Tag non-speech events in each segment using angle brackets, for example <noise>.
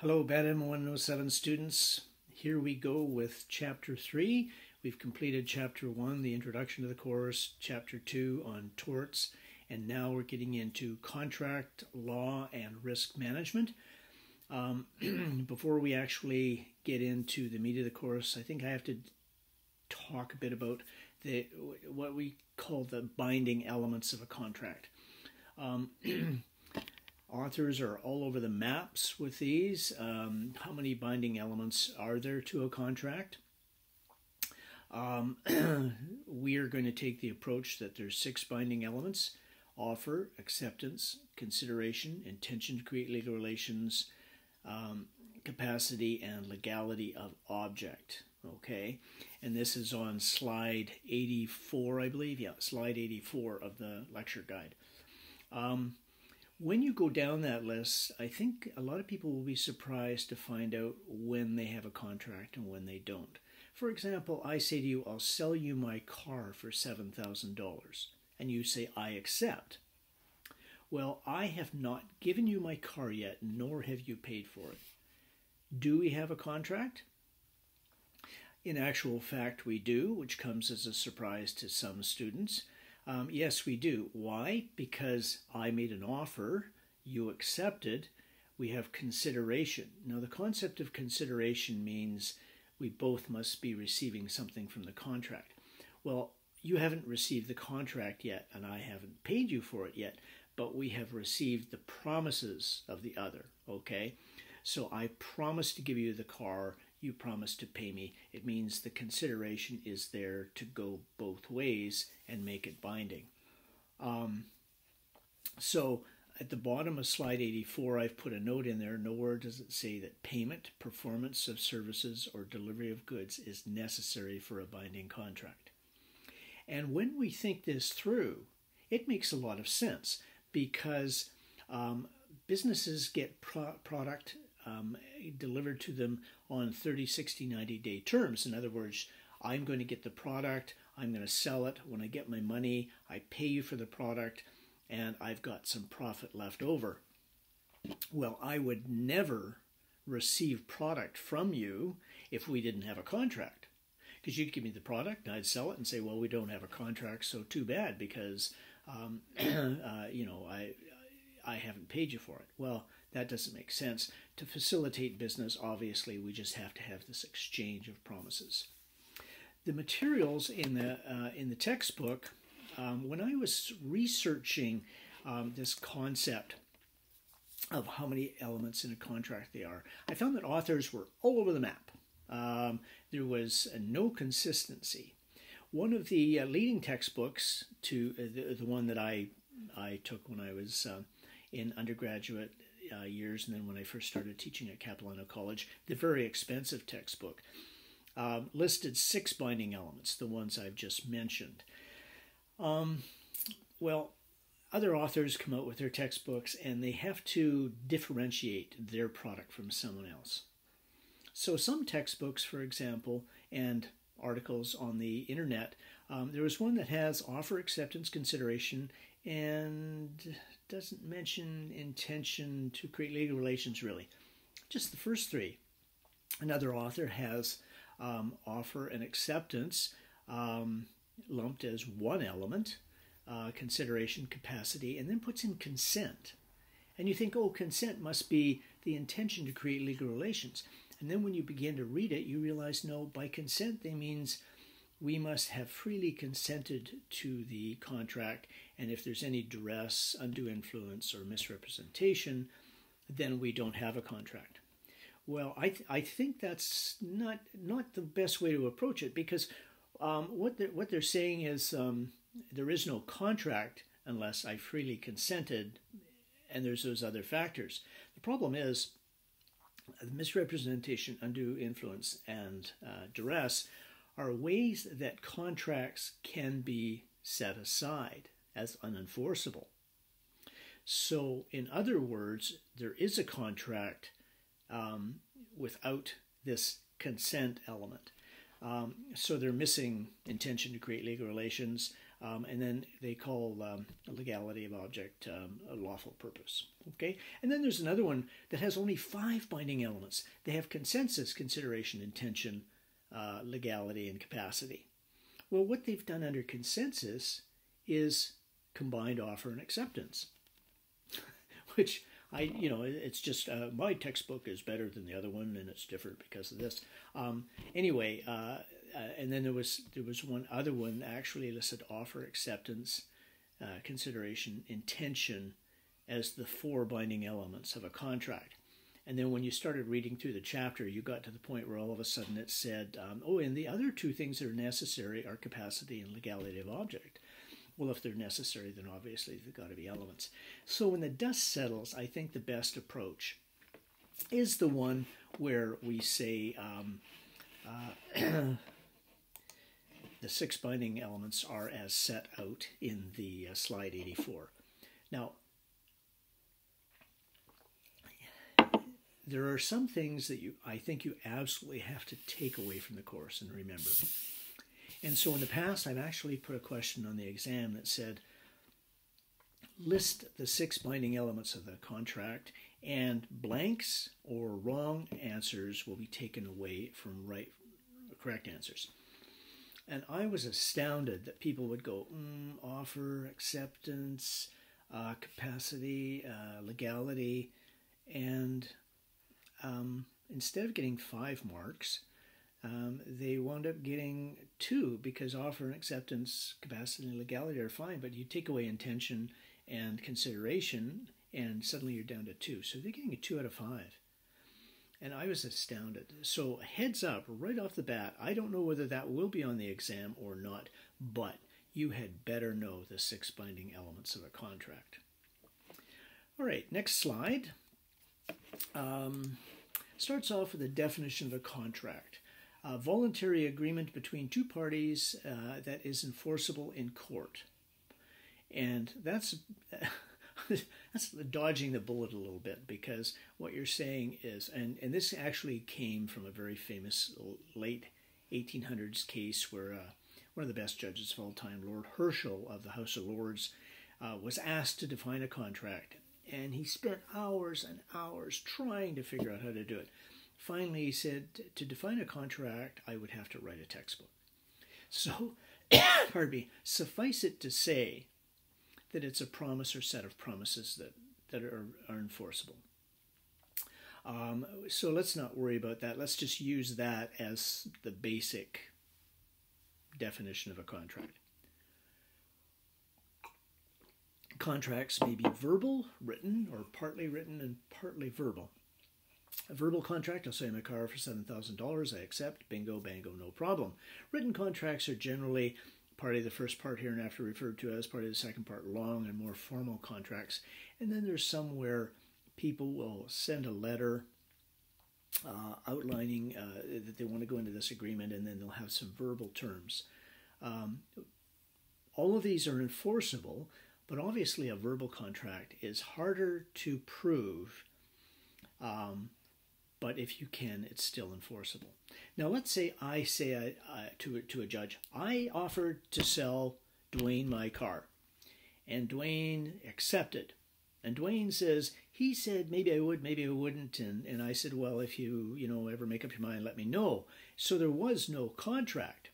Hello, BADM 107 students. Here we go with Chapter 3. We've completed Chapter 1, the introduction to the course, Chapter 2 on torts, and now we're getting into contract law and risk management. Um, <clears throat> before we actually get into the meat of the course, I think I have to talk a bit about the what we call the binding elements of a contract. Um, <clears throat> Authors are all over the maps with these. Um, how many binding elements are there to a contract? Um, <clears throat> we are going to take the approach that there's six binding elements offer, acceptance, consideration, intention to create legal relations, um, capacity, and legality of object. Okay, and this is on slide 84, I believe. Yeah, slide 84 of the lecture guide. Um, when you go down that list, I think a lot of people will be surprised to find out when they have a contract and when they don't. For example, I say to you, I'll sell you my car for $7,000. And you say, I accept. Well, I have not given you my car yet, nor have you paid for it. Do we have a contract? In actual fact, we do, which comes as a surprise to some students. Um, yes, we do. Why? Because I made an offer, you accepted, we have consideration. Now, the concept of consideration means we both must be receiving something from the contract. Well, you haven't received the contract yet, and I haven't paid you for it yet, but we have received the promises of the other, okay? So I promise to give you the car, you promise to pay me. It means the consideration is there to go both ways and make it binding. Um, so at the bottom of slide 84, I've put a note in there. Nowhere does it say that payment, performance of services, or delivery of goods is necessary for a binding contract. And when we think this through, it makes a lot of sense because um, businesses get pro- product um, delivered to them on 30, 60, 90 day terms. In other words, I'm going to get the product, I'm going to sell it. When I get my money, I pay you for the product, and I've got some profit left over. Well, I would never receive product from you if we didn't have a contract. Because you'd give me the product, and I'd sell it and say, well, we don't have a contract, so too bad, because, um, <clears throat> uh, you know, I, I haven't paid you for it. Well, that doesn't make sense. To facilitate business, obviously, we just have to have this exchange of promises. The materials in the uh, in the textbook, um, when I was researching um, this concept of how many elements in a contract they are, I found that authors were all over the map. Um, there was uh, no consistency. One of the uh, leading textbooks to uh, the, the one that I I took when I was uh, in undergraduate uh, years, and then when I first started teaching at Capilano College, the very expensive textbook um, listed six binding elements, the ones I've just mentioned. Um, well, other authors come out with their textbooks and they have to differentiate their product from someone else. So, some textbooks, for example, and articles on the internet, um, there was one that has offer acceptance consideration and doesn't mention intention to create legal relations really. Just the first three. Another author has um, offer and acceptance um, lumped as one element, uh, consideration, capacity, and then puts in consent. And you think, oh, consent must be the intention to create legal relations. And then when you begin to read it, you realize no, by consent, they means we must have freely consented to the contract, and if there's any duress, undue influence, or misrepresentation, then we don't have a contract. Well, I, th- I think that's not not the best way to approach it because um, what they're, what they're saying is um, there is no contract unless I freely consented, and there's those other factors. The problem is misrepresentation, undue influence, and uh, duress are ways that contracts can be set aside as unenforceable. So, in other words, there is a contract um, without this consent element. Um, so they're missing intention to create legal relations. Um, and then they call um, legality of object um, a lawful purpose. Okay, and then there's another one that has only five binding elements. They have consensus, consideration, intention, uh, legality, and capacity. Well, what they've done under consensus is combined offer and acceptance, <laughs> which I, you know, it's just uh, my textbook is better than the other one, and it's different because of this. Um, anyway, uh, uh, and then there was there was one other one actually listed offer, acceptance, uh, consideration, intention as the four binding elements of a contract. And then when you started reading through the chapter, you got to the point where all of a sudden it said, um, oh, and the other two things that are necessary are capacity and legality of object. Well, if they're necessary, then obviously they've got to be elements. So when the dust settles, I think the best approach is the one where we say um, uh, <clears throat> the six binding elements are as set out in the uh, slide 84. Now, there are some things that you I think you absolutely have to take away from the course and remember. And so in the past, I've actually put a question on the exam that said, list the six binding elements of the contract, and blanks or wrong answers will be taken away from right correct answers. And I was astounded that people would go, mm, offer, acceptance, uh, capacity, uh, legality, and um, instead of getting five marks, um, they wound up getting two because offer and acceptance, capacity, and legality are fine, but you take away intention and consideration, and suddenly you're down to two. So they're getting a two out of five. And I was astounded. So, heads up, right off the bat, I don't know whether that will be on the exam or not, but you had better know the six binding elements of a contract. All right, next slide. Um, starts off with a definition of a contract a voluntary agreement between two parties uh, that is enforceable in court. And that's <laughs> that's dodging the bullet a little bit because what you're saying is, and, and this actually came from a very famous late 1800s case where uh, one of the best judges of all time, Lord Herschell of the House of Lords, uh, was asked to define a contract. And he spent hours and hours trying to figure out how to do it. Finally, he said, to define a contract, I would have to write a textbook. So, <coughs> pardon me, suffice it to say that it's a promise or set of promises that, that are, are enforceable. Um, so let's not worry about that. Let's just use that as the basic definition of a contract. Contracts may be verbal, written, or partly written and partly verbal. A verbal contract, I'll you my car for $7,000. I accept. Bingo, bango, no problem. Written contracts are generally part of the first part here and after referred to as part of the second part, long and more formal contracts. And then there's some where people will send a letter uh, outlining uh, that they want to go into this agreement, and then they'll have some verbal terms. Um, all of these are enforceable, but obviously a verbal contract is harder to prove um, but if you can, it's still enforceable. Now, let's say I say to, to a judge, I offered to sell Dwayne my car, and Dwayne accepted. And Dwayne says, he said maybe I would, maybe I wouldn't, and, and I said, well, if you you know ever make up your mind, let me know. So there was no contract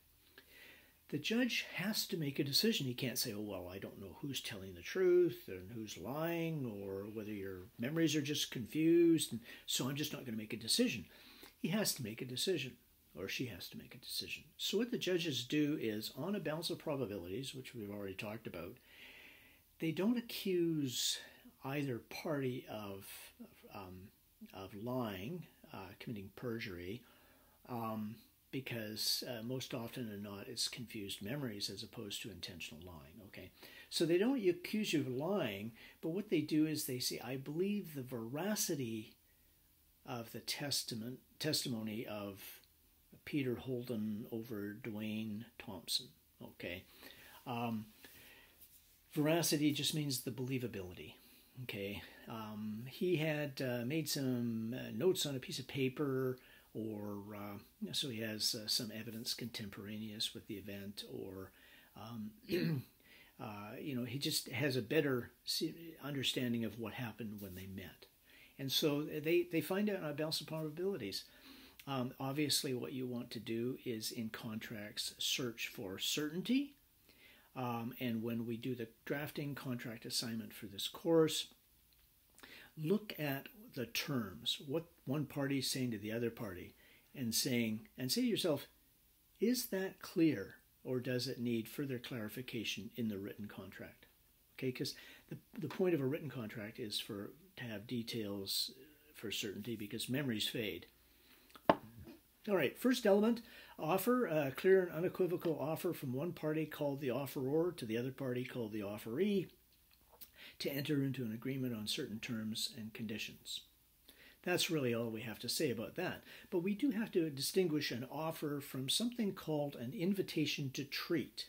the judge has to make a decision. He can't say, oh, well, I don't know who's telling the truth and who's lying or whether your memories are just confused, and so I'm just not going to make a decision. He has to make a decision, or she has to make a decision. So, what the judges do is, on a balance of probabilities, which we've already talked about, they don't accuse either party of, um, of lying, uh, committing perjury. Um, because uh, most often than not it's confused memories as opposed to intentional lying okay? So they don't accuse you of lying but what they do is they say i believe the veracity of the testament testimony of peter holden over dwayne thompson okay? Um, veracity just means the believability okay? Um, he had uh, made some uh, notes on a piece of paper or uh, so he has uh, some evidence contemporaneous with the event, or um, <clears throat> Uh, you know, he just has a better understanding of what happened when they met. And so they, they find out balance of probabilities. Um, obviously, what you want to do is in contracts search for certainty. Um, and when we do the drafting contract assignment for this course, look at the terms, what one party is saying to the other party, and saying, and say to yourself, is that clear or does it need further clarification in the written contract? Okay, because the, the point of a written contract is for to have details for certainty because memories fade. All right, first element offer, a clear and unequivocal offer from one party called the offeror to the other party called the offeree to enter into an agreement on certain terms and conditions. That's really all we have to say about that. But we do have to distinguish an offer from something called an invitation to treat.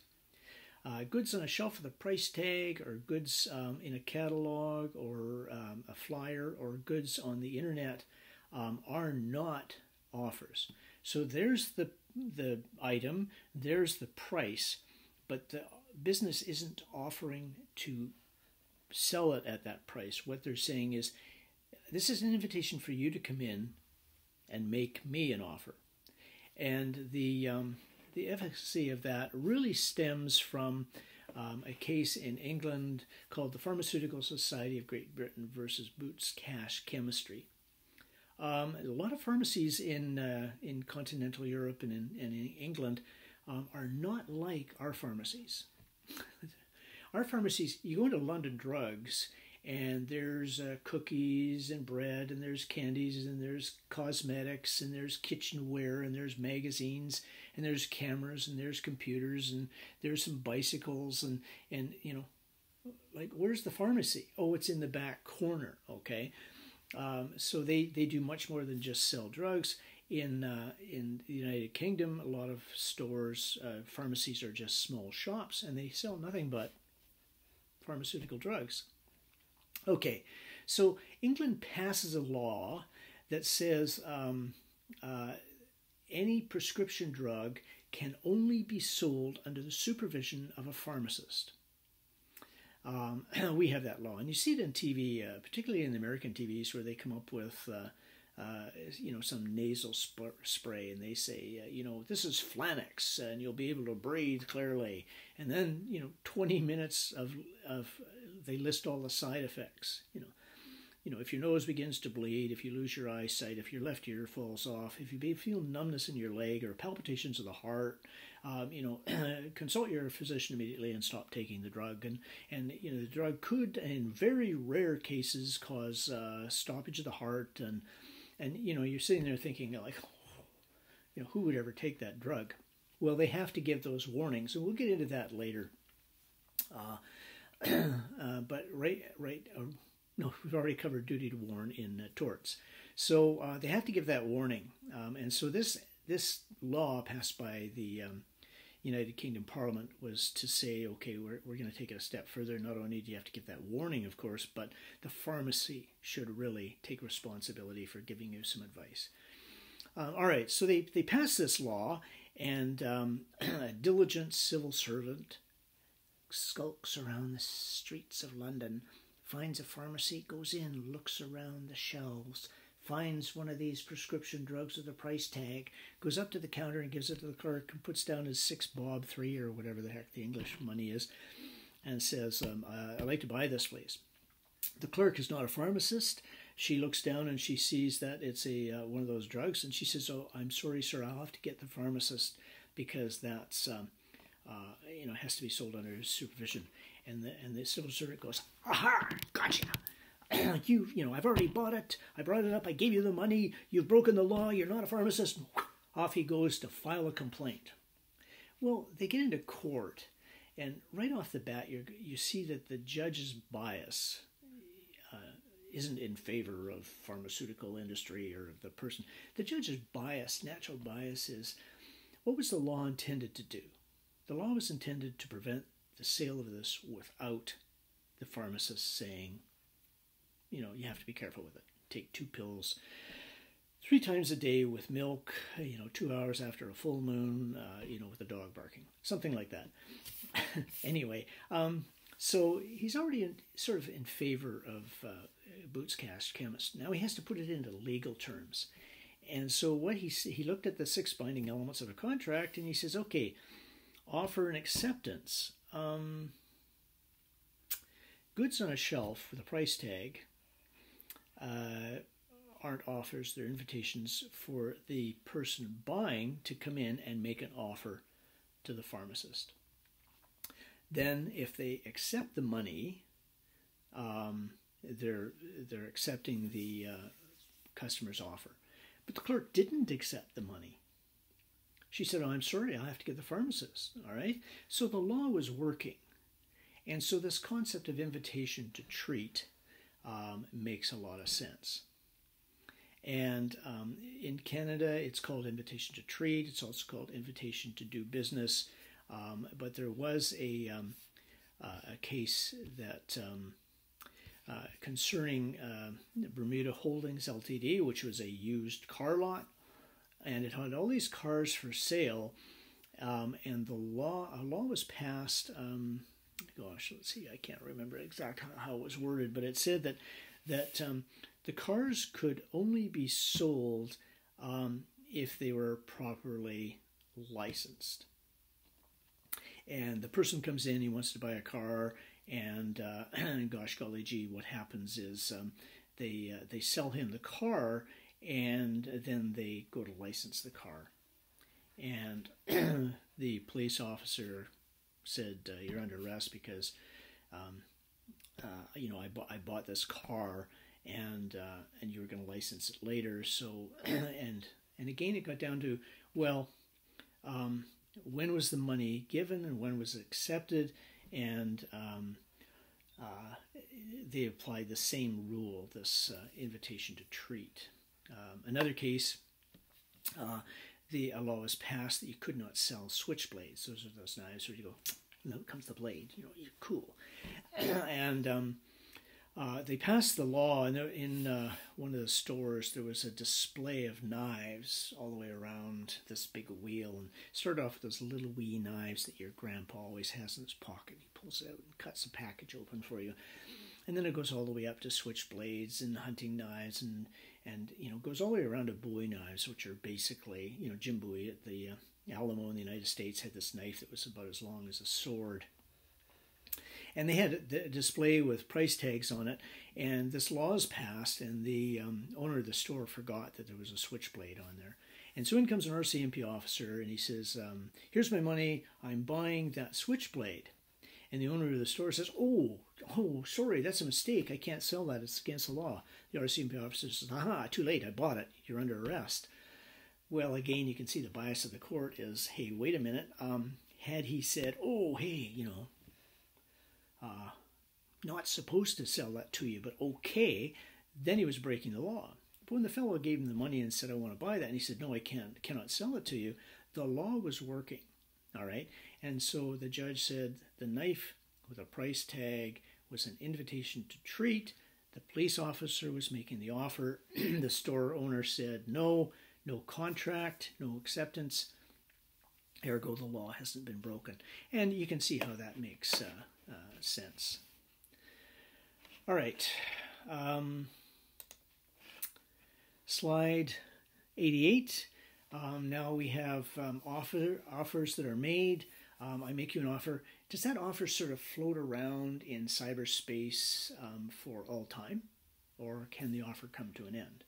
Uh, goods on a shelf with a price tag, or goods um, in a catalog, or um, a flyer, or goods on the internet um, are not offers. So there's the the item, there's the price, but the business isn't offering to sell it at that price. What they're saying is, this is an invitation for you to come in and make me an offer. And the um, the efficacy of that really stems from um, a case in England called the Pharmaceutical Society of Great Britain versus Boots Cash Chemistry. Um, a lot of pharmacies in uh, in continental Europe and in, and in England um, are not like our pharmacies. <laughs> our pharmacies, you go into London Drugs, and there's uh, cookies and bread, and there's candies, and there's cosmetics, and there's kitchenware, and there's magazines, and there's cameras, and there's computers, and there's some bicycles, and and you know, like where's the pharmacy? Oh, it's in the back corner. Okay um, so they, they do much more than just sell drugs. In uh, in the United Kingdom, a lot of stores, uh, pharmacies are just small shops, and they sell nothing but pharmaceutical drugs. Okay, so England passes a law that says um, uh, any prescription drug can only be sold under the supervision of a pharmacist. Um, <clears throat> we have that law, and you see it in TV, uh, particularly in American TVs, where they come up with, uh, uh, you know, some nasal sp- spray, and they say, uh, you know, this is Flanax, and you'll be able to breathe clearly. And then, you know, 20 minutes of of they list all the side effects. You know, you know, if your nose begins to bleed, if you lose your eyesight, if your left ear falls off, if you feel numbness in your leg or palpitations of the heart, um, you know, <clears throat> consult your physician immediately and stop taking the drug. And, and you know, the drug could, in very rare cases, cause uh, stoppage of the heart. And, and, you know, you're sitting there thinking, like, you know, who would ever take that drug? Well, they have to give those warnings, and we'll get into that later. Uh, <clears throat> uh, but right, right, uh, no, we've already covered duty to warn in uh, torts. So uh, they have to give that warning, um, and so this this law passed by the um, United Kingdom Parliament was to say, okay, we're, we're going to take it a step further. Not only do you have to give that warning, of course, but the pharmacy should really take responsibility for giving you some advice. Uh, all right, so they, they passed this law, and um, <clears throat> a diligent civil servant skulks around the streets of London finds a pharmacy, goes in, looks around the shelves, finds one of these prescription drugs with a price tag, goes up to the counter and gives it to the clerk and puts down his six bob three or whatever the heck the English money is, and says, um, uh, I'd like to buy this, please. The clerk is not a pharmacist. She looks down and she sees that it's a uh, one of those drugs, and she says, "Oh, I'm sorry, sir. I'll have to get the pharmacist because that's um, uh, you know has to be sold under supervision." And the and the civil servant goes, "Aha! Gotcha! <clears throat> you you know I've already bought it. I brought it up. I gave you the money. You've broken the law. You're not a pharmacist." <sniffs> Off he goes to file a complaint. Well, they get into court, and right off the bat, you you see that the judge's bias uh, isn't in favor of pharmaceutical industry or the person. The judge's bias, natural bias, is what was the law intended to do? The law was intended to prevent the sale of this without the pharmacist saying, you know, you have to be careful with it. Take two pills three times a day with milk, you know, two hours after a full moon, uh, you know, with a dog barking, something like that. <laughs> anyway, um, so he's already in, sort of in favor of uh, Boots Cash Chemist. Now he has to put it into legal terms. And so what he he looked at the six binding elements of a contract and he says, okay, offer and acceptance. Um, goods on a shelf with a price tag uh, aren't offers; they're invitations for the person buying to come in and make an offer to the pharmacist. Then, if they accept the money, um, they're they're accepting the uh, customer's offer. But the clerk didn't accept the money. She said, "Oh, I'm sorry, I'll have to get the pharmacist." All right. So the law was working, and so this concept of invitation to treat um, makes a lot of sense. And um, in Canada, it's called invitation to treat. It's also called invitation to do business. Um, but there was a, um, uh, a case that um, uh, concerning uh, Bermuda Holdings Ltd., which was a used car lot, and it had all these cars for sale. Um, and the law, a law was passed. Gosh, let's see, I can't remember exactly how it was worded, but it said that that um, the cars could only be sold um, if they were properly licensed. And the person comes in, he wants to buy a car, and uh, <clears throat> gosh golly gee, what happens is um, they uh, they sell him the car, and then they go to license the car, and <clears throat> the police officer said uh, you're under arrest because um, uh, you know I, bought I bought this car and uh, and you were going to license it later so <clears throat> and and again it got down to well um, when was the money given and when was it accepted, and um, uh, they applied the same rule, this uh, invitation to treat. Um, another case, uh, the a law was passed that you could not sell switchblades. Those are those knives where you go, <tsk> no, comes the blade. You know, you're cool. <clears throat> and um, uh, they passed the law, and in uh, one of the stores there was a display of knives all the way around this big wheel, and started off with those little wee knives that your grandpa always has in his pocket. He pulls it out and cuts the package open for you, and then it goes all the way up to switchblades and hunting knives, and and you know goes all the way around to Bowie knives, which are basically you know Jim Bowie at the uh, Alamo in the United States had this knife that was about as long as a sword and they had a display with price tags on it. And this law is passed, and the um, owner of the store forgot that there was a switchblade on there. And so in comes an RCMP officer, and he says, um, "Here's my money. I'm buying that switchblade." And the owner of the store says, "Oh, oh, sorry, that's a mistake. I can't sell that. It's against the law." The RCMP officer says, "Aha, too late. I bought it. You're under arrest." Well, again, you can see the bias of the court is, "Hey, wait a minute. Um, had he said, "Oh, hey, you know, uh, not supposed to sell that to you, but okay, then he was breaking the law. But when the fellow gave him the money and said, I want to buy that, and he said, No, I can't, cannot sell it to you, the law was working. All right. And so the judge said the knife with a price tag was an invitation to treat. The police officer was making the offer. <clears throat> the store owner said no, no contract, no acceptance. Ergo, the law hasn't been broken. And you can see how that makes uh, uh, sense. All right. Um, slide 88. Um, now we have um, offer, offers that are made. Um, I make you an offer. Does that offer sort of float around in cyberspace um, for all time? Or can the offer come to an end?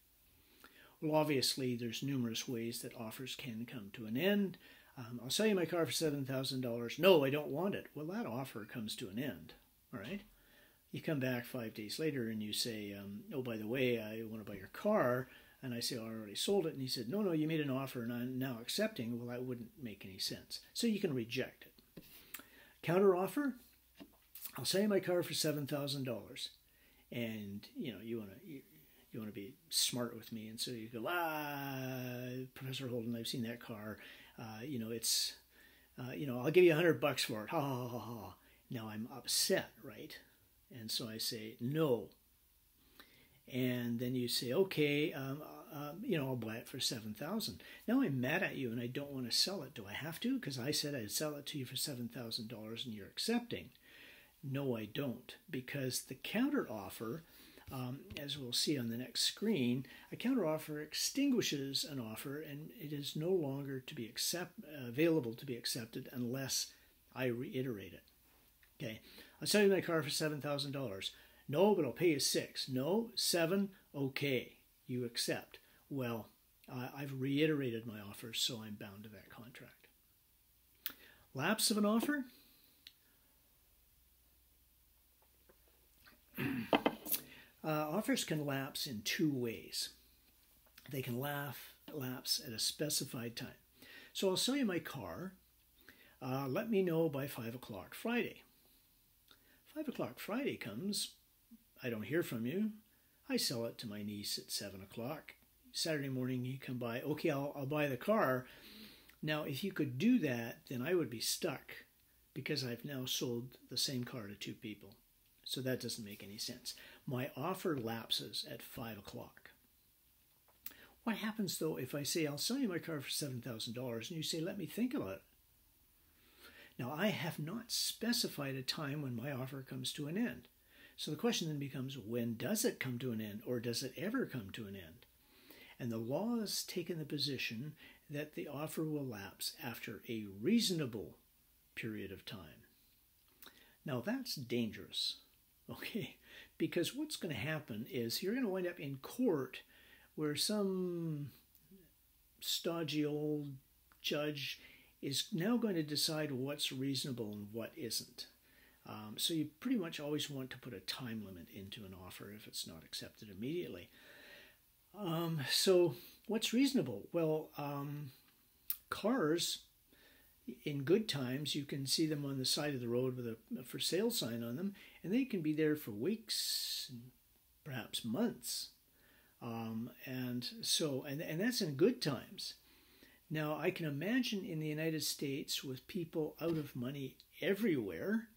Well, obviously, there's numerous ways that offers can come to an end. Um, I'll sell you my car for $7,000. No, I don't want it. Well, that offer comes to an end. All right. You come back five days later and you say, um, Oh, by the way, I want to buy your car. And I say, oh, I already sold it. And he said, No, no, you made an offer and I'm now accepting. Well, that wouldn't make any sense. So you can reject it. Counter offer I'll sell you my car for $7,000. And, you know, you want to. You, you want to be smart with me, and so you go, ah, Professor Holden, I've seen that car uh, you know, it's, uh, you know, I'll give you a hundred bucks for it. Ha ha ha ha. Now I'm upset, right? And so I say, no. And then you say, okay, um, um, you know, I'll buy it for seven thousand. Now I'm mad at you and I don't want to sell it. Do I have to? Because I said I'd sell it to you for seven thousand dollars and you're accepting. No, I don't, because the counter offer, um, as we'll see on the next screen, a counter offer extinguishes an offer and it is no longer to be accept, available to be accepted unless I reiterate it. Okay, I'll sell you my car for seven thousand dollars. No, but I'll pay you six. No, seven. Okay you accept. Well, uh, I've reiterated my offer, so I'm bound to that contract. Lapse of an offer? <clears throat> uh, offers can lapse in two ways. They can laugh, lapse at a specified time. So I'll sell you my car. Uh, let me know by 5 o'clock Friday. 5 o'clock Friday comes. I don't hear from you. I sell it to my niece at seven o'clock. Saturday morning, you come by. Okay, I'll, I'll buy the car. Now, if you could do that, then I would be stuck because I've now sold the same car to two people. So that doesn't make any sense. My offer lapses at five o'clock. What happens though if I say I'll sell you my car for $7,000 and you say, let me think about it? Now, I have not specified a time when my offer comes to an end. So the question then becomes when does it come to an end or does it ever come to an end? And the law has taken the position that the offer will lapse after a reasonable period of time. Now that's dangerous, <laughs> okay? Because what's going to happen is you're going to wind up in court where some stodgy old judge is now going to decide what's reasonable and what isn't. Um, so you pretty much always want to put a time limit into an offer if it's not accepted immediately. Um, so what's reasonable? Well, um, cars in good times you can see them on the side of the road with a, for sale sign on them, and they can be there for weeks, perhaps months. Um, and so, and, and that's in good times. Now, I can imagine in the United States with people out of money everywhere,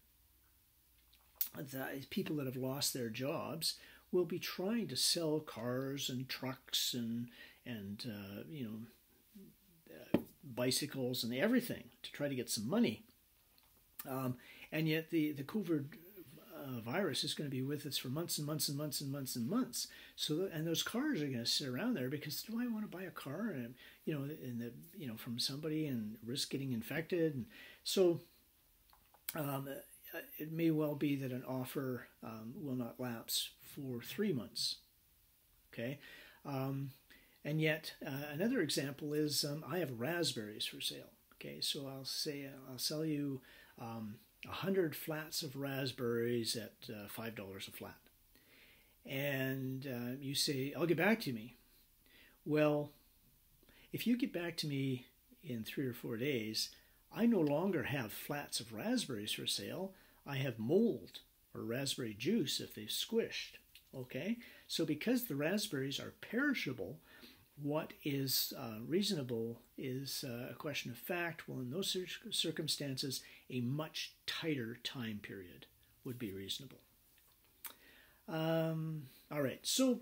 that people that have lost their jobs will be trying to sell cars and trucks and and uh, you know uh, bicycles and everything to try to get some money. Um, and yet the the COVID uh, virus is going to be with us for months and months and months and months and months. So and those cars are going to sit around there because do I want to buy a car and you know and the you know from somebody and risk getting infected and so um, it may well be that an offer um, will not lapse for three months. Okay, um, and yet uh, another example is um, I have raspberries for sale. Okay, so I'll say I'll sell you um, hundred flats of raspberries at uh, five dollars a flat, and uh, you say I'll get back to me. Well, if you get back to me in three or four days, I no longer have flats of raspberries for sale. I have mold or raspberry juice if they've squished. Okay, so because the raspberries are perishable, what is uh, reasonable is uh, a question of fact. Well, in those circumstances, a much tighter time period would be reasonable. Um, all right, so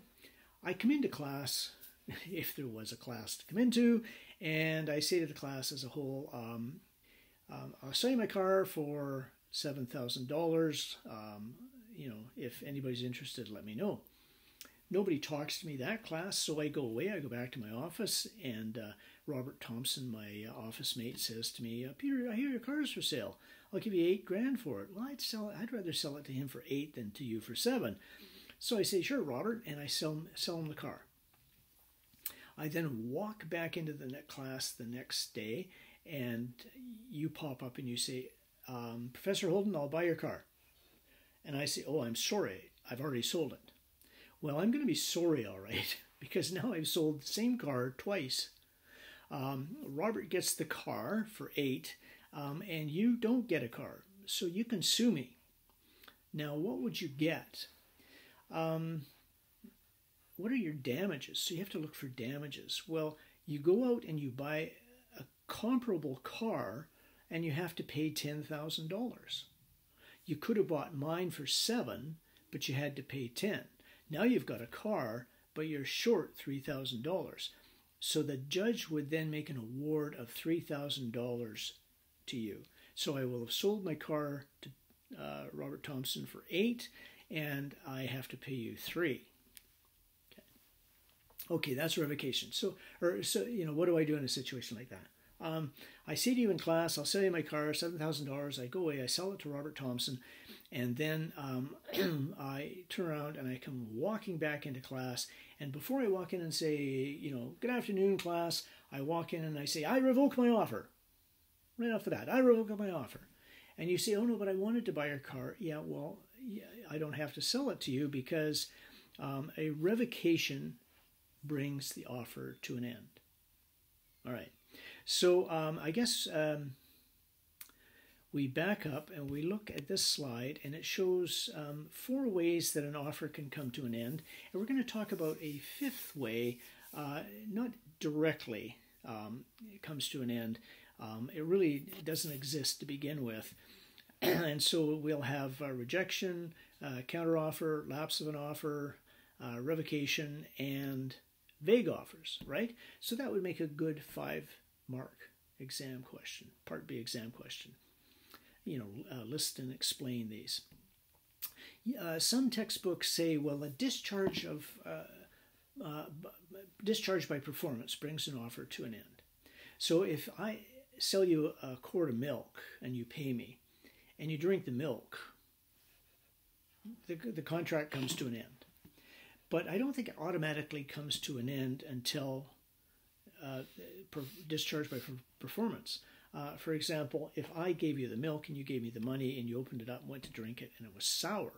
I come into class, <laughs> if there was a class to come into, and I say to the class as a whole, um, um, I'll sell my car for seven thousand um, dollars. You know, if anybody's interested, let me know. Nobody talks to me that class, so I go away. I go back to my office, and uh, Robert Thompson, my uh, office mate, says to me, uh, "Peter, I hear your car's for sale. I'll give you eight grand for it." Well, I'd sell. I'd rather sell it to him for eight than to you for seven. So I say, "Sure, Robert," and I sell sell him the car. I then walk back into the class the next day, and you pop up and you say, um, Professor Holden, I'll buy your car. And I say, Oh, I'm sorry, I've already sold it. Well, I'm going to be sorry, all right, <laughs> because now I've sold the same car twice. Um, Robert gets the car for eight, um, and you don't get a car, so you can sue me. Now, what would you get? Um, what are your damages? So you have to look for damages. Well, you go out and you buy comparable car and you have to pay $10,000. You could have bought mine for 7, but you had to pay 10. Now you've got a car, but you're short $3,000. So the judge would then make an award of $3,000 to you. So I will have sold my car to uh, Robert Thompson for eight, and I have to pay you three. Okay, okay that's revocation. So, or so you know, what do I do in a situation like that? Um, I say to you in class, I'll sell you my car, seven thousand dollars. I go away, I sell it to Robert Thompson, and then um, <clears throat> I turn around and I come walking back into class. And before I walk in and say, you know, good afternoon, class, I walk in and I say, I revoke my offer. Right off the bat, I revoke my offer. And you say, oh no, but I wanted to buy your car. Yeah, well, yeah, I don't have to sell it to you because um, a revocation brings the offer to an end. All right. So um, I guess um, we back up and we look at this slide and it shows um, four ways that an offer can come to an end. And we're going to talk about a fifth way, uh, not directly um, it comes to an end. Um, it really doesn't exist to begin with. <clears throat> and so we'll have rejection, uh, counteroffer, lapse of an offer, uh, revocation, and vague offers, right? So that would make a good five mark exam question, Part B exam question. You know, uh, list and explain these. Uh, some textbooks say, well, a discharge of uh, uh discharge by performance brings an offer to an end. So if I sell you a quart of milk and you pay me, and you drink the milk, the, the contract comes to an end. But I don't think it automatically comes to an end until uh, per, discharged by performance. Uh, for example, if I gave you the milk and you gave me the money and you opened it up and went to drink it and it was sour,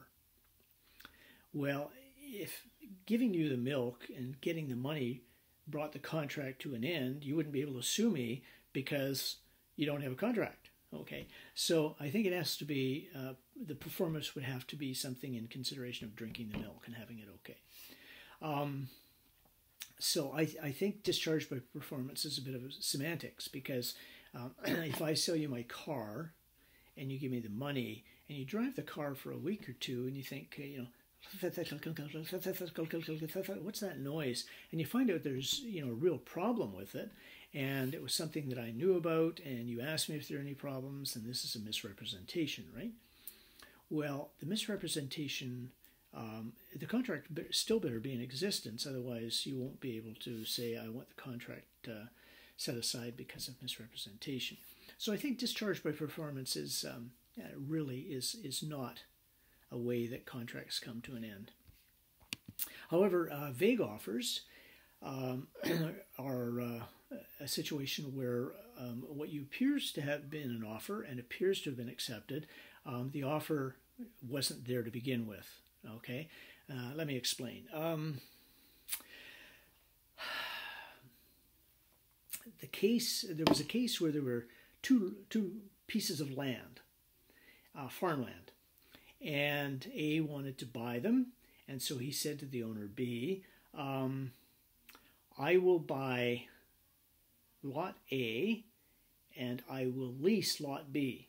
well, if giving you the milk and getting the money brought the contract to an end, you wouldn't be able to sue me because you don't have a contract. Okay, so I think it has to be uh, the performance would have to be something in consideration of drinking the milk and having it okay. Um, so I, I think discharge by performance is a bit of semantics because um, <clears throat> if I sell you my car and you give me the money and you drive the car for a week or two and you think, you know, <laughs> what's that noise? And you find out there's, you know, a real problem with it. And it was something that I knew about and you asked me if there are any problems and this is a misrepresentation, right? Well, the misrepresentation um, the contract still better be in existence, otherwise you won't be able to say, I want the contract uh, set aside because of misrepresentation. So I think discharge by performance is um, really is, is not a way that contracts come to an end. However, uh, vague offers um, <clears throat> are uh, a situation where um, what appears to have been an offer and appears to have been accepted, um, the offer wasn't there to begin with. Okay, uh, let me explain. Um, the case there was a case where there were two two pieces of land, uh, farmland, and A wanted to buy them, and so he said to the owner B, um, "I will buy lot A, and I will lease lot B.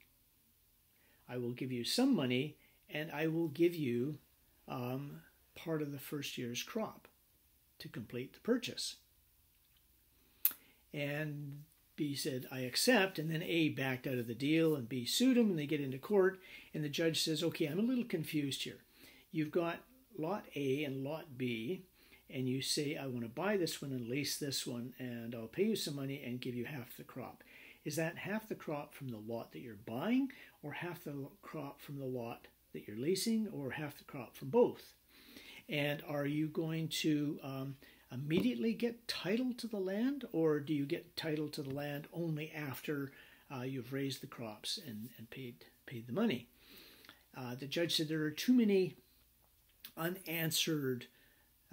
I will give you some money, and I will give you um, part of the first year's crop to complete the purchase. And B said, I accept. And then A backed out of the deal and B sued him and they get into court. And the judge says, okay, I'm a little confused here. You've got lot A and lot B, and you say, I want to buy this one and lease this one, and I'll pay you some money and give you half the crop. Is that half the crop from the lot that you're buying or half the crop from the lot that you're leasing or half the crop from both? And are you going to um, immediately get title to the land or do you get title to the land only after uh, you've raised the crops and, and paid, paid the money? Uh, the judge said there are too many unanswered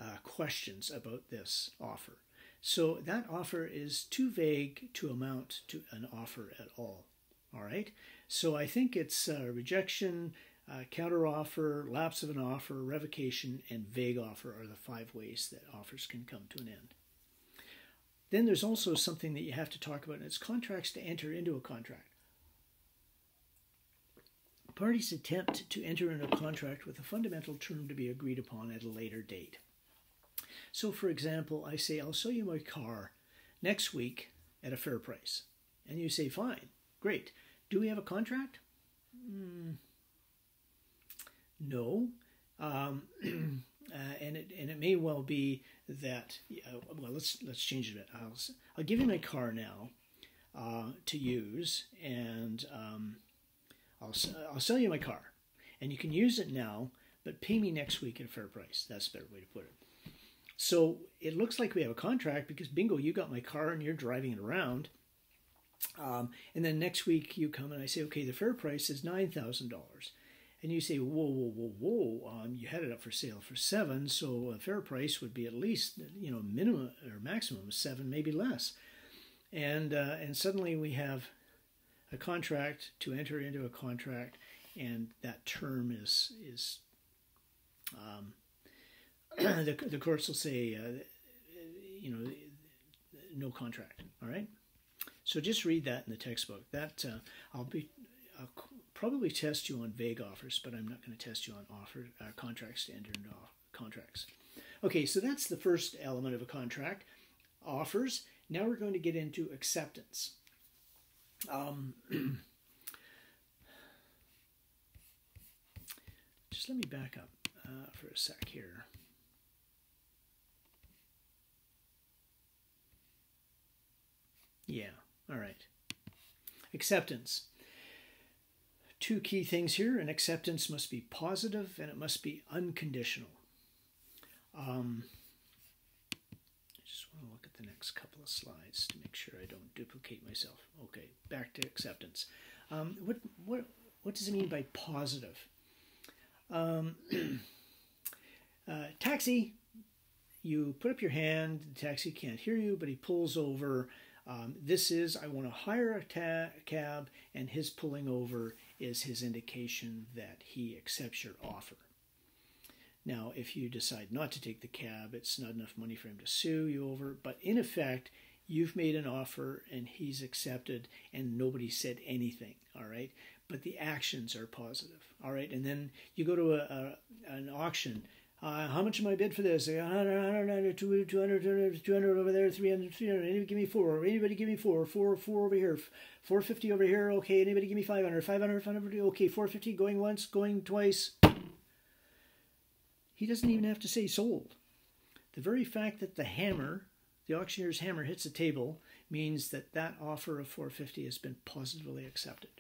uh, questions about this offer. So that offer is too vague to amount to an offer at all. All right. So I think it's uh, rejection, uh, counteroffer, lapse of an offer, revocation, and vague offer are the five ways that offers can come to an end. Then there's also something that you have to talk about, and it's contracts to enter into a contract. Parties attempt to enter into a contract with a fundamental term to be agreed upon at a later date. So, for example, I say, I'll sell you my car next week at a fair price. And you say, fine, great. Do we have a contract? Mm, no. Um, <clears throat> uh, and it and it may well be that uh, well let's let's change it a bit. I'll I'll give you my car now uh, to use, and um, I'll I'll sell you my car, and you can use it now, but pay me next week at a fair price. That's a better way to put it. So it looks like we have a contract because bingo, you got my car and you're driving it around. Um, and then next week you come and I say, okay, the fair price is nine thousand dollars, and you say, whoa, whoa, whoa, whoa, um, you had it up for sale for seven, so a fair price would be at least you know minimum or maximum seven, maybe less, and uh, and suddenly we have a contract to enter into a contract, and that term is is um, <clears throat> the the courts will say, uh, you know, no contract. All right. So just read that in the textbook. That uh, I'll be I'll probably test you on vague offers, but I'm not going to test you on offer uh, contract standard contracts. Okay, so that's the first element of a contract, offers. Now we're going to get into acceptance. Um, <clears throat> just let me back up uh, for a sec here. Yeah. All right. Acceptance. Two key things here an acceptance must be positive and it must be unconditional. Um, I just want to look at the next couple of slides to make sure I don't duplicate myself. Okay, back to acceptance. Um, what, what, what does it mean by positive? Um, <clears throat> uh, taxi, you put up your hand, the taxi can't hear you, but he pulls over um, this is, I want to hire a cab, and his pulling over is his indication that he accepts your offer. Now, if you decide not to take the cab, it's not enough money for him to sue you over, but in effect, you've made an offer and he's accepted and nobody said anything, all right? But the actions are positive, all right? And then you go to a, a an auction uh, how much am I bid for this? 100, 100, 200, 200, 200 over there, 300, 300. Anybody give me four. Anybody give me four. Four, four over here. 450 over here. Okay. Anybody give me 500. 500, 500. Okay. 450 going once, going twice. He doesn't even have to say sold. The very fact that the hammer, the auctioneer's hammer, hits the table means that that offer of 450 has been positively accepted.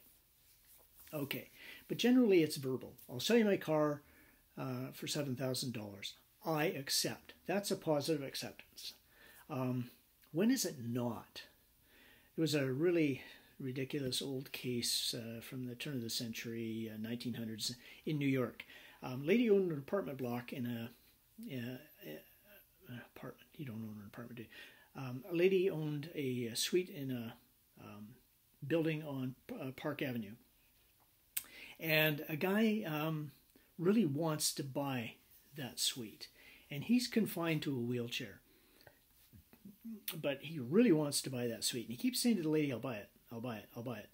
Okay. But generally it's verbal. I'll sell you my car uh, for $7,000. I accept. That's a positive acceptance. Um, when is it not? It was a really ridiculous old case uh, from the turn of the century, uh, 1900s, in New York. Um, lady owned an apartment block in a, a, a apartment. You don't own an apartment, do? Um, a lady owned a, a suite in a um, building on uh, Park Avenue, and a guy um, really wants to buy that suite. And he's confined to a wheelchair. But he really wants to buy that suite. And he keeps saying to the lady, I'll buy it, I'll buy it, I'll buy it.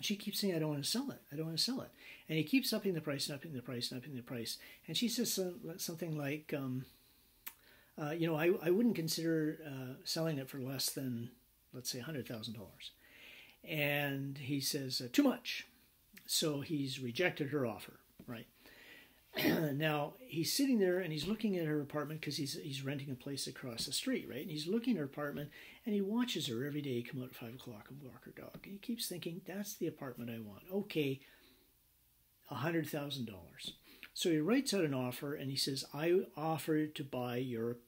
She keeps saying, I don't want to sell it, I don't want to sell it. And he keeps upping the price, and upping the price, and upping the price. And she says something like, um, uh, you know, I, I wouldn't consider uh, selling it for less than, let's say, $100,000. And he says, uh, too much. So he's rejected her offer, right? <clears throat> now he's sitting there and he's looking at her apartment because he's he's renting a place across the street, right? And he's looking at her apartment and he watches her every day come out at five o'clock and walk her dog. And he keeps thinking, "That's the apartment I want." Okay, a hundred thousand dollars. So he writes out an offer and he says, "I offer to buy your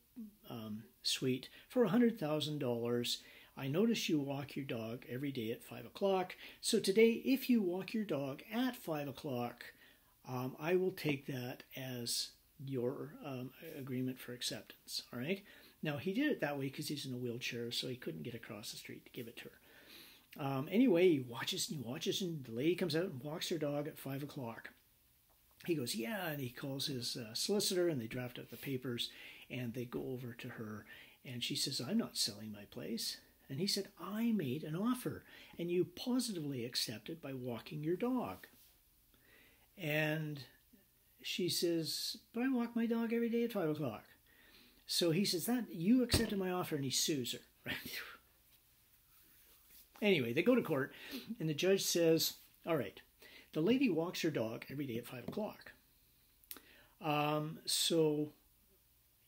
um, suite for a hundred thousand dollars." I notice you walk your dog every day at five o'clock. So today, if you walk your dog at five o'clock, um, I will take that as your um, agreement for acceptance. All right. Now he did it that way because he's in a wheelchair, so he couldn't get across the street to give it to her. Um, anyway, he watches and he watches, and the lady comes out and walks her dog at five o'clock. He goes, yeah, and he calls his uh, solicitor, and they draft up the papers, and they go over to her, and she says, "I'm not selling my place." And he said, I made an offer, and you positively accepted by walking your dog. And she says, But I walk my dog every day at five o'clock. so he says that you accepted my offer, and he sues her. <laughs> Right. Anyway, they go to court, and the judge says, "All right, the lady walks her dog every day at five o'clock. Um, so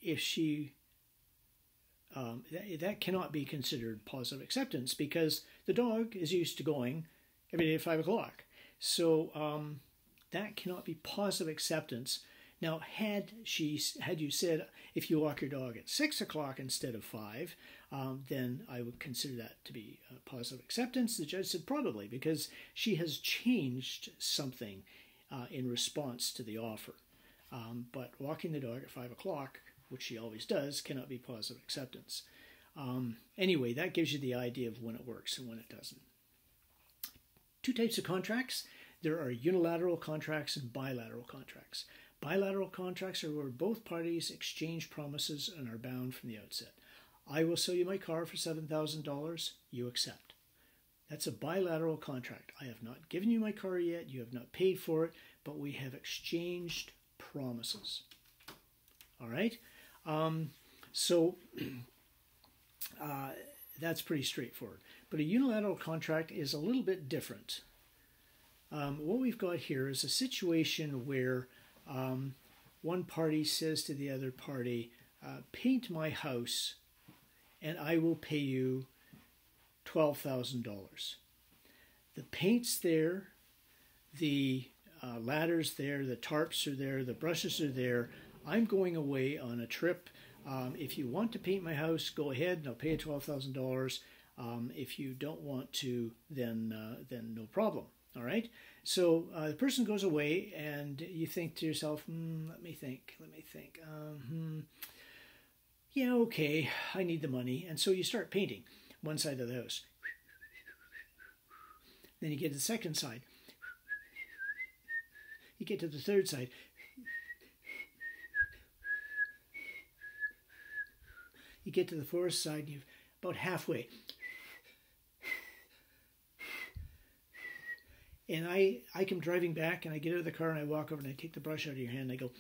if she um, that, that, cannot be considered positive acceptance because the dog is used to going every day at five o'clock. So um, that cannot be positive acceptance. Now, had she had you said if you walk your dog at six o'clock instead of five, um, then I would consider that to be positive acceptance. The judge said probably because she has changed something uh, in response to the offer. Um, but walking the dog at five o'clock, which she always does, cannot be positive acceptance. Um, anyway, that gives you the idea of when it works and when it doesn't. Two types of contracts there are unilateral contracts and bilateral contracts. Bilateral contracts are where both parties exchange promises and are bound from the outset. I will sell you my car for $7,000, you accept. That's a bilateral contract. I have not given you my car yet, you have not paid for it, but we have exchanged promises. All right? Um, so <clears throat> uh, that's pretty straightforward. But a unilateral contract is a little bit different. Um, what we've got here is a situation where um, one party says to the other party, uh, paint my house and I will pay you $12,000. The paint's there, the uh, ladders there, the tarps are there, the brushes are there. I'm going away on a trip. Um, if you want to paint my house, go ahead and I'll pay you $12,000. Um, if you don't want to, then, uh, then no problem. All right. So uh, the person goes away, and you think to yourself, mm, "Let me think. Let me think. Um, hmm, yeah, okay. I need the money." And so you start painting one side of the house. Then you get to the second side. You get to the third side. You get to the fourth side, and you're about halfway. And I, I come driving back and I get out of the car and I walk over and I take the brush out of your hand and I go,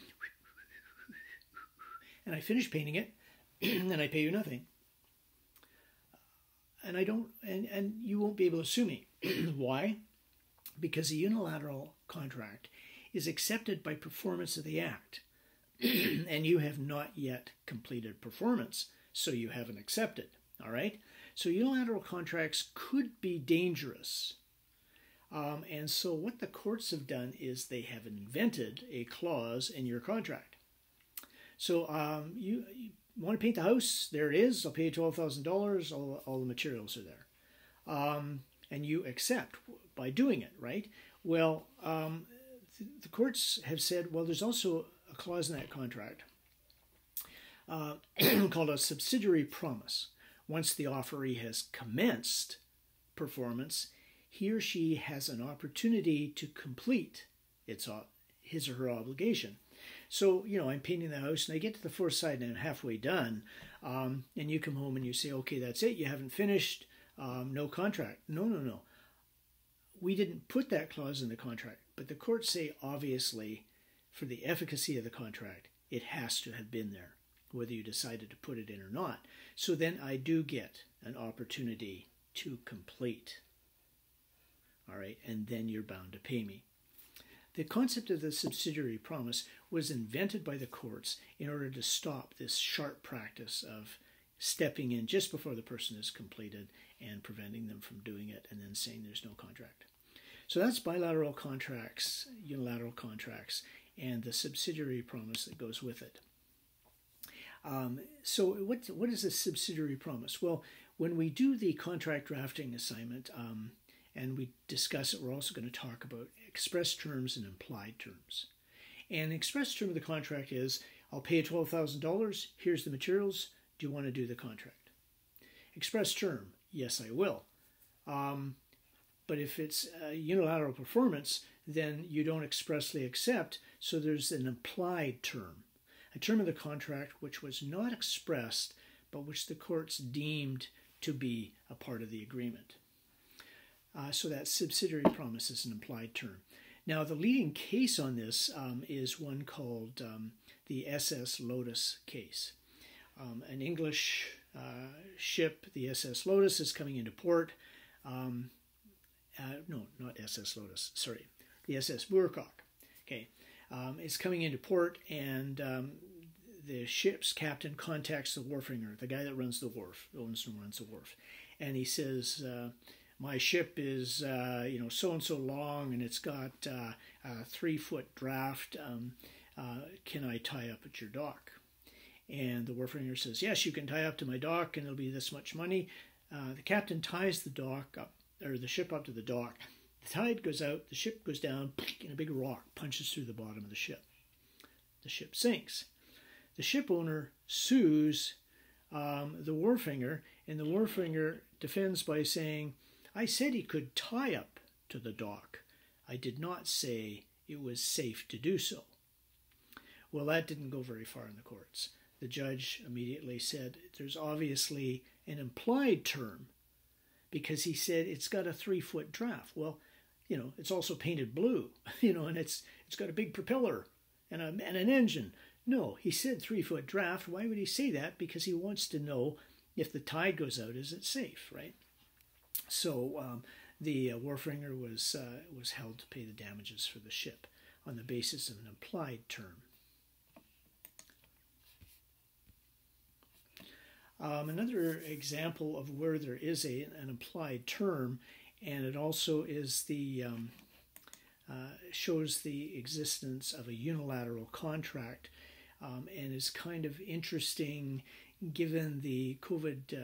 and I finish painting it <clears throat> and I pay you nothing. And I don't, and, and you won't be able to sue me. <clears throat> Why? Because a unilateral contract is accepted by performance of the act. <clears throat> and you have not yet completed performance, so you haven't accepted. All right? So unilateral contracts could be dangerous um, and so what the courts have done is they have invented a clause in your contract. So um, you, you, want to paint the house? There it is. I'll pay you twelve thousand dollars. All all the materials are there, um, and you accept by doing it, right? Well, um, th- the courts have said, well, there's also a clause in that contract uh, <clears throat> called a subsidiary promise. Once the offeree has commenced performance, he or she has an opportunity to complete its his or her obligation. So, you know, I'm painting the house and I get to the fourth side and I'm halfway done. Um, and you come home and you say, okay, that's it. You haven't finished. Um, no contract. No, no, no. We didn't put that clause in the contract, but the courts say, obviously, for the efficacy of the contract, it has to have been there, whether you decided to put it in or not. So then I do get an opportunity to complete all right, and then you're bound to pay me. The concept of the subsidiary promise was invented by the courts in order to stop this sharp practice of stepping in just before the person is completed and preventing them from doing it and then saying there's no contract. So that's bilateral contracts, unilateral contracts, and the subsidiary promise that goes with it. Um, so what, what is a subsidiary promise? Well, when we do the contract drafting assignment, um, and we discuss it, we're also going to talk about express terms and implied terms. And express term of the contract is I'll pay you $12,000, here's the materials, do you want to do the contract? Express term, yes, I will. Um, but if it's a unilateral performance, then you don't expressly accept, so there's an implied term, a term of the contract which was not expressed, but which the courts deemed to be a part of the agreement. Uh, so that subsidiary promise is an implied term. Now, the leading case on this um, is one called um, the SS Lotus case. um, an English uh, ship, the SS Lotus, is coming into port. Um, uh, no, not SS Lotus, sorry, the SS Moorcock. Okay, um, is coming into port, and um, the ship's captain contacts the wharfinger, the guy that runs the wharf, owns and runs the wharf, and he says, uh, "My ship is, uh, you know, so and so long, and it's got uh, a three foot draft. Um, uh, can I tie up at your dock?" And the wharfinger says, "Yes, you can tie up to my dock, and it'll be this much money." Uh, the captain ties the dock up, or the ship up to the dock. The tide goes out, the ship goes down, and a big rock punches through the bottom of the ship. The ship sinks. The ship owner sues um, the wharfinger, and the wharfinger defends by saying, I said he could tie up to the dock. I did not say it was safe to do so. Well, that didn't go very far in the courts. The judge immediately said there's obviously an implied term because he said it's got a three foot draft. Well, you know, it's also painted blue, <laughs> you know, and it's it's got a big propeller and, a, and an engine. No, he said three foot draft. Why would he say that? Because he wants to know if the tide goes out, is it safe, right? So um, the uh, wharfinger was uh, was held to pay the damages for the ship on the basis of an implied term. Um, another example of where there is a, an implied term, and it also is the um, uh, shows the existence of a unilateral contract, um, and is kind of interesting given the COVID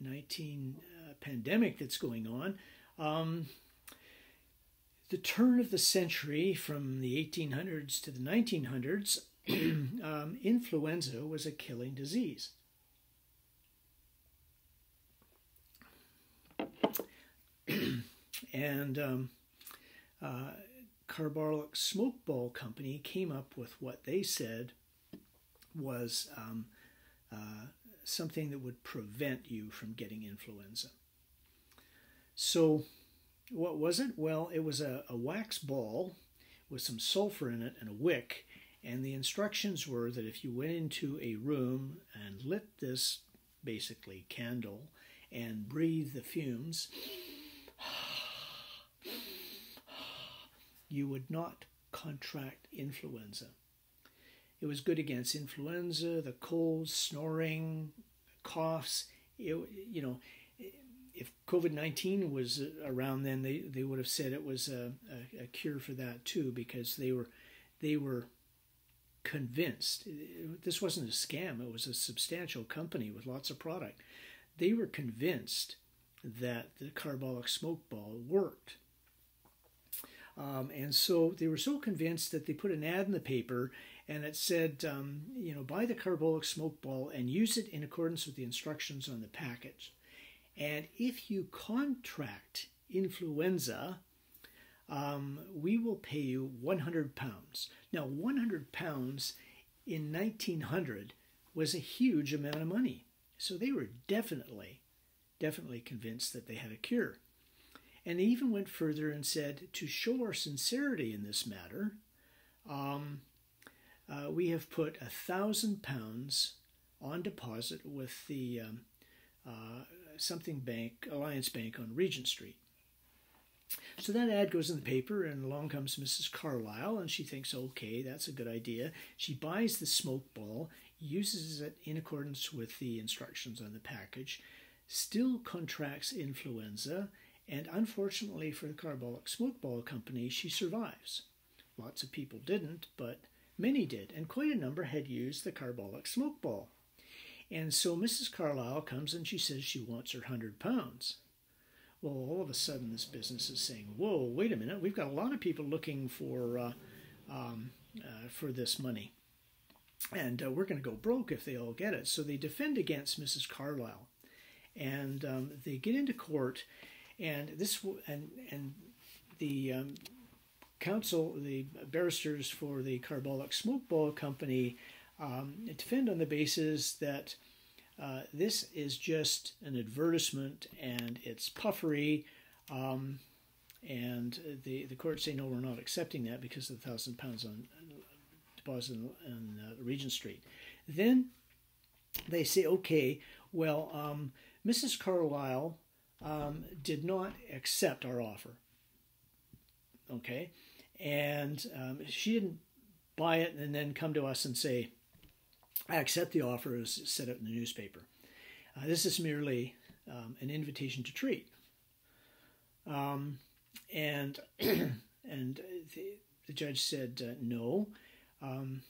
nineteen uh, pandemic that's going on. Um, the turn of the century, from the 1800s to the 1900s, <clears throat> um, influenza was a killing disease. <clears throat> and um, uh, Carbolic Smokeball Company came up with what they said was um, uh, something that would prevent you from getting influenza. So, what was it? Well, it was a, a wax ball with some sulfur in it and a wick. And the instructions were that if you went into a room and lit this basically candle and breathed the fumes, you would not contract influenza. It was good against influenza, the colds, snoring, coughs. It, you know, if COVID 19 was around then, they, they would have said it was a, a, a, cure for that too, because they were, they were convinced. This wasn't a scam, it was a substantial company with lots of product. They were convinced that the carbolic smoke ball worked. Um, and so they were so convinced that they put an ad in the paper and it said, um, you know, buy the carbolic smoke ball and use it in accordance with the instructions on the package. And if you contract influenza, um, we will pay you 100 pounds. Now, 100 pounds in 1900 was a huge amount of money. So they were definitely, definitely convinced that they had a cure. And they even went further and said, to show our sincerity in this matter, um, uh, we have put a thousand pounds on deposit with the um, uh, something bank, Alliance Bank on Regent Street. So that ad goes in the paper, and along comes Mrs. Carlyle, and she thinks, okay, that's a good idea. She buys the smoke ball, uses it in accordance with the instructions on the package, still contracts influenza, and unfortunately for the Carbolic Smoke Ball Company, she survives. Lots of people didn't, but many did, and quite a number had used the Carbolic Smoke Ball. And so Mrs. Carlyle comes and she says she wants her hundred pounds. Well, all of a sudden, this business is saying, "Whoa, wait a minute! We've got a lot of people looking for uh, um, uh, for this money, and uh, we're going to go broke if they all get it." So they defend against Mrs. Carlyle, and um, they get into court, and this and and the um, counsel, the barristers for the Carbolic Smoke Ball Company um, defend on the basis that uh, this is just an advertisement and it's puffery. Um, and the, the court say, no, we're not accepting that because of the thousand pounds on deposit on uh, Regent Street. Then they say, okay, well, um, Mrs. Carlisle um, did not accept our offer. Okay, and um, she didn't buy it and then come to us and say, I accept the offer as set out in the newspaper. Uh, this is merely um, an invitation to treat. Um, and <clears throat> and the, the, judge said, uh, no. Um,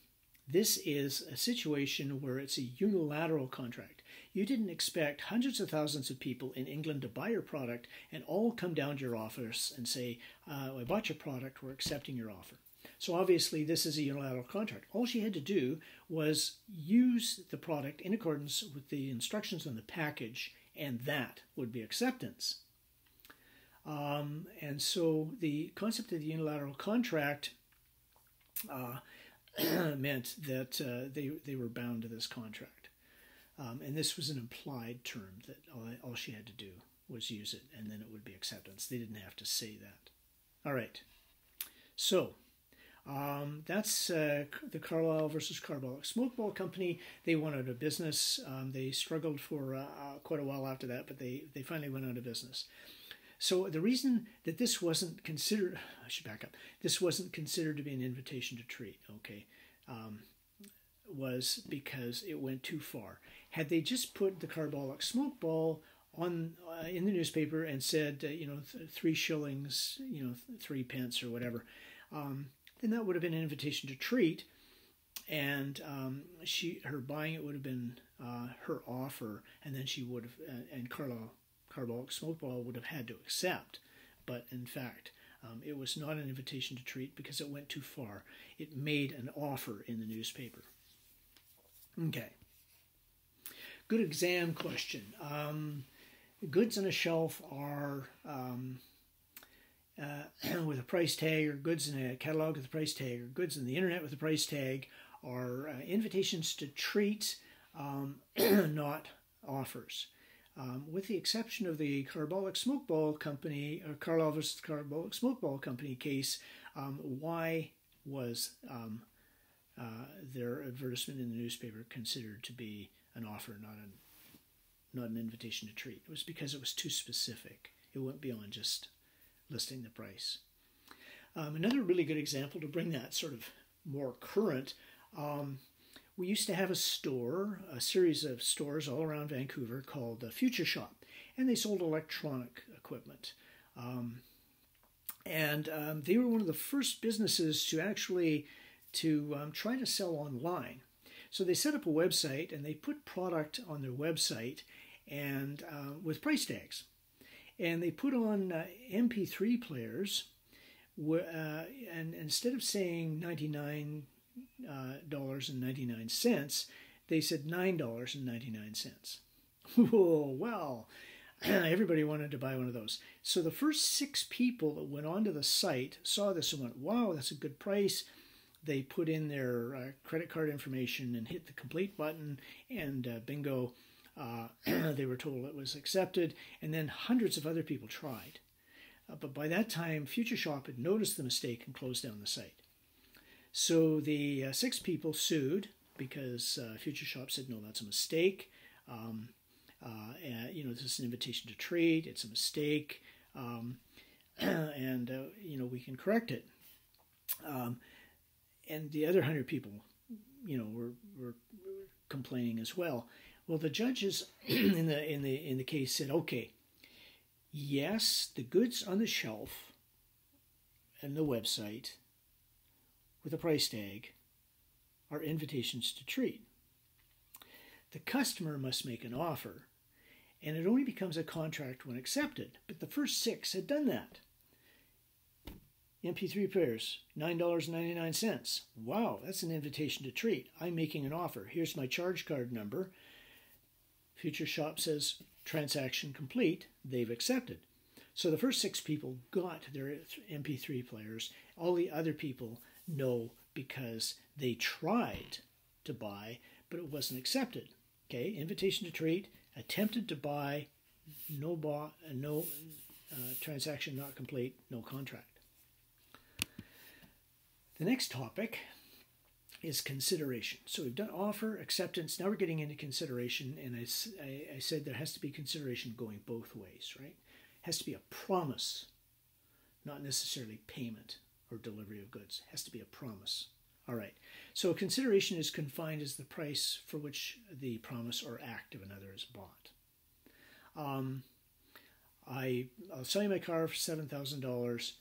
this is a situation where it's a unilateral contract. You didn't expect hundreds of thousands of people in England to buy your product and all come down to your office and say, uh, I bought your product, we're accepting your offer. So obviously, this is a unilateral contract. All she had to do was use the product in accordance with the instructions on the package, and that would be acceptance. Um, and so the concept of the unilateral contract uh, <clears throat> meant that uh, they, they were bound to this contract. Um, and this was an implied term that all, all she had to do was use it, and then it would be acceptance. They didn't have to say that. All right. So um, that's uh, the Carlisle versus Carbolic Smokeball Company. They went out of business. Um, they struggled for uh, uh, quite a while after that, but they, they finally went out of business. So the reason that this wasn't considered, I should back up, this wasn't considered to be an invitation to treat, okay, um, was because it went too far. Had they just put the Carbolic Smokeball on uh, in the newspaper and said, uh, you know, th- three shillings, you know, th- three pence or whatever, um, then that would have been an invitation to treat, and um, she her buying it would have been uh, her offer, and then she would have uh, and Carla Carbolic Smokeball would have had to accept, but in fact. Um, it was not an invitation to treat because it went too far. It made an offer in the newspaper. Okay. Good exam question. Um, goods on a shelf are um, uh, <clears throat> with a price tag or goods in a catalog with a price tag or goods on the internet with a price tag are uh, invitations to treat, um, <clears throat> not offers. Um, with the exception of the Carbolic Smoke Ball Company, or versus Carbolic Smokeball Company case, um, why was um, uh, their advertisement in the newspaper considered to be an offer, not an not an invitation to treat? It was because it was too specific. It went beyond just listing the price. Um, another really good example to bring that sort of more current. Um, we used to have a store, a series of stores all around Vancouver called the Future Shop, and they sold electronic equipment. Um, and um, they were one of the first businesses to actually to um, try to sell online. So they set up a website and they put product on their website and uh, with price tags and they put on uh, MP3 players, uh, and instead of saying ninety-nine uh, dollars and ninety-nine cents, they said nine dollars and ninety-nine cents. <laughs> Whoa, well, <clears throat> everybody wanted to buy one of those. So the first six people that went onto the site saw this and went, "Wow, that's a good price." They put in their uh, credit card information and hit the complete button, and uh, bingo, uh, <clears throat> they were told it was accepted, and then hundreds of other people tried. Uh, but by that time, Future Shop had noticed the mistake and closed down the site. So the uh, six people sued because uh, Future Shop said, no, that's a mistake. Um, uh, and, you know, this is an invitation to treat. It's a mistake. Um, <clears throat> and, uh, you know, we can correct it. Um, and the other hundred people, you know, were, were complaining as well. Well, the judges <clears throat> in the in the in the case said, okay, yes, the goods on the shelf and the website with a price tag are invitations to treat. The customer must make an offer, and it only becomes a contract when accepted. But the first six had done that. MP3 players, $9.99. Wow, that's an invitation to treat. I'm making an offer. Here's my charge card number. Future Shop says transaction complete, they've accepted. So the first six people got their MP3 players. All the other people know because they tried to buy, but it wasn't accepted. Okay, invitation to treat, attempted to buy, no bought, no uh, transaction not complete, no contract. The next topic is consideration. So we've done offer, acceptance. Now we're getting into consideration, and I, I, I said there has to be consideration going both ways, right? It has to be a promise, not necessarily payment or delivery of goods. It has to be a promise. All right. So consideration is confined as the price for which the promise or act of another is bought. Um, I I'll sell you my car for seven thousand um, dollars,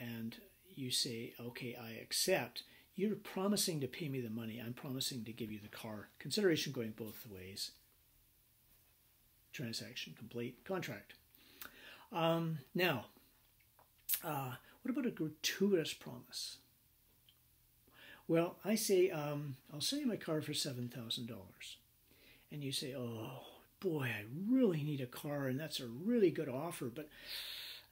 and you say, okay, I accept. You're promising to pay me the money. I'm promising to give you the car. Consideration going both ways. Transaction complete. Contract. Um, now, uh, what about a gratuitous promise? Well, I say, um, I'll sell you my car for $7,000. And you say, oh, boy, I really need a car, and that's a really good offer, but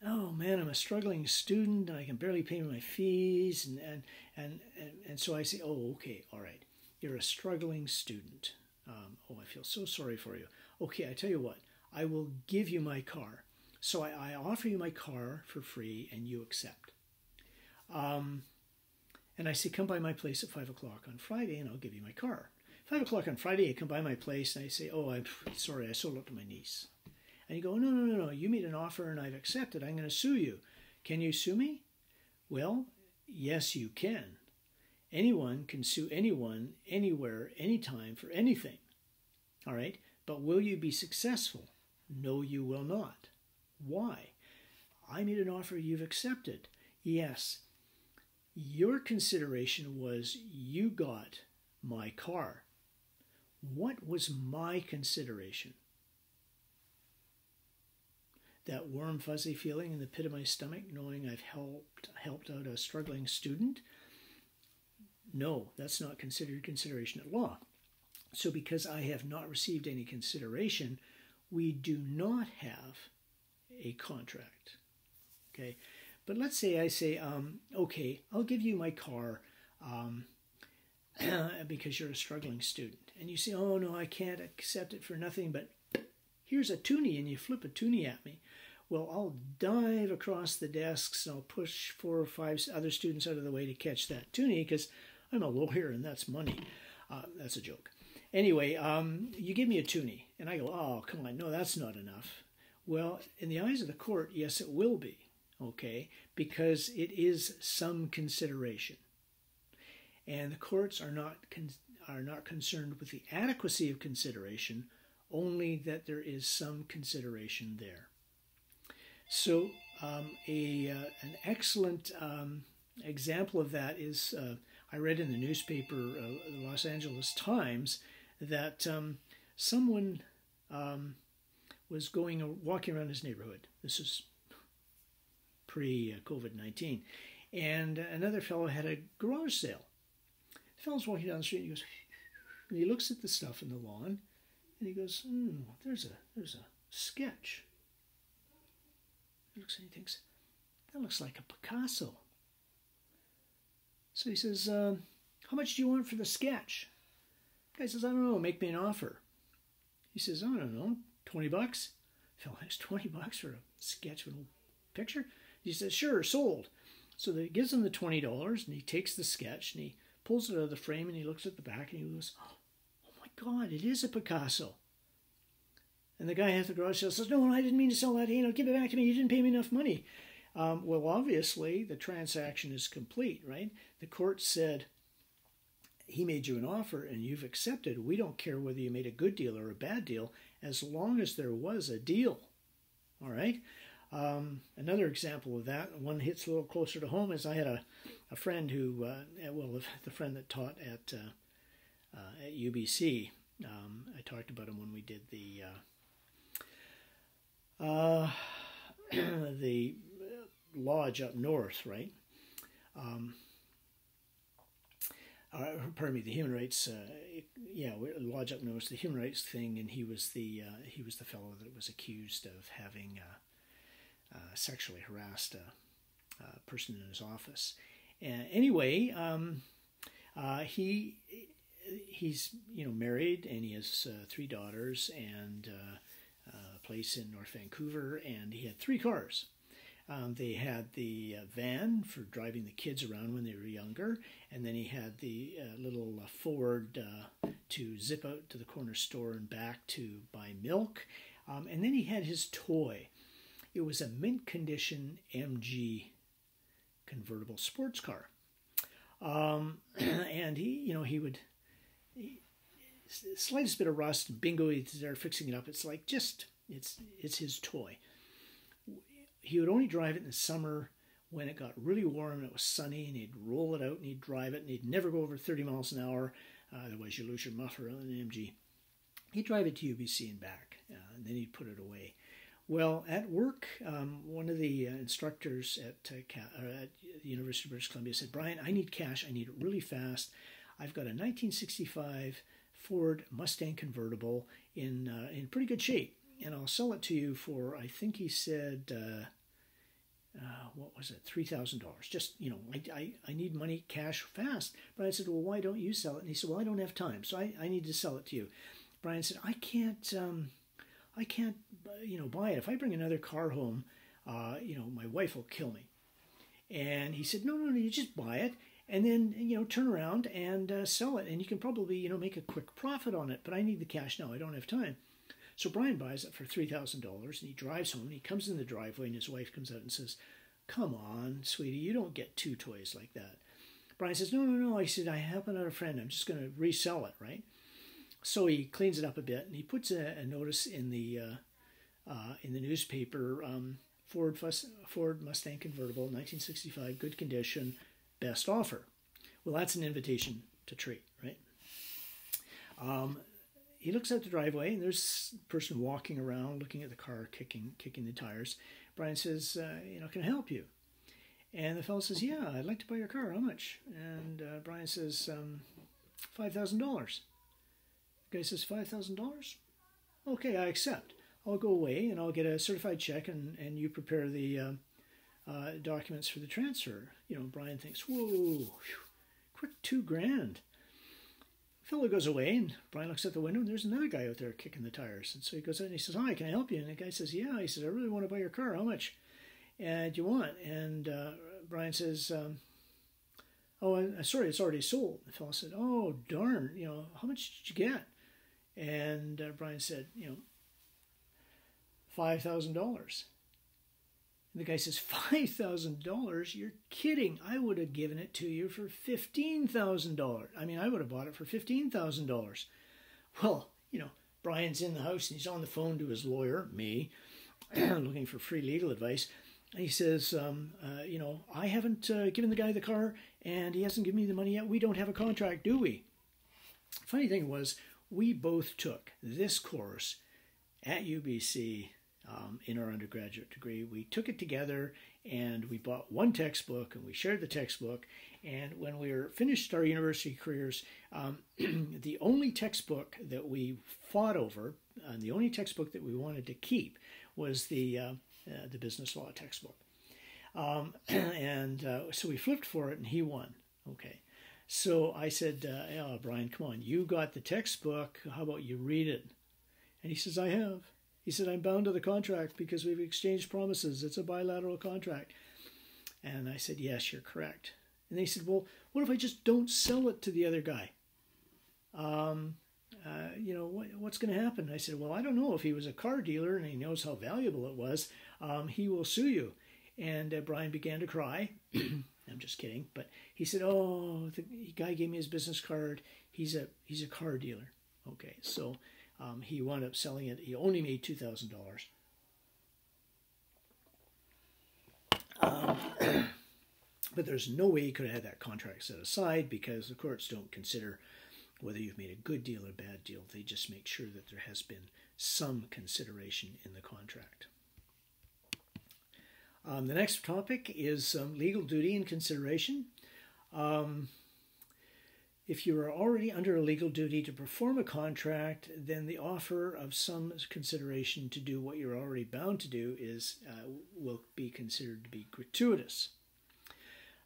oh man, I'm a struggling student, and I can barely pay my fees, and, and, and, and, and so I say, oh, okay, all right, you're a struggling student. Um, oh, I feel so sorry for you. Okay, I tell you what, I will give you my car. So I, I offer you my car for free, and you accept. Um, and I say, come by my place at 5 o'clock on Friday, and I'll give you my car. 5 o'clock on Friday, I come by my place, and I say, oh, I'm sorry, I sold it to my niece. And you go, no, no, no, no, you made an offer, and I've accepted. I'm going to sue you. Can you sue me? Well, yes, you can. Anyone can sue anyone, anywhere, anytime, for anything. All right? But will you be successful? No, you will not. Why? I made an offer you've accepted. Yes. Your consideration was you got my car. What was my consideration? That warm, fuzzy feeling in the pit of my stomach, knowing I've helped helped out a struggling student. No, that's not considered consideration at law. So, because I have not received any consideration, we do not have a contract. Okay, but let's say I say, um, okay, I'll give you my car um, <clears throat> because you're a struggling student, and you say, oh no, I can't accept it for nothing, but here's a toonie, and you flip a toonie at me. Well, I'll dive across the desks and I'll push four or five other students out of the way to catch that toonie because I'm a lawyer and that's money. Uh, that's a joke. Anyway, um, you give me a toonie, and I go, oh, come on, no, that's not enough. Well, in the eyes of the court, yes, it will be, okay, because it is some consideration. And the courts are not are not concerned with the adequacy of consideration, only that there is some consideration there. So, um, a uh, an excellent um, example of that is uh, I read in the newspaper, uh, the Los Angeles Times, that um, someone um, was going walking around his neighborhood. This is pre COVID 19. And another fellow had a garage sale. The fellow's walking down the street and he goes, and he looks at the stuff in the lawn and he goes, hmm, there's a there's a sketch. He looks and he thinks, that looks like a Picasso. So he says, uh, how much do you want for the sketch? The guy says, I don't know, make me an offer. He says, I don't know, 20 bucks? <laughs> Phil has 20 bucks for a sketch of a picture? He says, sure, sold. So he gives him the $20 and he takes the sketch and he pulls it out of the frame and he looks at the back and he goes, oh my God, it is a Picasso. And the guy at the garage sale says, no, I didn't mean to sell that. You know, give it back to me. You didn't pay me enough money. Um, well, obviously, the transaction is complete, right? The court said, he made you an offer and you've accepted. We don't care whether you made a good deal or a bad deal as long as there was a deal. All right. Um, another example of that, one hits a little closer to home, is I had a, a friend who, uh, well, the friend that taught at uh, uh, at UBC. Um, I talked about him when we did the uh, <clears throat> the lodge up north, right? Um, uh, pardon me, the human rights, uh, yeah, lodge up north, the human rights thing, and he was the uh, he was the fellow that was accused of having uh, uh, sexually harassed a, a, person in his office. And anyway, um, uh, he he's you know married and he has three daughters and place in North Vancouver, and he had three cars. Um, they had the uh, van for driving the kids around when they were younger, and then he had the uh, little uh, Ford uh, to zip out to the corner store and back to buy milk. Um, and then he had his toy. It was a mint condition MG convertible sports car. Um, <clears throat> and he, you know, he would, he, slightest bit of rust, bingo, he's there fixing it up. It's like just, it's, it's his toy he would only drive it in the summer when it got really warm and it was sunny, and he'd roll it out and he'd drive it, and he'd never go over 30 miles an hour. Uh, otherwise, you lose your muffler on an MG. He'd drive it to UBC and back, uh, and then he'd put it away. Well, at work, um, one of the uh, instructors at, uh, at the University of British Columbia said, Brian, I need cash. I need it really fast. I've got a 1965 Ford Mustang convertible in, uh, in pretty good shape, and I'll sell it to you for, I think he said, uh, uh, what was it, three thousand dollars. Just you know, I, I, I need money cash fast. but I said, well, why don't you sell it? And he said, well, I don't have time, so I, I need to sell it to you. Brian said, I can't um, I can't you know buy it. If I bring another car home, uh, you know, my wife will kill me. And he said, no, no, no, you just buy it and then you know turn around and uh, sell it, and you can probably you know make a quick profit on it. But I need the cash now. I don't have time. So Brian buys it for $3,000 and he drives home and he comes in the driveway and his wife comes out and says, Come on, sweetie, you don't get two toys like that. Brian says, No, no, no. I said, I have another friend. I'm just going to resell it, right? So he cleans it up a bit and he puts a, a notice in the uh, uh, in the newspaper um, Ford, Ford Mustang convertible, 1965, good condition, best offer. Well, that's an invitation to treat, right? Um, he looks out the driveway and there's a person walking around looking at the car kicking kicking the tires. Brian says uh, you know can i help you? And the fellow says yeah i'd like to buy your car. How much? And uh, brian says um, $5000 the guy says $5000 okay i accept. I'll go away and i'll get a certified check and, and you prepare the uh, uh documents for the transfer. You know brian thinks whoa quick two grand fellow goes away, and Brian looks out the window, and there's another guy out there kicking the tires. And so he goes out and he says, Hi, can I help you? And the guy says, Yeah. He says, I really want to buy your car. How much uh, do you want? And uh, Brian says, um, Oh, uh, sorry, it's already sold. The fellow said, Oh, darn, you know, how much did you get? And uh, Brian said, You know, $5,000. And the guy says, $5,000? You're kidding. I would have given it to you for $15,000. I mean, I would have bought it for $15,000. Well, you know, Brian's in the house and he's on the phone to his lawyer, me, <clears throat> looking for free legal advice. And he says, um, uh, you know, I haven't uh, given the guy the car and he hasn't given me the money yet. We don't have a contract, do we? Funny thing was, we both took this course at UBC um, in our undergraduate degree. We took it together and we bought one textbook and we shared the textbook. And when we were finished our university careers, um, <clears throat> the only textbook that we fought over, and the only textbook that we wanted to keep, was the uh, uh, the business law textbook. Um, <clears throat> and uh, so we flipped for it, and he won. Okay. So I said, uh, oh, Brian, come on, you got the textbook. How about you read it? And he says, I have. He said, I'm bound to the contract because we've exchanged promises. It's a bilateral contract. And I said, Yes, you're correct. And they said, Well, what if I just don't sell it to the other guy? Um, uh, you know, what, what's going to happen? I said, Well, I don't know. If he was a car dealer and he knows how valuable it was, um, he will sue you. And uh, Brian began to cry. <clears throat> I'm just kidding, but he said, "Oh, the guy gave me his business card. He's a he's a car dealer." Okay, so um, he wound up selling it. He only made two thousand dollars. Um, <clears throat> but there's no way he could have had that contract set aside because the courts don't consider whether you've made a good deal or a bad deal. They just make sure that there has been some consideration in the contract. Um, the next topic is um, legal duty and consideration. Um, if you are already under a legal duty to perform a contract, then the offer of some consideration to do what you're already bound to do is uh, will be considered to be gratuitous.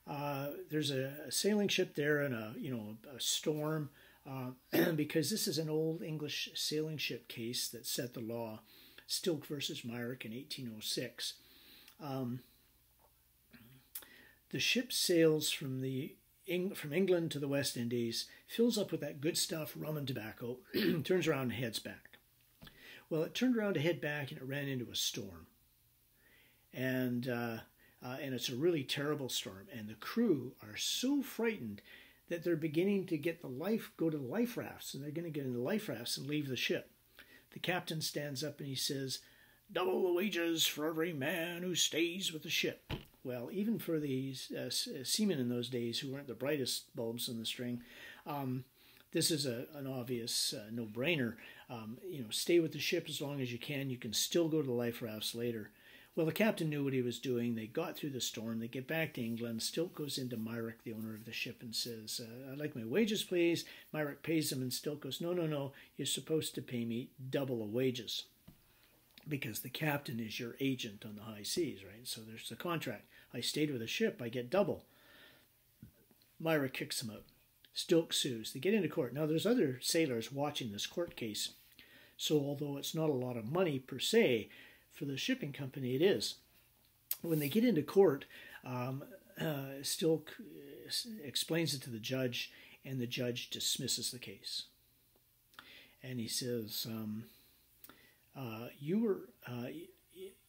Uh, there's a, a, sailing ship there and a you know a storm uh, <clears throat> because this is an old English sailing ship case that set the law, Stilk versus Myrick in 1806. Um, the ship sails from the from England to the West Indies, fills up with that good stuff, rum and tobacco, <clears throat> turns around and heads back. Well, it turned around to head back and it ran into a storm. And, uh, uh, and it's a really terrible storm. And the crew are so frightened that they're beginning to get the life, go to the life rafts, and they're going to get into life rafts and leave the ship. The captain stands up and he says, Double the wages for every man who stays with the ship. Well, even for these uh, uh, seamen in those days who weren't the brightest bulbs in the string, um, this is a, an obvious uh, no-brainer. Um, you know, stay with the ship as long as you can. You can still go to the life rafts later. Well, the captain knew what he was doing. They got through the storm. They get back to England. Stilk goes into Myrick, the owner of the ship, and says, uh, I'd like my wages, please. Myrick pays him, and Stilk goes, No, no, no. You're supposed to pay me double the wages because the captain is your agent on the high seas, right? So there's the contract. I stayed with a ship, I get double. Myrick kicks him out. Stilk sues. They get into court. Now, there's other sailors watching this court case. So, although it's not a lot of money per se, for the shipping company, it is. When they get into court, um, uh, Stilk explains it to the judge, and the judge dismisses the case. And he says, um, uh, "You were uh,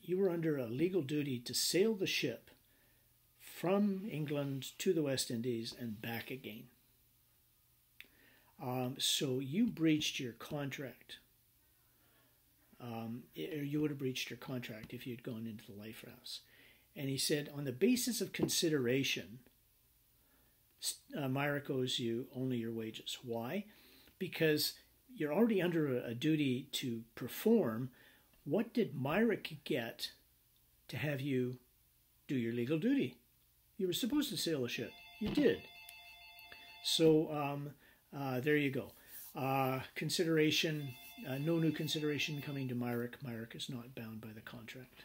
you were under a legal duty to sail the ship from England to the West Indies and back again. Um, so you breached your contract um, you would have breached your contract if you'd gone into the life rafts. And he said, on the basis of consideration, uh, Myrick owes you only your wages. Why? Because you're already under a, a duty to perform. What did Myrick get to have you do your legal duty? You were supposed to sail a ship. You did. So um, uh, there you go. Uh, consideration uh, no new consideration coming to Myrick. Myrick is not bound by the contract.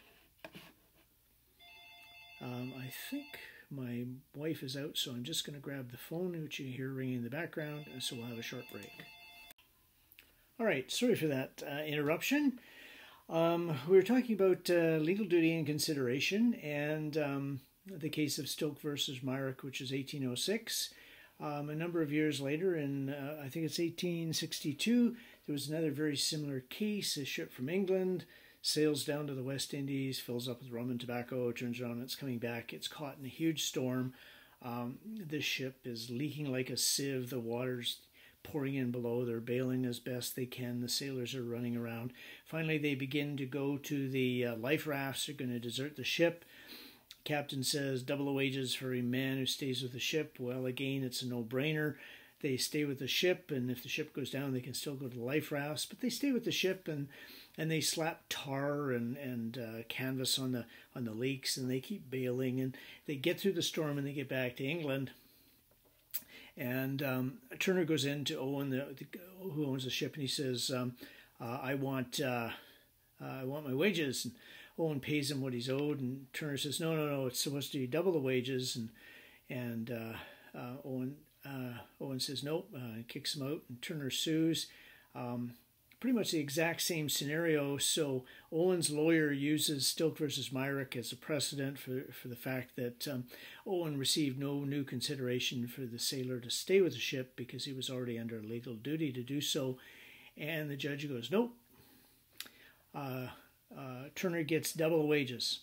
Um, I think my wife is out, so I'm just going to grab the phone, which you hear ringing in the background, so we'll have a short break. All right, sorry for that uh, interruption. Um, we were talking about uh, legal duty and consideration, and um, the case of Stilk versus Myrick, which is 1806. Um, a number of years later, in uh, I think it's 1862, there was another very similar case. A ship from England sails down to the West Indies, fills up with rum and tobacco, turns around, it's coming back. It's caught in a huge storm. Um, this ship is leaking like a sieve. The water's pouring in below. They're bailing as best they can. The sailors are running around. Finally, they begin to go to the uh, life rafts. They're going to desert the ship. Captain says double wages for a man who stays with the ship. Well, again, it's a no-brainer. They stay with the ship, and if the ship goes down, they can still go to the life rafts. But they stay with the ship, and and they slap tar and and uh, canvas on the on the leaks, and they keep bailing, and they get through the storm, and they get back to England. And um, Turner goes in to Owen, the, the, who owns the ship, and he says, um, uh, "I want uh, I want my wages." And Owen pays him what he's owed, and Turner says, "No, no, no, it's supposed to be double the wages." And and uh, uh, Owen uh, Owen says nope, uh, kicks him out, and Turner sues. Um, pretty much the exact same scenario. So Owen's lawyer uses Stilk versus Myrick as a precedent for, for the fact that um, Owen received no new consideration for the sailor to stay with the ship because he was already under legal duty to do so. And the judge goes, nope. Uh, uh, Turner gets double wages.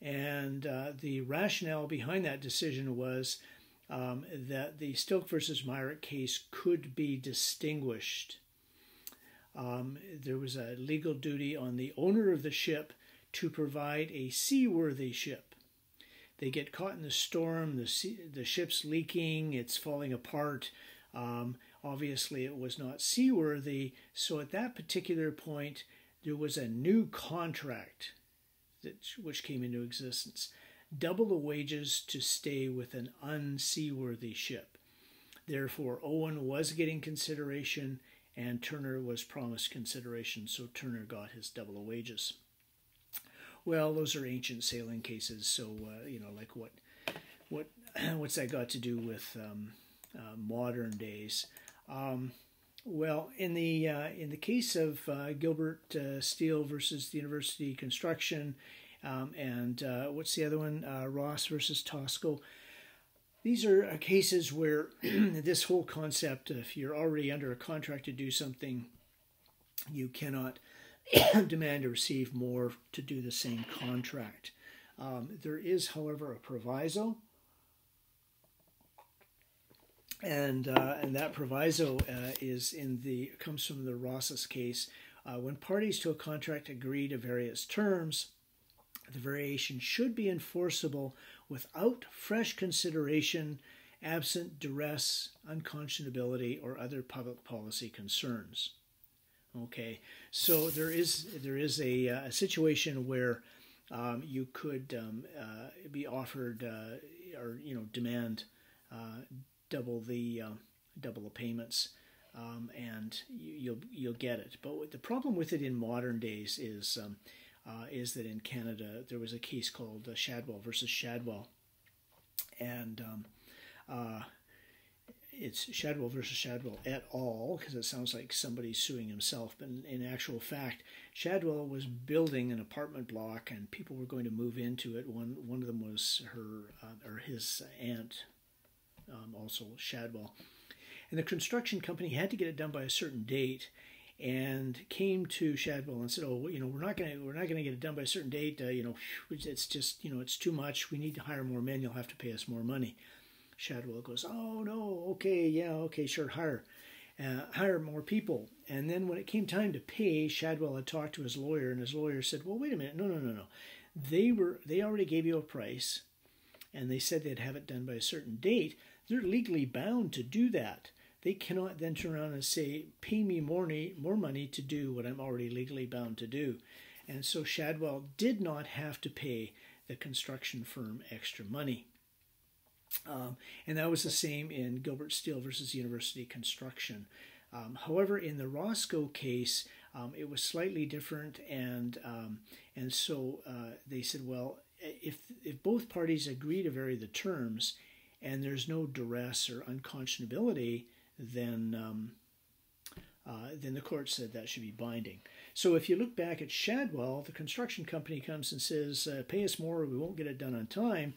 And uh, the rationale behind that decision was um, that the Stilk versus Myrick case could be distinguished. Um, there was a legal duty on the owner of the ship to provide a seaworthy ship. They get caught in the storm, the, sea, the ship's leaking, it's falling apart. Um, obviously, it was not seaworthy, so at that particular point, there was a new contract that, which came into existence. Double the wages to stay with an unseaworthy ship. Therefore, Owen was getting consideration and Turner was promised consideration, so Turner got his double the wages. Well, those are ancient sailing cases, so uh, you know, like what, what, <clears throat> what's that got to do with um, uh, modern days? Um, well, in the uh, in the case of uh, Gilbert uh, Steel versus the University Construction, Um, and uh, what's the other one? Uh, Ross versus Toca. These are uh, cases where <clears throat> this whole concept, if you're already under a contract to do something, you cannot <clears throat> demand to receive more to do the same contract. Um, there is, however, a proviso, and uh, and that proviso uh, is in the comes from the Rosas case. Uh, when parties to a contract agree to various terms, the variation should be enforceable without fresh consideration, absent duress, unconscionability, or other public policy concerns. Okay, so there is there is a, uh, a situation where um, you could um, uh, be offered uh, or you know demand uh, double the uh, double the payments, um, and you, will you'll, you'll get it. But the problem with it in modern days is um, uh, is that in Canada there was a case called Shadwell versus Shadwell, and um, it's Shadwell versus Shadwell et al. because it sounds like somebody's suing himself, but in, in, actual fact, Shadwell was building an apartment block and people were going to move into it. One one of them was her uh, or his aunt, um, also Shadwell, and the construction company had to get it done by a certain date. And came to Shadwell and said, "Oh, you know, we're not gonna we're not gonna get it done by a certain date. Uh, you know, it's just you know it's too much. We need to hire more men. You'll have to pay us more money." Shadwell goes, "Oh no, okay, yeah, okay, sure, hire, uh, hire more people." And then when it came time to pay, Shadwell had talked to his lawyer, and his lawyer said, "Well, wait a minute, no, no, no, no. They were they already gave you a price, and they said they'd have it done by a certain date. They're legally bound to do that." They cannot then turn around and say, pay me more, more money to do what I'm already legally bound to do. And so Shadwell did not have to pay the construction firm extra money. Um, and that was the same in Gilbert Steel versus University Construction. Um, however, in the Rosas case, um, it was slightly different, and um, and so uh, they said, well, if if both parties agree to vary the terms, and there's no duress or unconscionability, then um, uh, then the court said that should be binding. So if you look back at Shadwell, the construction company comes and says, uh, "Pay us more, or we won't get it done on time."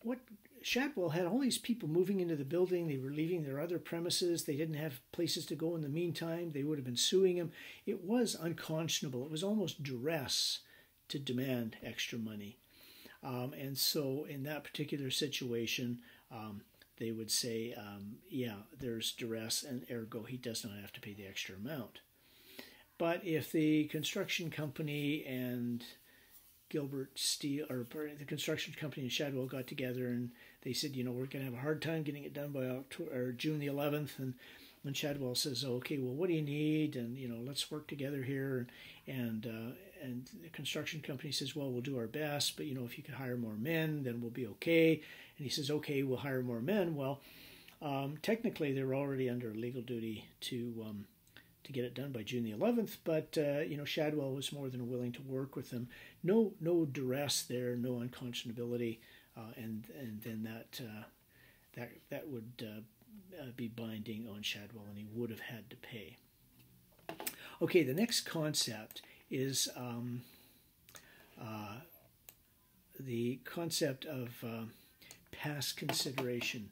What Shadwell had all these people moving into the building. They were leaving their other premises. They didn't have places to go in the meantime. They would have been suing him. It was unconscionable. It was almost duress to demand extra money. Um, and so, in that particular situation, um, they would say, um, yeah, there's duress, and ergo, he does not have to pay the extra amount. But if the construction company and Gilbert Steel or the construction company in Shadwell got together and they said, you know, we're going to have a hard time getting it done by October or June the 11th. And when Shadwell says, okay, well, what do you need? And you know, let's work together here. And uh, and the construction company says, well, we'll do our best, but you know, if you could hire more men, then we'll be okay. And he says, okay, we'll hire more men. Well, um, technically, they're already under legal duty to um, to get it done by June the 11th. But uh, you know, Shadwell was more than willing to work with them. No, no duress there, no unconscionability, uh, and and then that uh, that that would uh, uh, be binding on Shadwell, and he would have had to pay. Okay, the next concept is um, uh, the concept of past consideration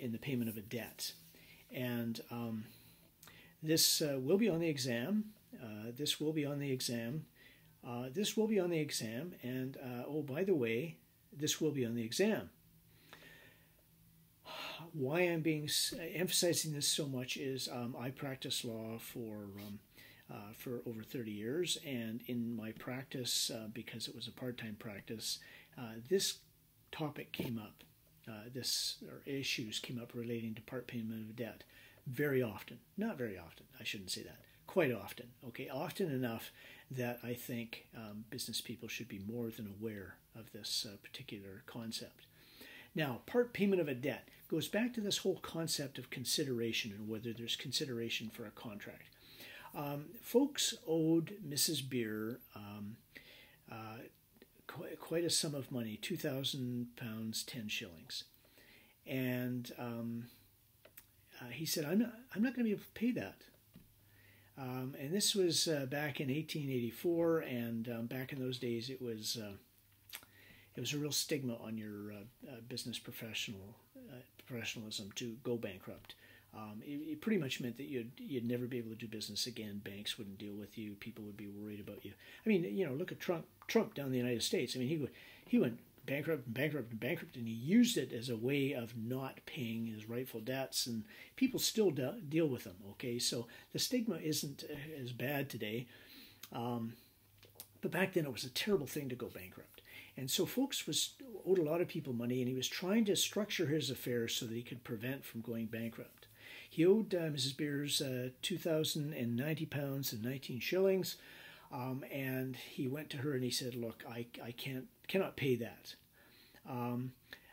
in the payment of a debt, and um, this uh, will be on the exam. Uh, this will be on the exam. Uh, this will be on the exam. And uh, oh, by the way, this will be on the exam. <sighs> Why I'm being emphasizing this so much is um, I practice law for um, uh, for over 30 years, and in my practice, uh, because it was a part-time practice, this topic came up. This or issues came up relating to part payment of debt very often. Not very often, I shouldn't say that. Quite often, okay? Often enough that I think um, business people should be more than aware of this uh, particular concept. Now, part payment of a debt goes back to this whole concept of consideration and whether there's consideration for a contract. Um, Foakes owed Mrs. Beer um, uh, qu- quite a sum of money, two thousand pounds, ten shillings, and um, uh, he said, I'm not, I'm not going to be able to pay that. Um, and this was uh, back in 1884, and um, back in those days, it was uh, it was a real stigma on your uh, uh, business professional uh, professionalism to go bankrupt. Um, it, it, pretty much meant that you'd you'd never be able to do business again. Banks wouldn't deal with you. People would be worried about you. I mean, you know, look at Trump. Trump down in the United States. I mean, he he went bankrupt and bankrupt and bankrupt, and he used it as a way of not paying his rightful debts, and people still de- deal with them. Okay, so the stigma isn't as bad today, um, but back then it was a terrible thing to go bankrupt, and so Foakes was owed a lot of people money, and he was trying to structure his affairs so that he could prevent from going bankrupt. He owed uh, Mrs. Beers uh, two thousand and ninety pounds and nineteen shillings. Um, and he went to her and he said, "Look, I, I can't cannot pay that." Um,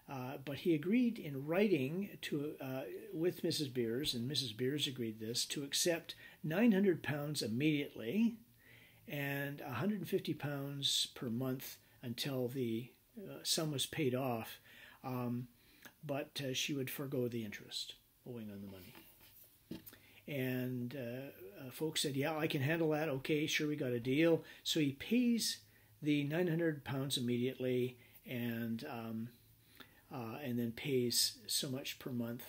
uh, but he agreed in writing to uh, with Mrs. Beers, and Mrs. Beers agreed this to accept 900 pounds immediately, and 150 pounds per month until the uh, sum was paid off. Um, but uh, she would forego the interest owing on the money. And uh, uh, Foakes said, "Yeah, I can handle that. Okay, sure, we got a deal." So he pays the 900 pounds immediately, and um, uh, and then pays so much per month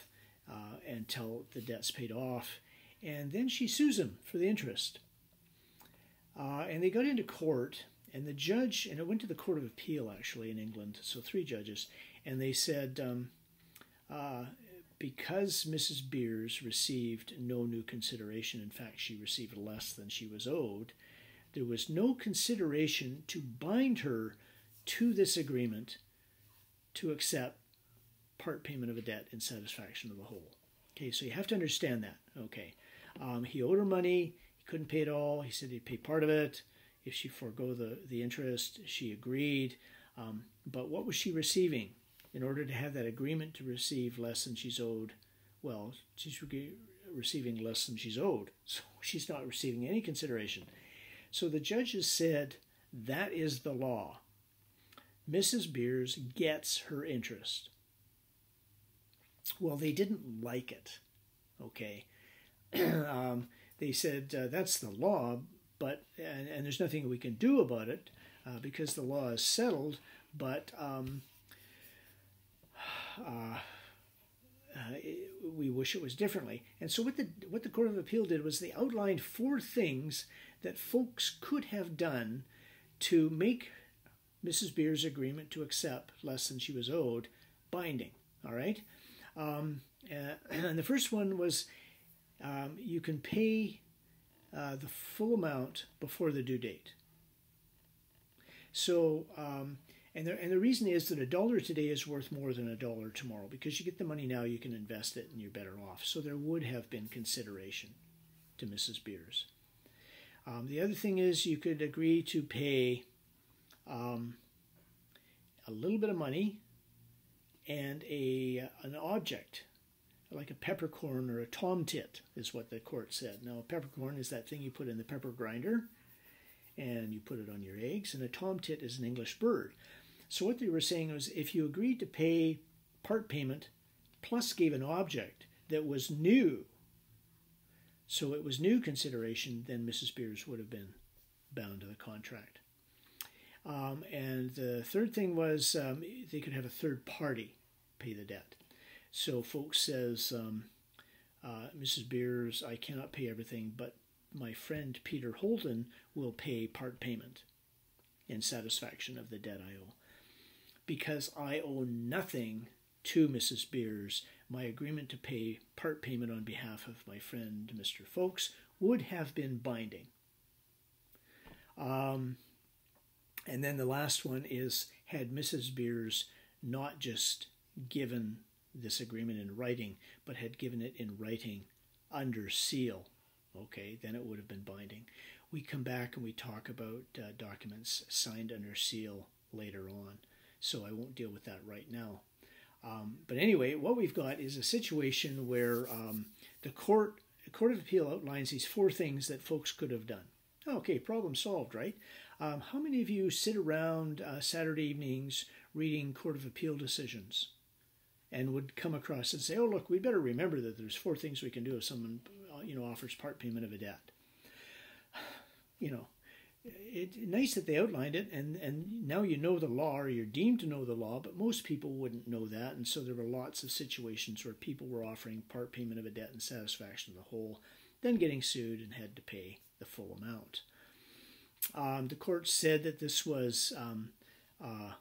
uh, until the debt's paid off, and then she sues him for the interest. Uh, and they got into court, and the judge, and it went to the Court of Appeal actually in England, so three judges, and they said. Um, uh, because Mrs. Beers received no new consideration, in fact, she received less than she was owed, there was no consideration to bind her to this agreement to accept part payment of a debt in satisfaction of the whole. Okay, so you have to understand that. Okay, um, he owed her money, he couldn't pay it all. He said he'd pay part of it if she forego the, the interest. She agreed. Um, but what was she receiving? In order to have that agreement to receive less than she's owed, well, she's re- receiving less than she's owed. <laughs> So she's not receiving any consideration. So the judges said that is the law. Mrs. Beers gets her interest. Well, they didn't like it. Okay. <clears throat> um, they said uh, that's the law, but and, and, there's nothing we can do about it uh, because the law is settled. But um, uh, uh, we wish it was differently. And so what the what the Court of Appeal did was they outlined four things that Foakes could have done to make Mrs. Beer's agreement to accept less than she was owed binding. All right, um, uh, <clears throat> and the first one was um, you can pay uh, the full amount before the due date. So um, and the, and the reason is that a dollar today is worth more than a dollar tomorrow because you get the money now, you can invest it, and you're better off. So there would have been consideration to Mrs. Beers. Um, the other thing is you could agree to pay um, a little bit of money and a an object like a peppercorn or a tomtit is what the court said. Now, a peppercorn is that thing you put in the pepper grinder and you put it on your eggs, and a tomtit is an English bird. So what they were saying was if you agreed to pay part payment plus gave an object that was new, so it was new consideration, then Mrs. Beers would have been bound to the contract. Um, and the third thing was um, they could have a third party pay the debt. So Foakes says, um, uh, Mrs. Beers, I cannot pay everything, but my friend Peter Holden will pay part payment in satisfaction of the debt I owe because I owe nothing to Mrs. Beers. My agreement to pay part payment on behalf of my friend Mr. Foakes would have been binding. Um, and then the last one is had Mrs. Beers not just given this agreement in writing, but had given it in writing under seal, okay, then it would have been binding. We come back and we talk about uh, documents signed under seal later on so I won't deal with that right now. Um, but anyway, what we've got is a situation where um, the court, Court of Appeal outlines these four things that Foakes could have done. Okay, problem solved, right? Um, how many of you sit around uh, Saturday evenings reading Court of Appeal decisions and would come across and say, "Oh, look, we better remember that there's four things we can do if someone, uh, you know, offers part payment of a debt." <sighs> you know, it's nice that they outlined it, and, and now you know the law, or you're deemed to know the law, but most people wouldn't know that. And so there were lots of situations where people were offering part payment of a debt in satisfaction of the whole, then getting sued and had to pay the full amount. Um, the court said that this was um, uh,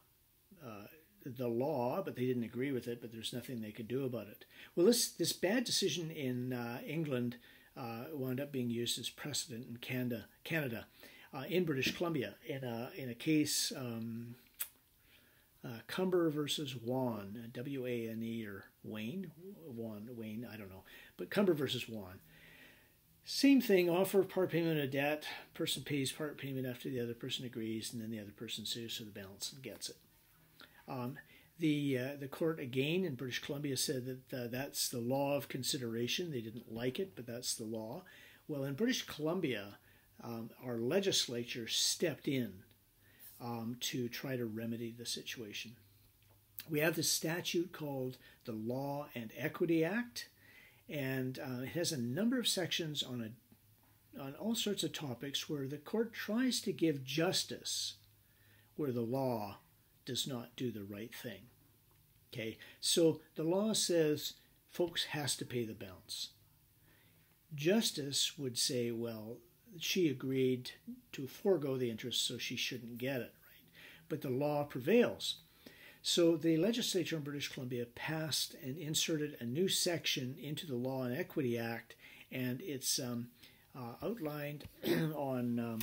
uh, the law, but they didn't agree with it, but there's nothing they could do about it. Well, this, this bad decision in uh, England uh, wound up being used as precedent in Canada. Canada uh, in British Columbia in a in a case um, uh, Cumber versus Wan, W A N E or Wayne, Wan, Wayne, I don't know, but Cumber versus Wan. Same thing, offer part payment of debt, person pays part payment after the other person agrees, and then the other person sues for the balance and gets it. Um, the uh, the court again in British Columbia said that uh, that's the law of consideration. They didn't like it, but that's the law. Well, in British Columbia, um, our legislature stepped in um, to try to remedy the situation. We have this statute called the Law and Equity Act, and uh, it has a number of sections on a on all sorts of topics where the court tries to give justice where the law does not do the right thing. Okay, so the law says Foakes has to pay the balance. Justice would say, well, she agreed to forego the interest, so she shouldn't get it, right? But the law prevails. So the legislature in British Columbia passed and inserted a new section into the Law and Equity Act, and it's um, uh, outlined <clears throat> on um,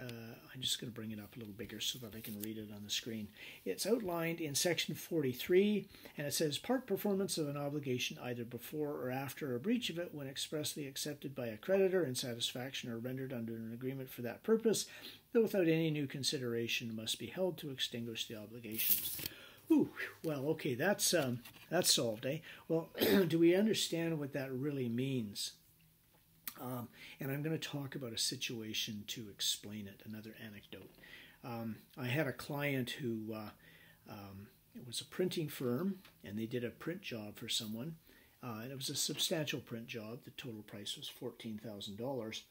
uh, I'm just going to bring it up a little bigger so that I can read it on the screen. It's outlined in section 43, and it says part performance of an obligation either before or after a breach of it when expressly accepted by a creditor in satisfaction or rendered under an agreement for that purpose, though without any new consideration, must be held to extinguish the obligations. Ooh, well, okay, that's um, that's solved, eh? Well, <clears throat> do we understand what that really means? Um, and I'm going to talk about a situation to explain it, another anecdote. Um, I had a client who uh, um, it was a printing firm, and they did a print job for someone, uh, and it was a substantial print job. The total price was fourteen thousand dollars.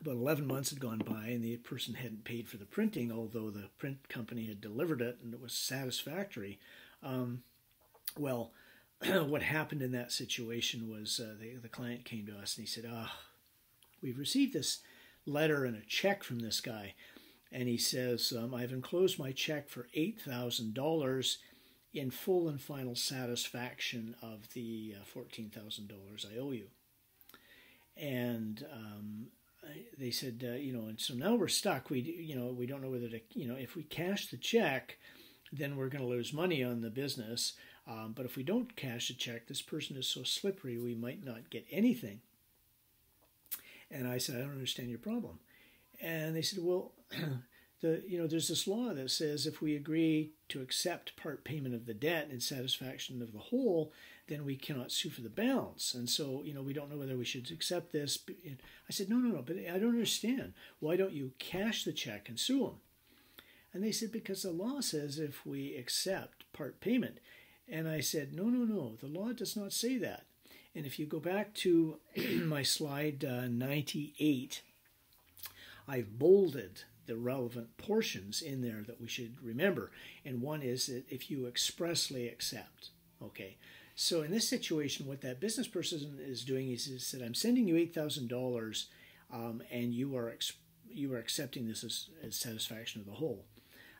About 11 months had gone by, and the person hadn't paid for the printing, although the print company had delivered it and it was satisfactory. Um, well, <clears throat> what happened in that situation was uh, the, the client came to us and he said, Ah, oh, we've received this letter and a check from this guy. And he says, um, I've enclosed my check for $8,000 in full and final satisfaction of the uh, $14,000 I owe you. And um, they said, uh, you know, and so now we're stuck. We, you know, we don't know whether to, you know, if we cash the check, then we're going to lose money on the business. Um, but if we don't cash a check, this person is so slippery we might not get anything. And I said, I don't understand your problem. And they said, well, <clears throat> the you know there's this law that says if we agree to accept part payment of the debt in satisfaction of the whole, then we cannot sue for the balance. And so you know we don't know whether we should accept this. I said, no, no, no, but I don't understand. Why don't you cash the check and sue them? And they said because the law says if we accept part payment, and I said, no, no, no, the law does not say that. And if you go back to <clears throat> my slide uh, 98, I've bolded the relevant portions in there that we should remember. And one is that if you expressly accept, okay. So in this situation, what that business person is doing is, is that I'm sending you eight thousand um, dollars, and you are you are accepting this as, as satisfaction of the whole.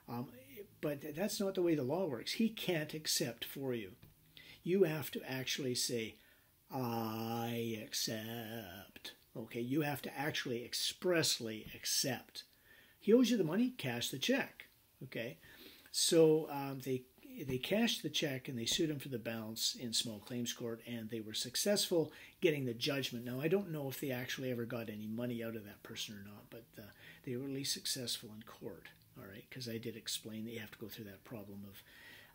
Um, but that's not the way the law works. He can't accept for you. You have to actually say, I accept. Okay, you have to actually expressly accept. He owes you the money, cash the check. Okay, so um, they they cashed the check and they sued him for the balance in small claims court, and they were successful getting the judgment. Now I don't know if they actually ever got any money out of that person or not, but uh, they were at least successful in court all right, because I did explain that you have to go through that problem of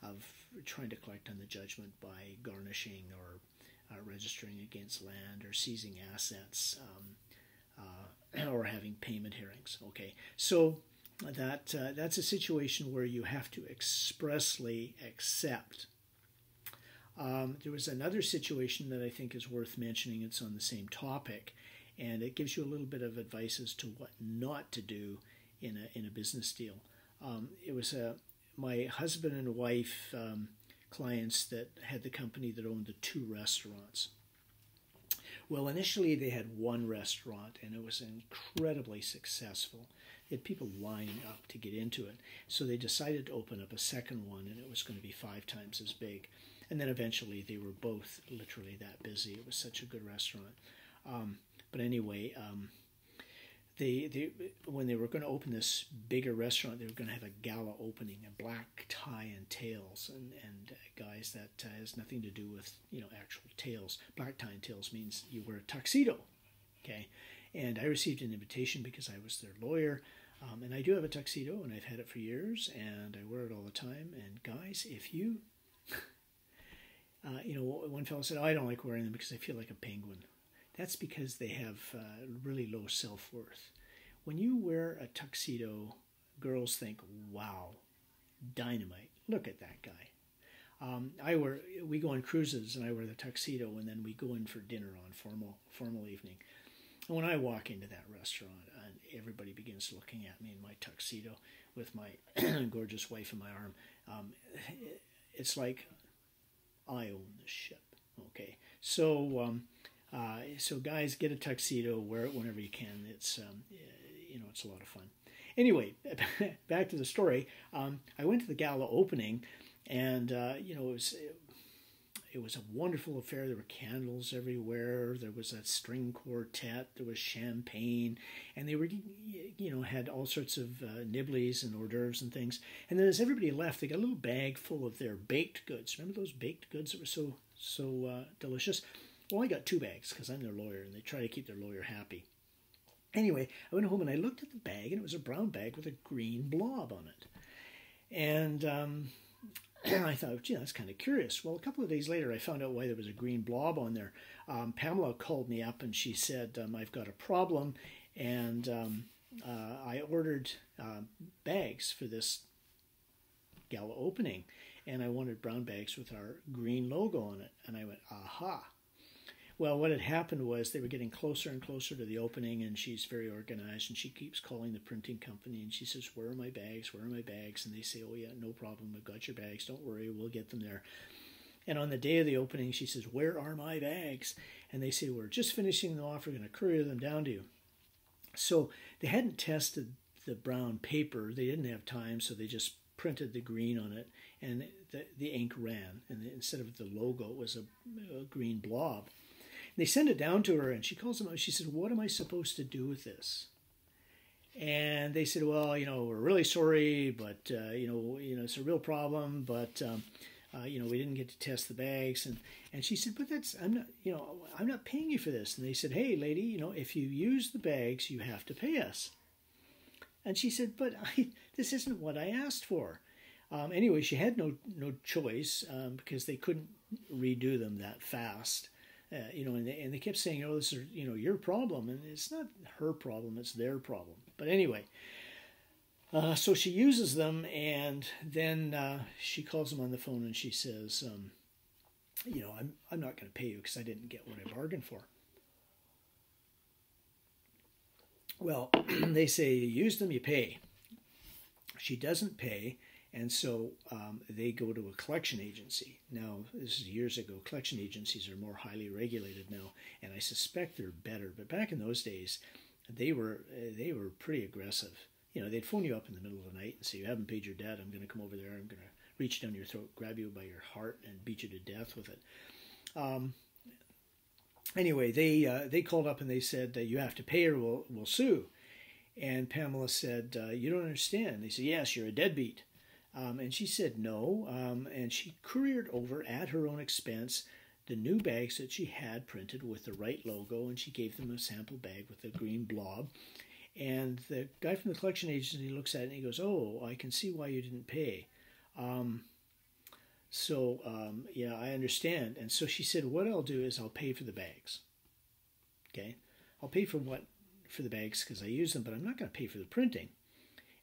of trying to collect on the judgment by garnishing or uh, registering against land or seizing assets um, uh, <clears throat> or having payment hearings. Okay, so that uh, that's a situation where you have to expressly accept. Um, there was another situation that I think is worth mentioning. It's on the same topic, and it gives you a little bit of advice as to what not to do in a in a business deal. Um, it was a my husband and wife um, clients that had the company that owned the two restaurants. Well, initially they had one restaurant, and it was incredibly successful. They had people lining up to get into it, so they decided to open up a second one, and it was going to be five times as big. And then eventually they were both literally that busy. It was such a good restaurant. Um, but anyway, um, they, they when they were going to open this bigger restaurant, they were going to have a gala opening, a black tie and tails, and and uh, guys that uh, has nothing to do with you know actual tails. Black tie and tails means you wear a tuxedo, okay. And I received an invitation because I was their lawyer, um, and I do have a tuxedo, and I've had it for years, and I wear it all the time. And guys, if you <laughs> uh, you know, one fellow said, oh, I don't like wearing them because I feel like a penguin. That's because they have uh, really low self worth. When you wear a tuxedo, girls think, wow, dynamite. Look at that guy. Um, I wear, we go on cruises and I wear the tuxedo and then we go in for dinner on formal, formal evening. And when I walk into that restaurant, and everybody begins looking at me in my tuxedo with my <clears throat> gorgeous wife in my arm, um, it's like I own the ship. Okay, so um, uh, so guys, get a tuxedo, wear it whenever you can. It's um, you know it's a lot of fun. Anyway, <laughs> back to the story. Um, I went to the gala opening, and uh, you know it was it was a wonderful affair. There were candles everywhere. There was a string quartet. There was champagne, and they were, you know, had all sorts of uh, nibblies and hors d'oeuvres and things. And then as everybody left, they got a little bag full of their baked goods. Remember those baked goods that were so so uh, delicious? Well, I got two bags because I'm their lawyer, and they try to keep their lawyer happy. Anyway, I went home and I looked at the bag, and it was a brown bag with a green blob on it. And um, <clears throat> I thought, gee, that's kind of curious. Well, a couple of days later, I found out why there was a green blob on there. Um, Pamela called me up and she said, um, I've got a problem. And um, uh, I ordered uh, bags for this gala opening. And I wanted brown bags with our green logo on it. And I went, aha. Well, what had happened was they were getting closer and closer to the opening, and she's very organized, and she keeps calling the printing company, and she says, "Where are my bags? Where are my bags?" And they say, "Oh yeah, no problem. We've got your bags. Don't worry, we'll get them there." And on the day of the opening, she says, "Where are my bags?" And they say, "We're just finishing them off. We're going to courier them down to you." So they hadn't tested the brown paper. They didn't have time, so they just printed the green on it, and the, the ink ran. And instead of the logo, it was a, a green blob. They send it down to her, and she calls them up. She said, "What am I supposed to do with this?" And they said, "Well, you know, we're really sorry, but uh, you know, you know, it's a real problem, but." Um, uh, you know, we didn't get to test the bags, and and she said, but that's I'm not, you know, I'm not paying you for this. And they said, hey, lady, you know, if you use the bags, you have to pay us. And she said, but I, <laughs> this isn't what I asked for. Um, anyway, she had no no choice um, because they couldn't redo them that fast. Uh, you know, and they, and they kept saying, "Oh, this is you know your problem," and it's not her problem; it's their problem. But anyway, uh, so she uses them, and then uh, she calls him on the phone, and she says, um, "You know, I'm I'm not going to pay you because I didn't get what I bargained for." Well, <clears throat> they say you use them, you pay. She doesn't pay, and so um, they go to a collection agency. Now, this is years ago. Collection agencies are more highly regulated now, and I suspect they're better. But back in those days, they were they were pretty aggressive. You know, they'd phone you up in the middle of the night and say, "You haven't paid your debt. I'm going to come over there. I'm going to reach down your throat, grab you by your heart, and beat you to death with it." Um, anyway, they uh, they called up and they said, "You have to pay or we'll we'll sue." And Pamela said, uh, "You don't understand." They said, "Yes, you're a deadbeat." Um, and she said no. Um, and she couriered over at her own expense the new bags that she had printed with the right logo, and she gave them a sample bag with a green blob. And the guy from the collection agency looks at it and he goes, "Oh, I can see why you didn't pay." Um, so um, yeah, I understand. And so she said, "What I'll do is I'll pay for the bags. Okay, I'll pay for what for the bags because I use them, but I'm not going to pay for the printing."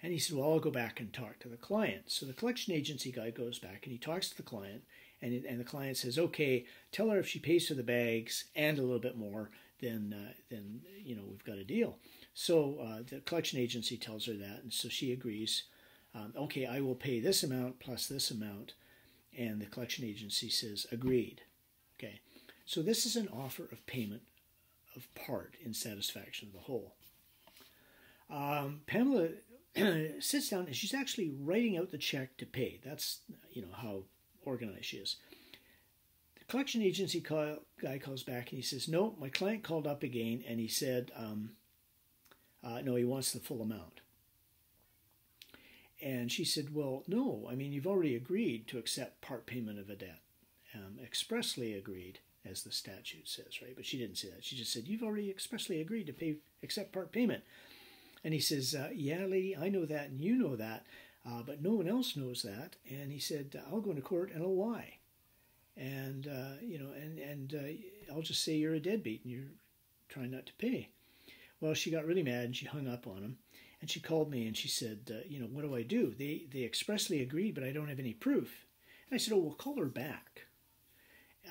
And he said, Well, I'll go back and talk to the client. So the collection agency guy goes back and he talks to the client And, and the client says, okay, tell her if she pays for the bags and a little bit more, then, uh, then you know, we've got a deal. So uh, the collection agency tells her that, and so she agrees. Um, okay, I will pay this amount plus this amount, and the collection agency says agreed. Okay, so this is an offer of payment of part in satisfaction of the whole. Um, Pamela <clears throat> sits down and she's actually writing out the check to pay. That's you know how organized she is. The collection agency call, guy calls back and he says, "No, my client called up again and he said, um, uh, no, he wants the full amount." And she said, "Well, no. I mean, you've already agreed to accept part payment of a debt, um, expressly agreed." As the statute says, right? But she didn't say that. She just said, You've already expressly agreed to pay accept part payment. And he says, uh, Yeah, lady, I know that and you know that, uh, but no one else knows that. And he said, I'll go into court and I'll lie. And, uh, you know, and, and uh, I'll just say you're a deadbeat and you're trying not to pay. Well, she got really mad and she hung up on him. And she called me and she said, uh, You know, what do I do? They, they expressly agreed, but I don't have any proof. And I said, Oh, well, call her back.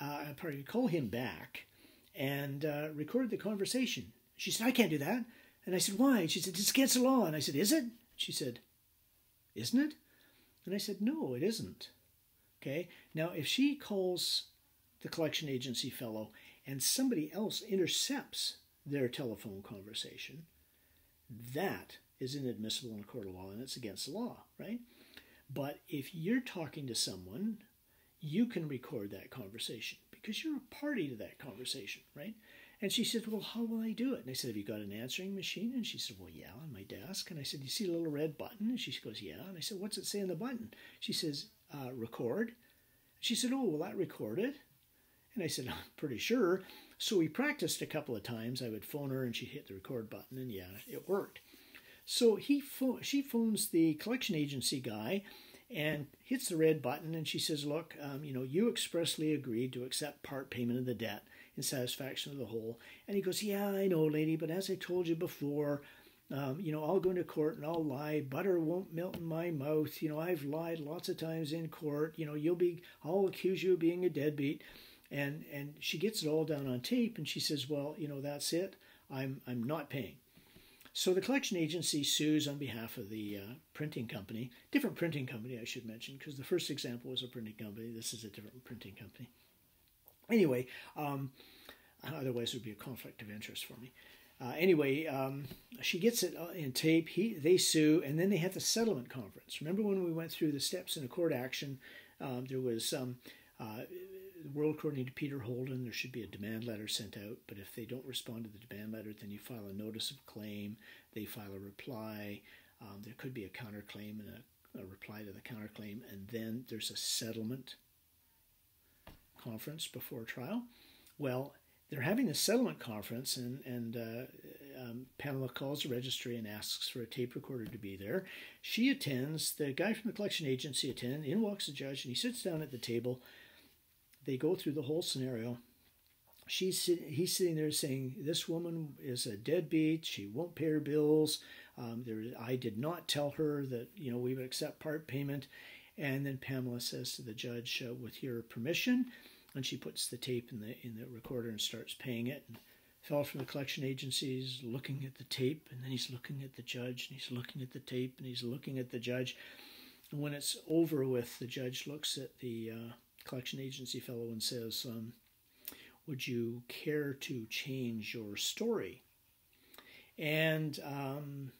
Uh, pardon, call him back and uh, record the conversation. She said, I can't do that. And I said, Why? She said, It's against the law. And I said, Is it? She said, Isn't it? And I said, No, it isn't. Okay. Now, if she calls the collection agency fellow and somebody else intercepts their telephone conversation, that is inadmissible in a court of law and it's against the law, right? But if you're talking to someone, you can record that conversation because you're a party to that conversation, right? And she said, Well, how will I do it? And I said, Have you got an answering machine? And she said, Well, yeah, on my desk. And I said, You see a little red button? And she goes, Yeah. And I said, What's it say on the button? She says, uh, Record. She said, Oh, will that record it? And I said, I'm pretty sure. So we practiced a couple of times. I would phone her and she'd hit the record button, and yeah, it worked. So he pho- she phones the collection agency guy and hits the red button, and she says, Look, um, you know, you expressly agreed to accept part payment of the debt in satisfaction of the whole. And he goes, Yeah, I know, lady, but as I told you before, um, you know, I'll go into court and I'll lie. Butter won't melt in my mouth. You know, I've lied lots of times in court. You know, you'll be, I'll accuse you of being a deadbeat. And and she gets it all down on tape, and she says, Well, you know, that's it. I'm I'm not paying. So the collection agency sues on behalf of the uh, printing company, different printing company, I should mention, because the first example was a printing company. This is a different printing company. Anyway, um, otherwise it would be a conflict of interest for me. Uh, anyway, um, she gets it uh, in tape. He, they sue, and then they have the settlement conference. Remember when we went through the steps in a court action? Um, there was um, uh, the world according to Peter Holden. There should be a demand letter sent out, but if they don't respond to the demand letter, then you file a notice of claim. They file a reply. Um, there could be a counterclaim and a, a reply to the counterclaim, and then there's a settlement conference before trial. Well, they're having a settlement conference, and, and uh, um, Pamela calls the registry and asks for a tape recorder to be there. She attends. The guy from the collection agency attends. In walks the judge, and he sits down at the table. They go through the whole scenario. She's he's sitting there saying, "This woman is a deadbeat. She won't pay her bills. Um, there, I did not tell her that you know we would accept part payment." And then Pamela says to the judge, uh, "With your permission." and she puts the tape in the in the recorder and starts paying it. And fellow from the collection agency is looking at the tape, and then he's looking at the judge, and he's looking at the tape, and he's looking at the judge. And when it's over with, the judge looks at the uh, collection agency fellow and says, um, "Would you care to change your story?" And um,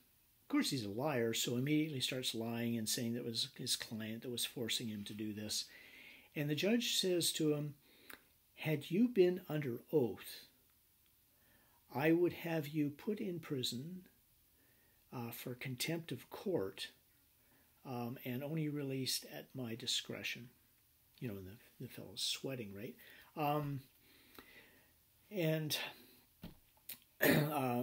of course, he's a liar, so immediately starts lying and saying that was his client that was forcing him to do this. And the judge says to him, had you been under oath, I would have you put in prison uh, for contempt of court um, and only released at my discretion. You know, and the, the fellow's sweating, right? Um, and <clears throat> uh,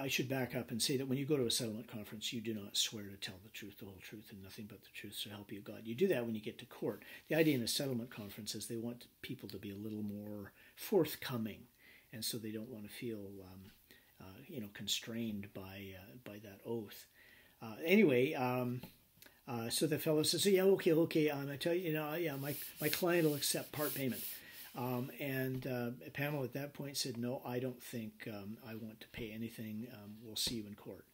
I should back up and say that when you go to a settlement conference, you do not swear to tell the truth, the whole truth, and nothing but the truth, so help you God. You do that when you get to court. The idea in a settlement conference is they want people to be a little more forthcoming, and so they don't want to feel, um, uh, you know, constrained by uh, by that oath. Uh, anyway, um, Uh, so the fellow says, "Yeah, okay, okay. Um, I tell you, you know, yeah, my my client will accept part payment." Um, and uh, Pamela at that point said, "No, I don't think um, I want to pay anything. Um, we'll see you in court."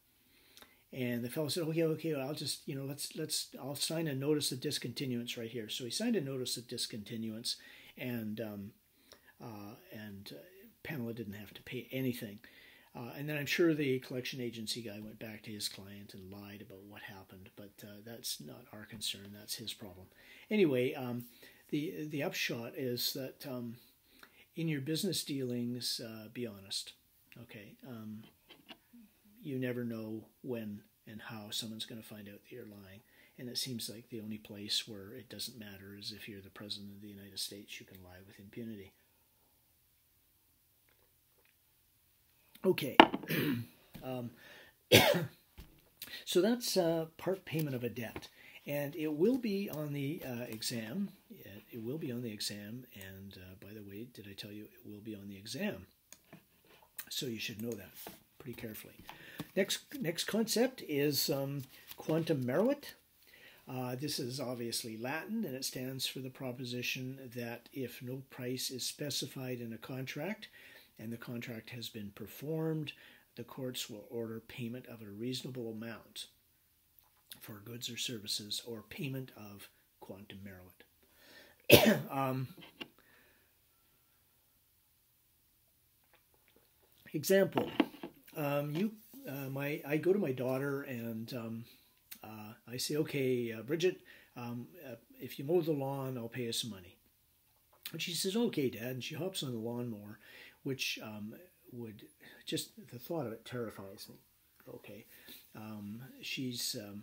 And the fellow said, "Okay, okay. Well, I'll just, you know, let's let's. I'll sign a notice of discontinuance right here." So he signed a notice of discontinuance, and um, uh, and uh, Pamela didn't have to pay anything. Uh, and then I'm sure the collection agency guy went back to his client and lied about what happened, but uh, that's not our concern. That's his problem. Anyway, um, the the upshot is that um, in your business dealings, uh, be honest. Okay, um, you never know when and how someone's going to find out that you're lying. And it seems like the only place where it doesn't matter is if you're the president of the United States, you can lie with impunity. Okay. <clears throat> um, <coughs> so that's uh, part payment of a debt. And it will be on the uh, exam. It, it, will be on the exam. And uh, by the way, did I tell you it will be on the exam? So you should know that pretty carefully. Next, next concept is um, quantum meruit. Uh, this is obviously Latin, and it stands for the proposition that if no price is specified in a contract, and the contract has been performed, the courts will order payment of a reasonable amount for goods or services or payment of quantum meruit. <clears throat> um, example, um, you, uh, my, I go to my daughter and um, uh, I say, okay, uh, Bridget, um, uh, if you mow the lawn, I'll pay you some money. And she says, okay, Dad. And she hops on the lawnmower which um, would just the thought of it terrifies me. Okay, um, she's um,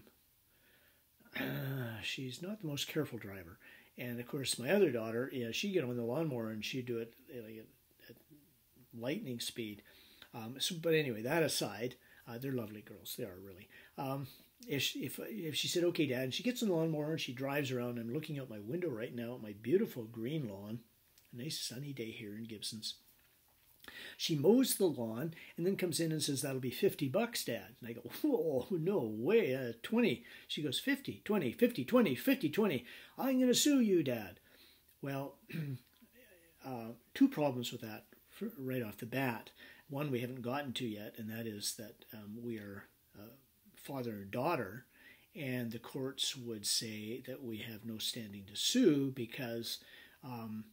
<clears throat> she's not the most careful driver, and of course my other daughter, yeah, she'd get on the lawnmower and she'd do it at, at lightning speed. Um, so, but anyway, that aside, uh, they're lovely girls. They are really. Um, if she, if if she said, "Okay, Dad," and she gets on the lawnmower and she drives around, I'm looking out my window right now at my beautiful green lawn. A nice sunny day here in Gibsons. She mows the lawn and then comes in and says, That'll be 50 bucks, Dad. And I go, Oh, no way, uh, 20. She goes, 50, 20, 50, 20, 50, 20. I'm going to sue you, Dad. Well, <clears throat> uh, two problems with that right off the bat. One we haven't gotten to yet, and that is that um, we are uh, father and daughter, and the courts would say that we have no standing to sue because. Um,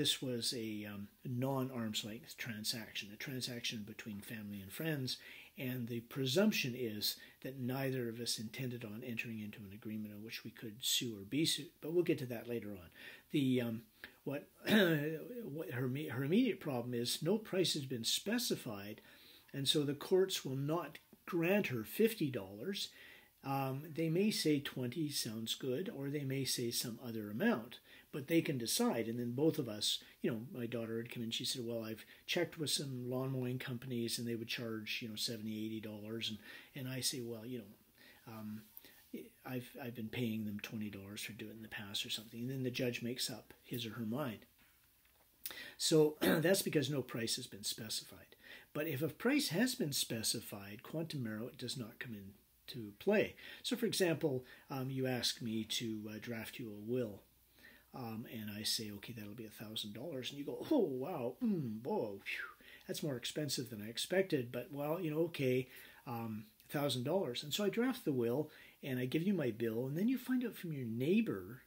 this was a um, non arm's length transaction, a transaction between family and friends, and the presumption is that neither of us intended on entering into an agreement on which we could sue or be sued. But we'll get to that later on. The um, what, <coughs> what her her immediate problem is no price has been specified, and so the courts will not grant her fifty dollars. Um, they may say 20 sounds good, or they may say some other amount but they can decide. And then both of us, you know, my daughter had come in. She said, "Well, I've checked with some lawn mowing companies, and they would charge, you know, seventy, eighty dollars." And and I say, "Well, you know." Um, I've I've been paying them twenty dollars for doing it in the past or something, and then the judge makes up his or her mind. So <clears throat> that's because no price has been specified. But if a price has been specified, quantum meruit does not come into play. So, for example, um, you ask me to uh, draft you a will um, and I say, okay, that'll be a thousand dollars, and you go, oh wow, mm, whoa, that's more expensive than I expected, but well, you know, okay, um, thousand dollars, and so I draft the will and I give you my bill, and then you find out from your neighbor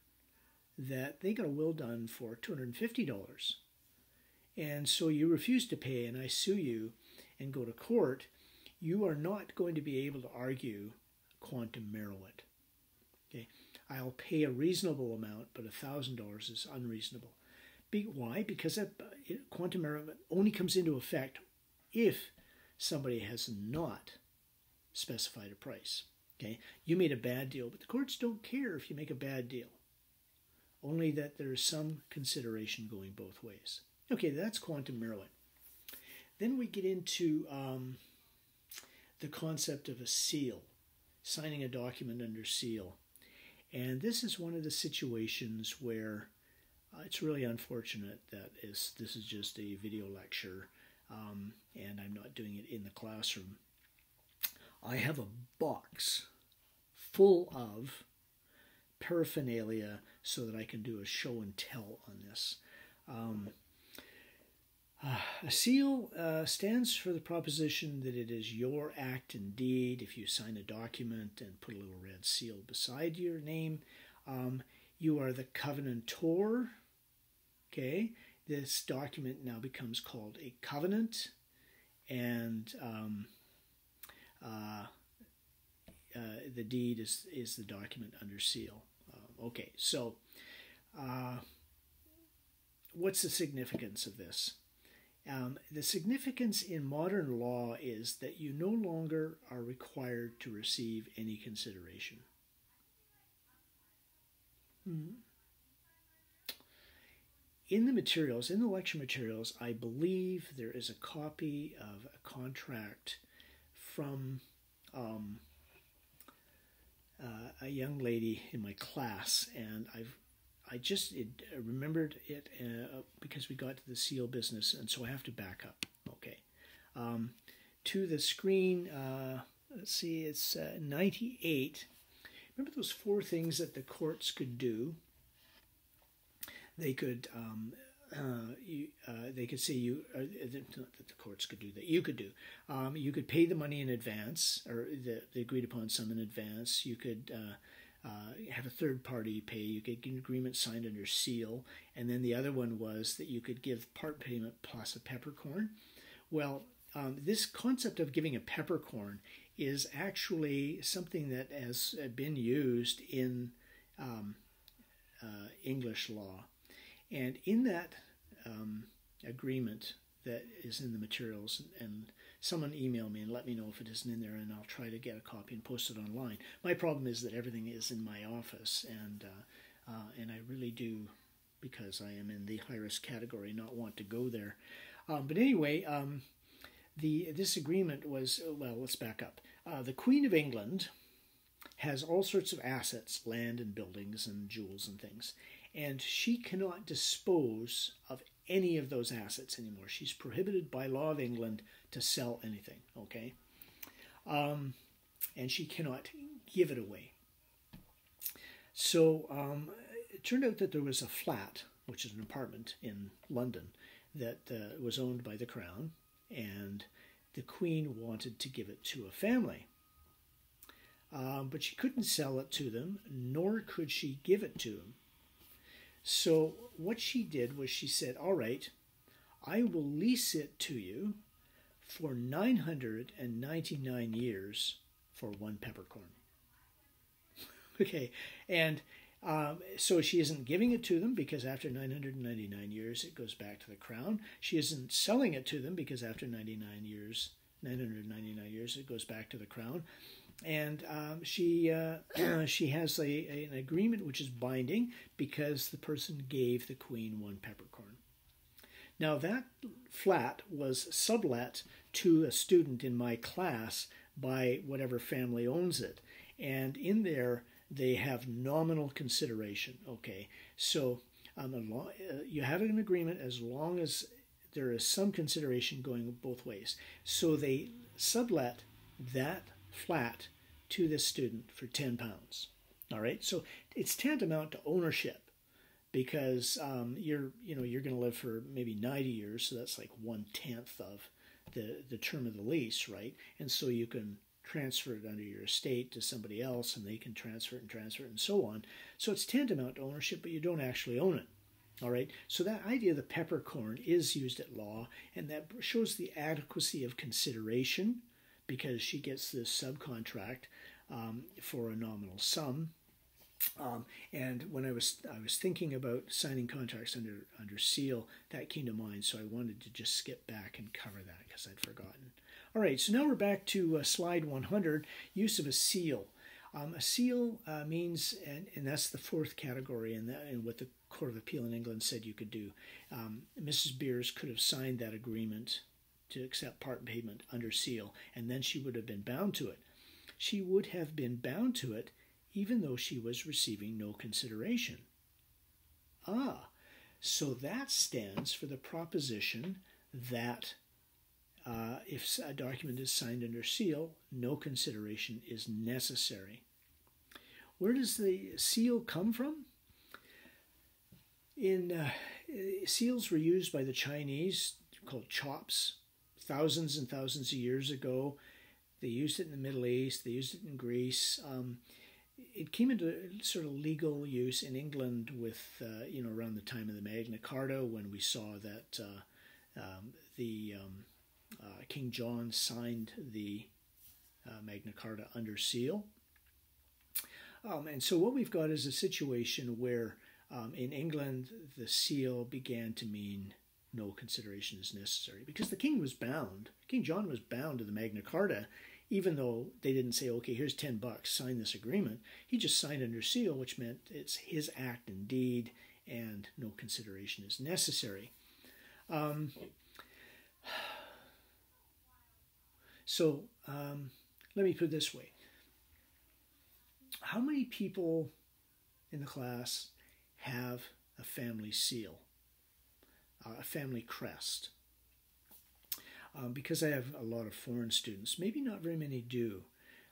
that they got a will done for two hundred and fifty dollars, and so you refuse to pay, and I sue you and go to court. You are not going to be able to argue quantum meruit. I'll pay a reasonable amount, but $1,000 is unreasonable. Be, why? Because that, quantum meruit only comes into effect if somebody has not specified a price. Okay, you made a bad deal, but the courts don't care if you make a bad deal. Only that there's some consideration going both ways. Okay, that's quantum meruit. Then we get into um, the concept of a seal, signing a document under seal. And this is one of the situations where uh, it's really unfortunate that is this is just a video lecture um, and I'm not doing it in the classroom. I have a box full of paraphernalia so that I can do a show and tell on this. Um, uh, a seal uh, stands for the proposition that it is your act and deed. If you sign a document and put a little red seal beside your name, um, you are the covenantor. Okay, this document now becomes called a covenant, and um, uh, uh, the deed is is the document under seal. Uh, okay, so uh, what's the significance of this? Um, the significance in modern law is that you no longer are required to receive any consideration. Hmm. In the materials, in the lecture materials, I believe there is a copy of a contract from um, uh, a young lady in my class, and I've I just it, uh, remembered it uh, because we got to the seal business, and so I have to back up. Okay, um, to the screen. Uh, let's see, it's uh, 98. Remember those four things that the courts could do? They could um, uh, you, uh, they could say you, uh, not that the courts could do that, you could do. Um, you could pay the money in advance, or the, the agreed upon sum in advance. You could uh, uh, have a third party pay. You get an agreement signed under seal. And then the other one was that you could give part payment plus a peppercorn. Well, um, this concept of giving a peppercorn is actually something that has been used in um, uh, English law. And in that um, agreement that is in the materials, and someone email me and let me know if it isn't in there, and I'll try to get a copy and post it online. My problem is that everything is in my office, and uh, uh, and I really do, because I am in the high risk category, not want to go there. Um, but anyway, um, the this agreement was well. Let's back up. Uh, the Queen of England has all sorts of assets, land and buildings and jewels and things and she cannot dispose of any of those assets anymore. She's prohibited by law of England to sell anything, okay? Um, and she cannot give it away. So um, it turned out that there was a flat, which is an apartment in London, that uh, was owned by the Crown, and the Queen wanted to give it to a family. Um, but she couldn't sell it to them, nor could she give it to them so what she did was she said, All right, I will lease it to you for 999 years for one peppercorn. <laughs> okay, and um, so she isn't giving it to them because after 999 years it goes back to the crown. She isn't selling it to them because after 99 years, 999 years it goes back to the crown and um, she uh, <clears throat> she has a, a, an agreement which is binding because the person gave the queen one peppercorn. Now that flat was sublet to a student in my class by whatever family owns it, and in there they have nominal consideration. Okay, so um, uh, you have an agreement as long as there is some consideration going both ways. So they sublet that flat to this student for 10 pounds. All right, so it's tantamount to ownership because um, you're you know you're going to live for maybe 90 years, so that's like one tenth of the the term of the lease, right? And so you can transfer it under your estate to somebody else, and they can transfer it and transfer it and so on. So it's tantamount to ownership, but you don't actually own it. All right, so that idea of the peppercorn is used at law, and that shows the adequacy of consideration because she gets this subcontract um, for a nominal sum. Um, and when I was I was thinking about signing contracts under under seal, that came to mind. So I wanted to just skip back and cover that because I'd forgotten. All right, so now we're back to uh, slide 100, use of a seal. Um, a seal uh, means, and, and that's the fourth category, and, what the Court of Appeal in England said you could do. Um, Mrs. Beers could have signed that agreement to accept part payment under seal, and then she would have been bound to it. She would have been bound to it even though she was receiving no consideration. Ah, so that stands for the proposition that uh, if a document is signed under seal, no consideration is necessary. where does the seal come from? In uh, seals were used by the Chinese called chops thousands and thousands of years ago. They used it in the Middle East. They used it in Greece. Um, it came into sort of legal use in England with, uh, you know, around the time of the Magna Carta when we saw that uh, um, the um, uh, King John signed the uh, Magna Carta under seal. Um, and so what we've got is a situation where um, in England the seal began to mean no consideration is necessary because the king was bound. King John was bound to the Magna Carta, even though they didn't say, okay, here's 10 bucks, sign this agreement. He just signed under seal, which meant it's his act and deed and no consideration is necessary. Um, <sighs> so um, let me put it this way How many people in the class have a family seal, a family crest? Um, because I have a lot of foreign students, maybe not very many do.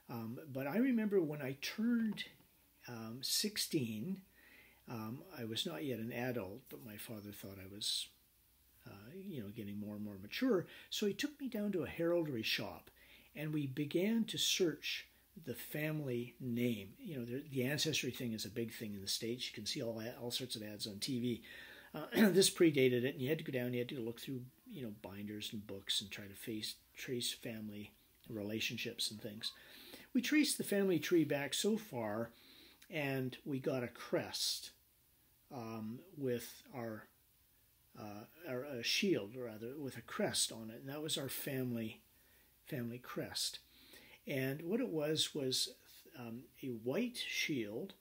Um, but I remember when I turned um, 16, um, I was not yet an adult, but my father thought I was, uh, you know, getting more and more mature. So he took me down to a heraldry shop and we began to search the family name. You know, the, ancestry thing is a big thing in the States. You can see all, all sorts of ads on TV. Uh, <clears throat> this predated it, and you had to go down, you had to look through, you know, binders and books and try to face, trace family relationships and things. We traced the family tree back so far, and we got a crest um, with our, uh, our a shield, rather, with a crest on it, and that was our family family crest. And what it was was um, a white shield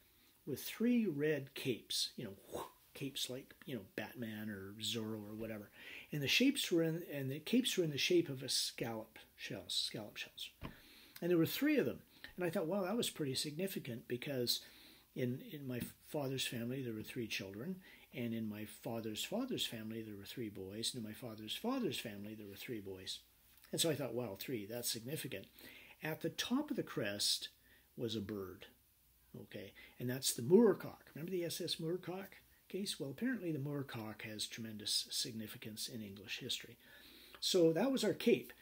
with three red capes, you know, capes like, you know, Batman or Zorro or whatever. And the shapes were in, and the capes were in the shape of a scallop shells, scallop shells. And there were three of them. And I thought, wow, that was pretty significant because in, in my father's family there were three children, and in my father's father's family there were three boys, and in my father's father's family there were three boys. And so I thought, wow, three, that's significant. At the top of the crest was a bird. Okay, and that's the moorcock. Remember the SS Moorcock case? Well, apparently the moorcock has tremendous significance in English history. So that was our cape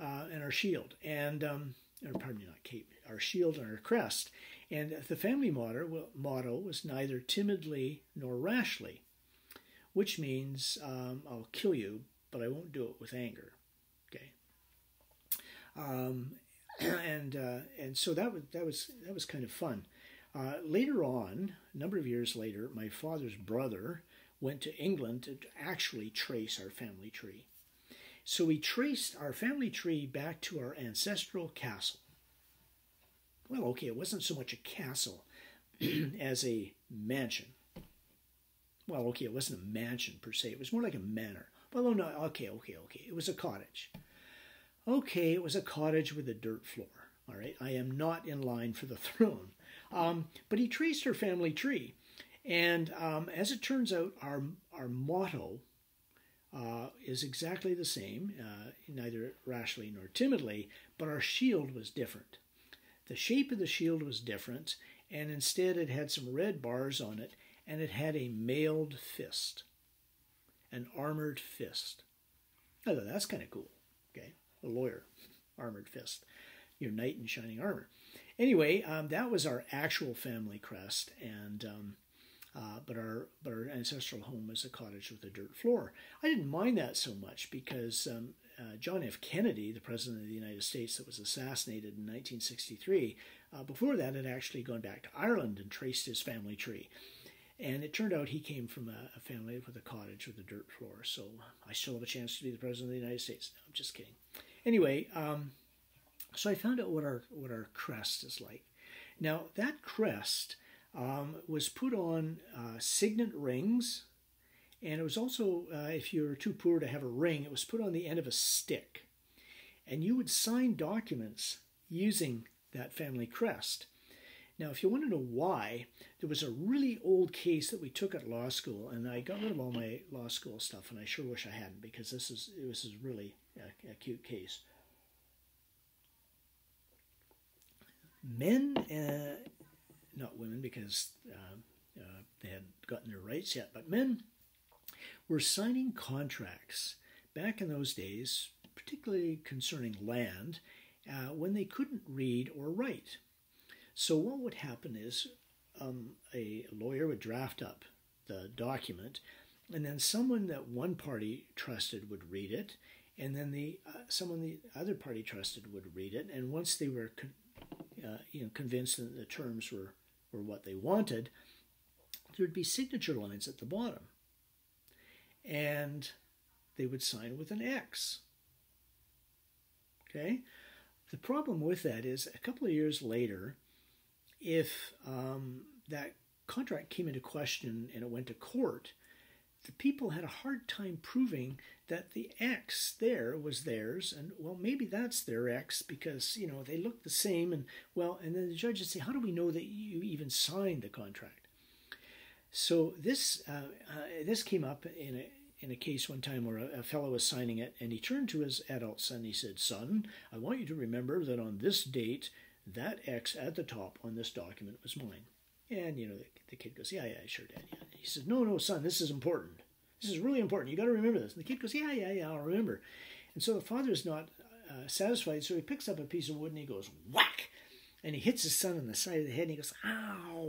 uh, and our shield, and um, or pardon me, not cape, our shield and our crest. And the family motto, motto was neither timidly nor rashly, which means um, I'll kill you, but I won't do it with anger. Um, <clears throat> and uh, and so that was that was that was kind of fun. Uh, later on, a number of years later, my father's brother went to England to actually trace our family tree. So we traced our family tree back to our ancestral castle. Well, okay, it wasn't so much a castle <clears throat> as a mansion. Well, okay, it wasn't a mansion per se. It was more like a manor. Well, oh, no, okay, okay, okay. It was a cottage. Okay, it was a cottage with a dirt floor. All right, I am not in line for the <laughs> throne. Um, but he traced her family tree. And um, as it turns out, our, our motto uh, is exactly the same, uh, neither rashly nor timidly, but our shield was different. The shape of the shield was different, and instead it had some red bars on it, and it had a mailed fist, an armored fist. I thought that's kind of cool. Okay a lawyer, armored fist, your knight in shining armor. Anyway, um, that was our actual family crest, and um, uh, but our but our ancestral home was a cottage with a dirt floor. I didn't mind that so much because um, uh, John F. Kennedy, the president of the United States that was assassinated in 1963, uh, before that had actually gone back to Ireland and traced his family tree. And it turned out he came from a, a, family with a cottage with a dirt floor. So I still have a chance to be the president of the United States. No, I'm just kidding. Anyway, um, so I found out what our what our crest is like. Now that crest um, was put on uh, signet rings, and it was also, uh, if you were too poor to have a ring, it was put on the end of a stick, and you would sign documents using that family crest. Now, if you want to know why, there was a really old case that we took at law school, and I got rid of all my law school stuff, and I sure wish I hadn't because this is this is really a, a cute case. Men, uh, not women because uh, uh, they hadn't gotten their rights yet, but men were signing contracts back in those days, particularly concerning land, uh, when they couldn't read or write. So, what would happen is um, a lawyer would draft up the document, and then someone that one party trusted would read it, and then the uh, someone the other party trusted would read it, and once they were con- uh, you know convinced that the terms were were what they wanted, there would be signature lines at the bottom, and they would sign with an X. Okay, the problem with that is a couple of years later, if um, that contract came into question and it went to court, the people had a hard time proving that the X there was theirs, and well, maybe that's their X because you know they look the same, and well, and then the judge would say, "How do we know that you even signed the contract?" So this uh, uh, this came up in a in a case one time where a, a fellow was signing it, and he turned to his adult son. He said, "Son, I want you to remember that on this date, that X at the top on this document was mine." And you know, the, the kid goes, "Yeah, yeah, sure, Dad." Yeah. He says, "No, no, son, this is important. This is really important. You got to remember this." And the kid goes, "Yeah, yeah, yeah, I'll remember." And so the father is not uh, satisfied, so he picks up a piece of wood and he goes whack, and he hits his son on the side of the head. And he goes, "Ow!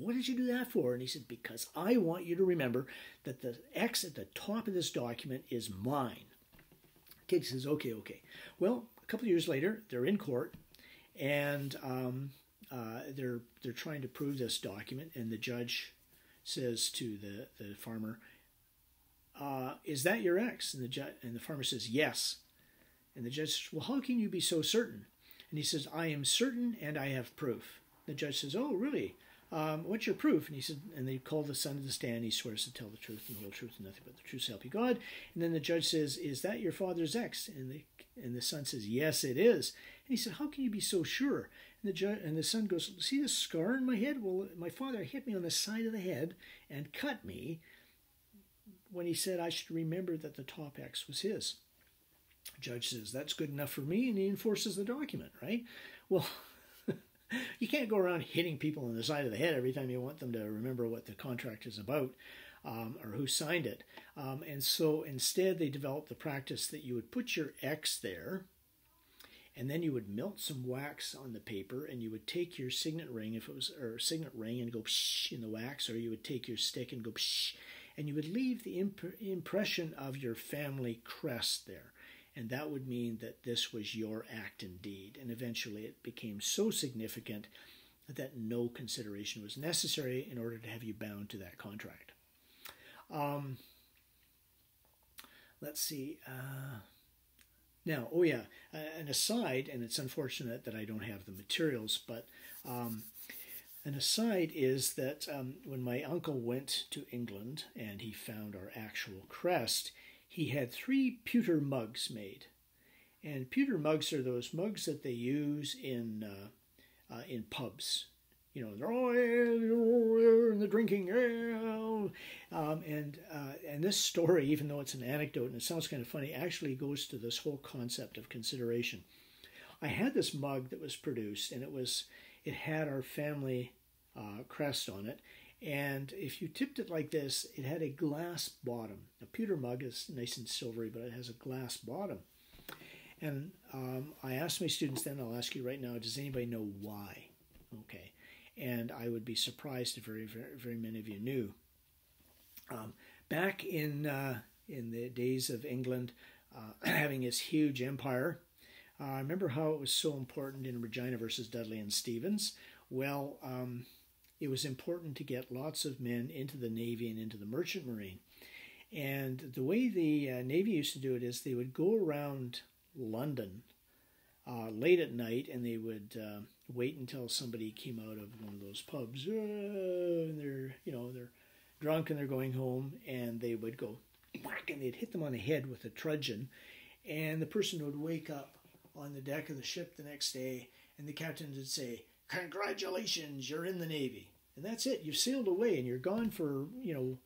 What did you do that for?" And he said, "Because I want you to remember that the X at the top of this document is mine." Kid says, "Okay, okay." Well, a couple years later, they're in court, and um, uh, they're they're trying to prove this document, and the judge says to the the farmer, uh, "Is that your ex?" And the ju- and the farmer says, "Yes." And the judge says, "Well, how can you be so certain?" And he says, "I am certain, and I have proof." The judge says, "Oh, really? Um, what's your proof?" And he said, and they call the son to the stand. He swears to tell the truth and the whole truth and nothing but the truth, so help you God. And then the judge says, "Is that your father's ex? And the and the son says, "Yes, it is." And he said, "How can you be so sure?" And the judge and the son goes, "See this scar on my head? Well, my father hit me on the side of the head and cut me when he said I should remember that the top X was his." The judge says, "That's good enough for me," and he enforces the document, right? Well. <laughs> you can't go around hitting people on the side of the head every time you want them to remember what the contract is about um, or who signed it. Um, and so instead, they developed the practice that you would put your X there, and then you would melt some wax on the paper, and you would take your signet ring, if it was or signet ring, and go psh in the wax, or you would take your stick and go psh, and you would leave the imp- impression of your family crest there. And that would mean that this was your act and deed. And eventually it became so significant that no consideration was necessary in order to have you bound to that contract. Um, let's see. Uh, now, oh yeah, uh, an aside, and it's unfortunate that I don't have the materials, but um, an aside is that um, when my uncle went to England and he found our actual crest, he had three pewter mugs made. And pewter mugs are those mugs that they use in uh, uh, in pubs you know, and the drinking, um, and uh, and this story, even though it's an anecdote and it sounds kind of funny, actually goes to this whole concept of consideration. I had this mug that was produced, and it was it had our family uh, crest on it, and if you tipped it like this, it had a glass bottom. A pewter mug is nice and silvery, but it has a glass bottom. And um, I asked my students then, I'll ask you right now, does anybody know why? Okay and I would be surprised if very, very, very many of you knew. Um, back in uh, in the days of England uh, <clears throat> having its huge empire, uh, I remember how it was so important in Regina versus Dudley and Stephens. Well, um, it was important to get lots of men into the Navy and into the Merchant Marine. And the way the uh, Navy used to do it is they would go around London uh, late at night and they would uh, wait until somebody came out of one of those pubs uh, and they're you know they're drunk and they're going home and they would go whack and they'd hit them on the head with a trudgeon and the person would wake up on the deck of the ship the next day and the captain would say congratulations you're in the navy. And that's it. You've sailed away and you're gone for you know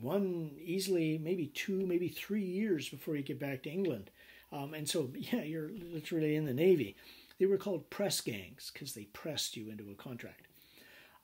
one easily maybe two maybe three years before you get back to england. Um, and so, <laughs> yeah, you're literally in the Navy. They were called press gangs because they pressed you into a contract.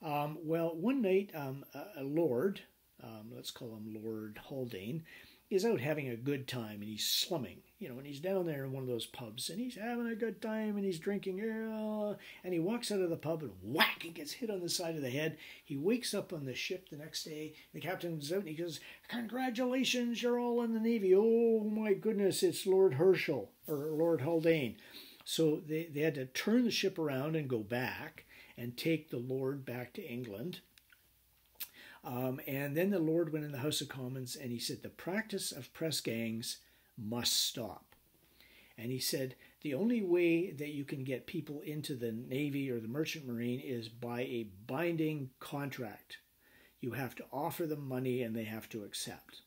Um, well, one night, um, a, a lord, um, let's call him Lord Haldane, is out having a good time and he's slumming, you know, and he's down there in one of those pubs and he's having a good time and he's drinking, and he walks out of the pub and whack, he gets hit on the side of the head. He wakes up on the ship the next day. The captain comes out and he goes, Congratulations, you're all in the Navy. Oh my goodness, it's Lord Herschell or Lord Haldane. So they, they had to turn the ship around and go back and take the Lord back to England. Um, and then the Lord went in the House of Commons and he said, The practice of press gangs must stop. And he said, The only way that you can get people into the Navy or the Merchant Marine is by a binding contract. You have to offer them money and they have to accept.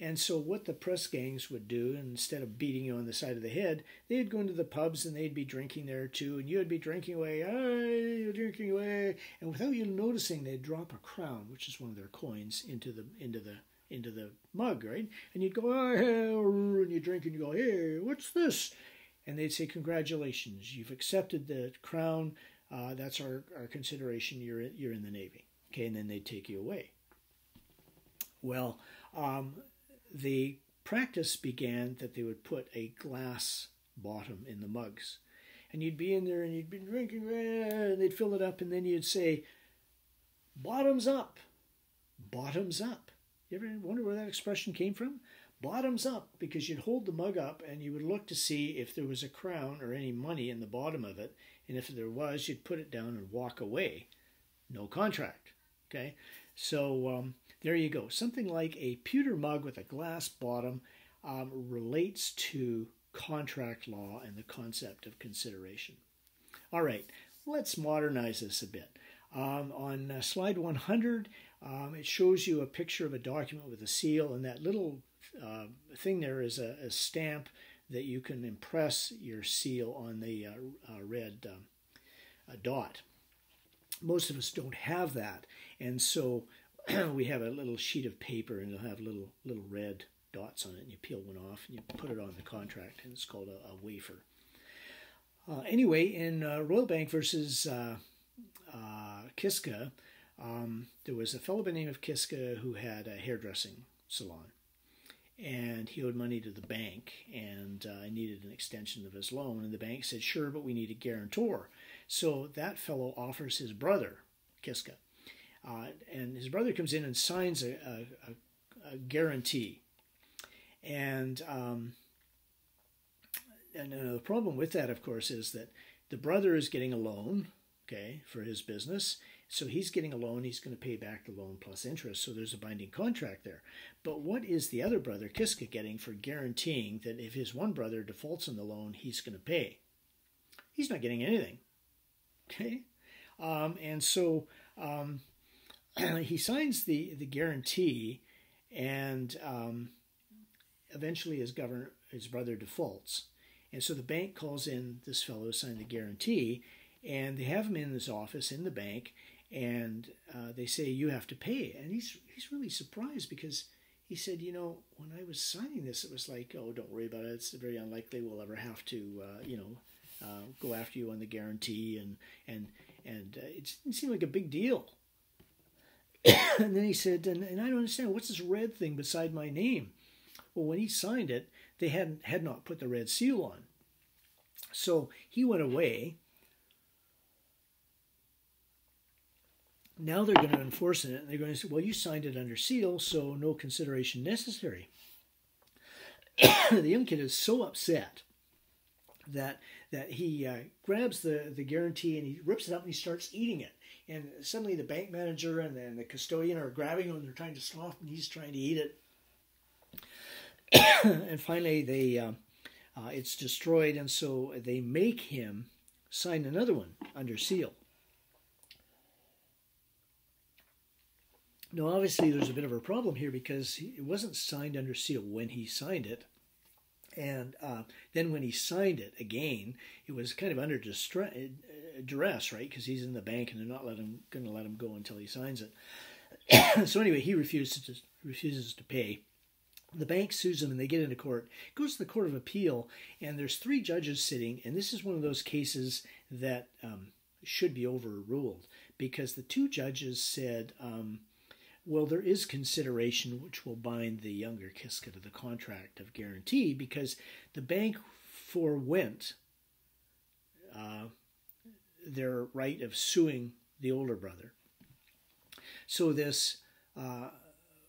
And so, what the press gangs would do, instead of beating you on the side of the head, they'd go into the pubs and they'd be drinking there too, and you'd be drinking away, you're drinking away, and without you noticing, they'd drop a crown, which is one of their coins, into the into the into the mug, right? And you'd go, oh, and you drink, and you go, hey, what's this? And they'd say, congratulations, you've accepted the crown. Uh, that's our, our consideration. You're you're in the Navy, okay? And then they'd take you away. Well. Um, the practice began that they would put a glass bottom in the mugs. And you'd be in there and you'd be drinking, and they'd fill it up, and then you'd say, bottoms up, bottoms up. You ever wonder where that expression came from? Bottoms up, because you'd hold the mug up and you would look to see if there was a crown or any money in the bottom of it. And if there was, you'd put it down and walk away. No contract. Okay? So um, there you go. Something like a pewter mug with a glass bottom um, relates to contract law and the concept of consideration. All right, let's modernize this a bit. Um, on uh, slide 100, um, it shows you a picture of a document with a seal, and that little uh, thing there is a, a, stamp that you can impress your seal on the uh, uh red um, dot. Most of us don't have that, and so <clears throat> we have a little sheet of paper and it'll have little little red dots on it and you peel one off and you put it on the contract and it's called a, a wafer. Uh, anyway, in uh, Royal Bank versus uh, uh, Kiska, um, there was a fellow by the name of Kiska who had a hairdressing salon. And he owed money to the bank and uh, needed an extension of his loan. And the bank said, sure, but we need a guarantor. So that fellow offers his brother, Kiska, uh, and his brother comes in and signs a, a, a guarantee. And, um, and uh, the problem with that, of course, is that the brother is getting a loan, okay, for his business. So he's getting a loan, he's going to pay back the loan plus interest. So there's a binding contract there. But what is the other brother, Kiska, getting for guaranteeing that if his one brother defaults on the loan, he's going to pay? He's not getting anything. Okay? Um, and so um, <clears throat> he signs the, the guarantee, and um, eventually his governor, his brother defaults. And so the bank calls in this fellow signed the guarantee, and they have him in his office in the bank, and uh, they say you have to pay. And he's he's really surprised because he said, you know, when I was signing this, it was like, oh, don't worry about it. It's very unlikely we'll ever have to, uh, you know, uh, go after you on the guarantee, and and and uh, it didn't seem like a big deal. <coughs> and then he said, and, and, I don't understand, what's this red thing beside my name? Well, when he signed it, they hadn't had not put the red seal on. So he went away. Now they're going to enforce it, and they're going to say, well, you signed it under seal, so no consideration necessary. <coughs> the young kid is so upset that that he uh, grabs the, the guarantee and he rips it up and he starts eating it and suddenly the bank manager and then the custodian are grabbing him. They're trying to stop him. He's trying to eat it. <coughs> and finally, they uh, uh, it's destroyed, and so they make him sign another one under seal. Now, obviously, there's a bit of a problem here because it wasn't signed under seal when he signed it. And uh, then when he signed it again, it was kind of under distress, duress, right? Because he's in the bank and they're not let him, going to let him go until he signs it. <coughs> so anyway, he refuses to, refuses to pay. The bank sues him and they get into court. Goes to the Court of Appeal, and there's three judges sitting, and this is one of those cases that um, should be overruled because the two judges said, um, well, there is consideration which will bind the younger Kiska to the contract of guarantee because the bank forewent uh, their right of suing the older brother. So this uh,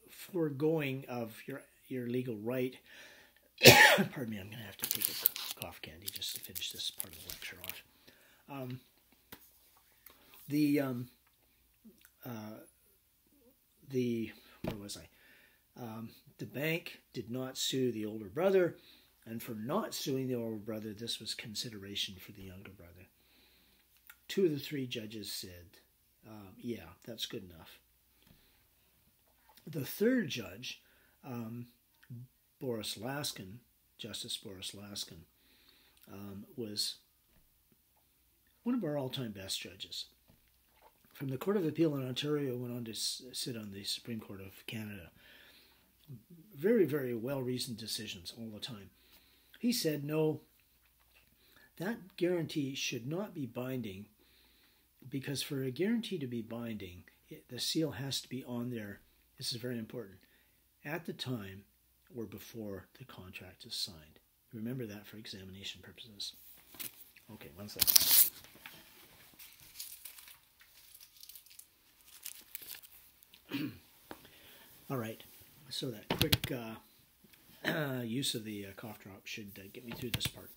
foregoing of your your legal right. <coughs> pardon me, I'm going to have to take a cough candy just to finish this part of the lecture off. Um, the um, uh, the where was I? Um, the bank did not sue the older brother, and for not suing the older brother, this was consideration for the younger brother. Two of the three judges said, um, "Yeah, that's good enough." The third judge, um, Bora Laskin, Justice Bora Laskin, um, was one of our all-time best judges from the Court of Appeal in Ontario went on to sit on the Supreme Court of Canada. Very, very well reasoned decisions all the time. He said, no, that guarantee should not be binding because for a guarantee to be binding, it, the seal has to be on there. This is very important. At the time or before the contract is signed. Remember that for examination purposes. Okay, one second. <clears throat> All right, so that quick uh, <clears throat> use of the uh, cough drop should uh, get me through this part.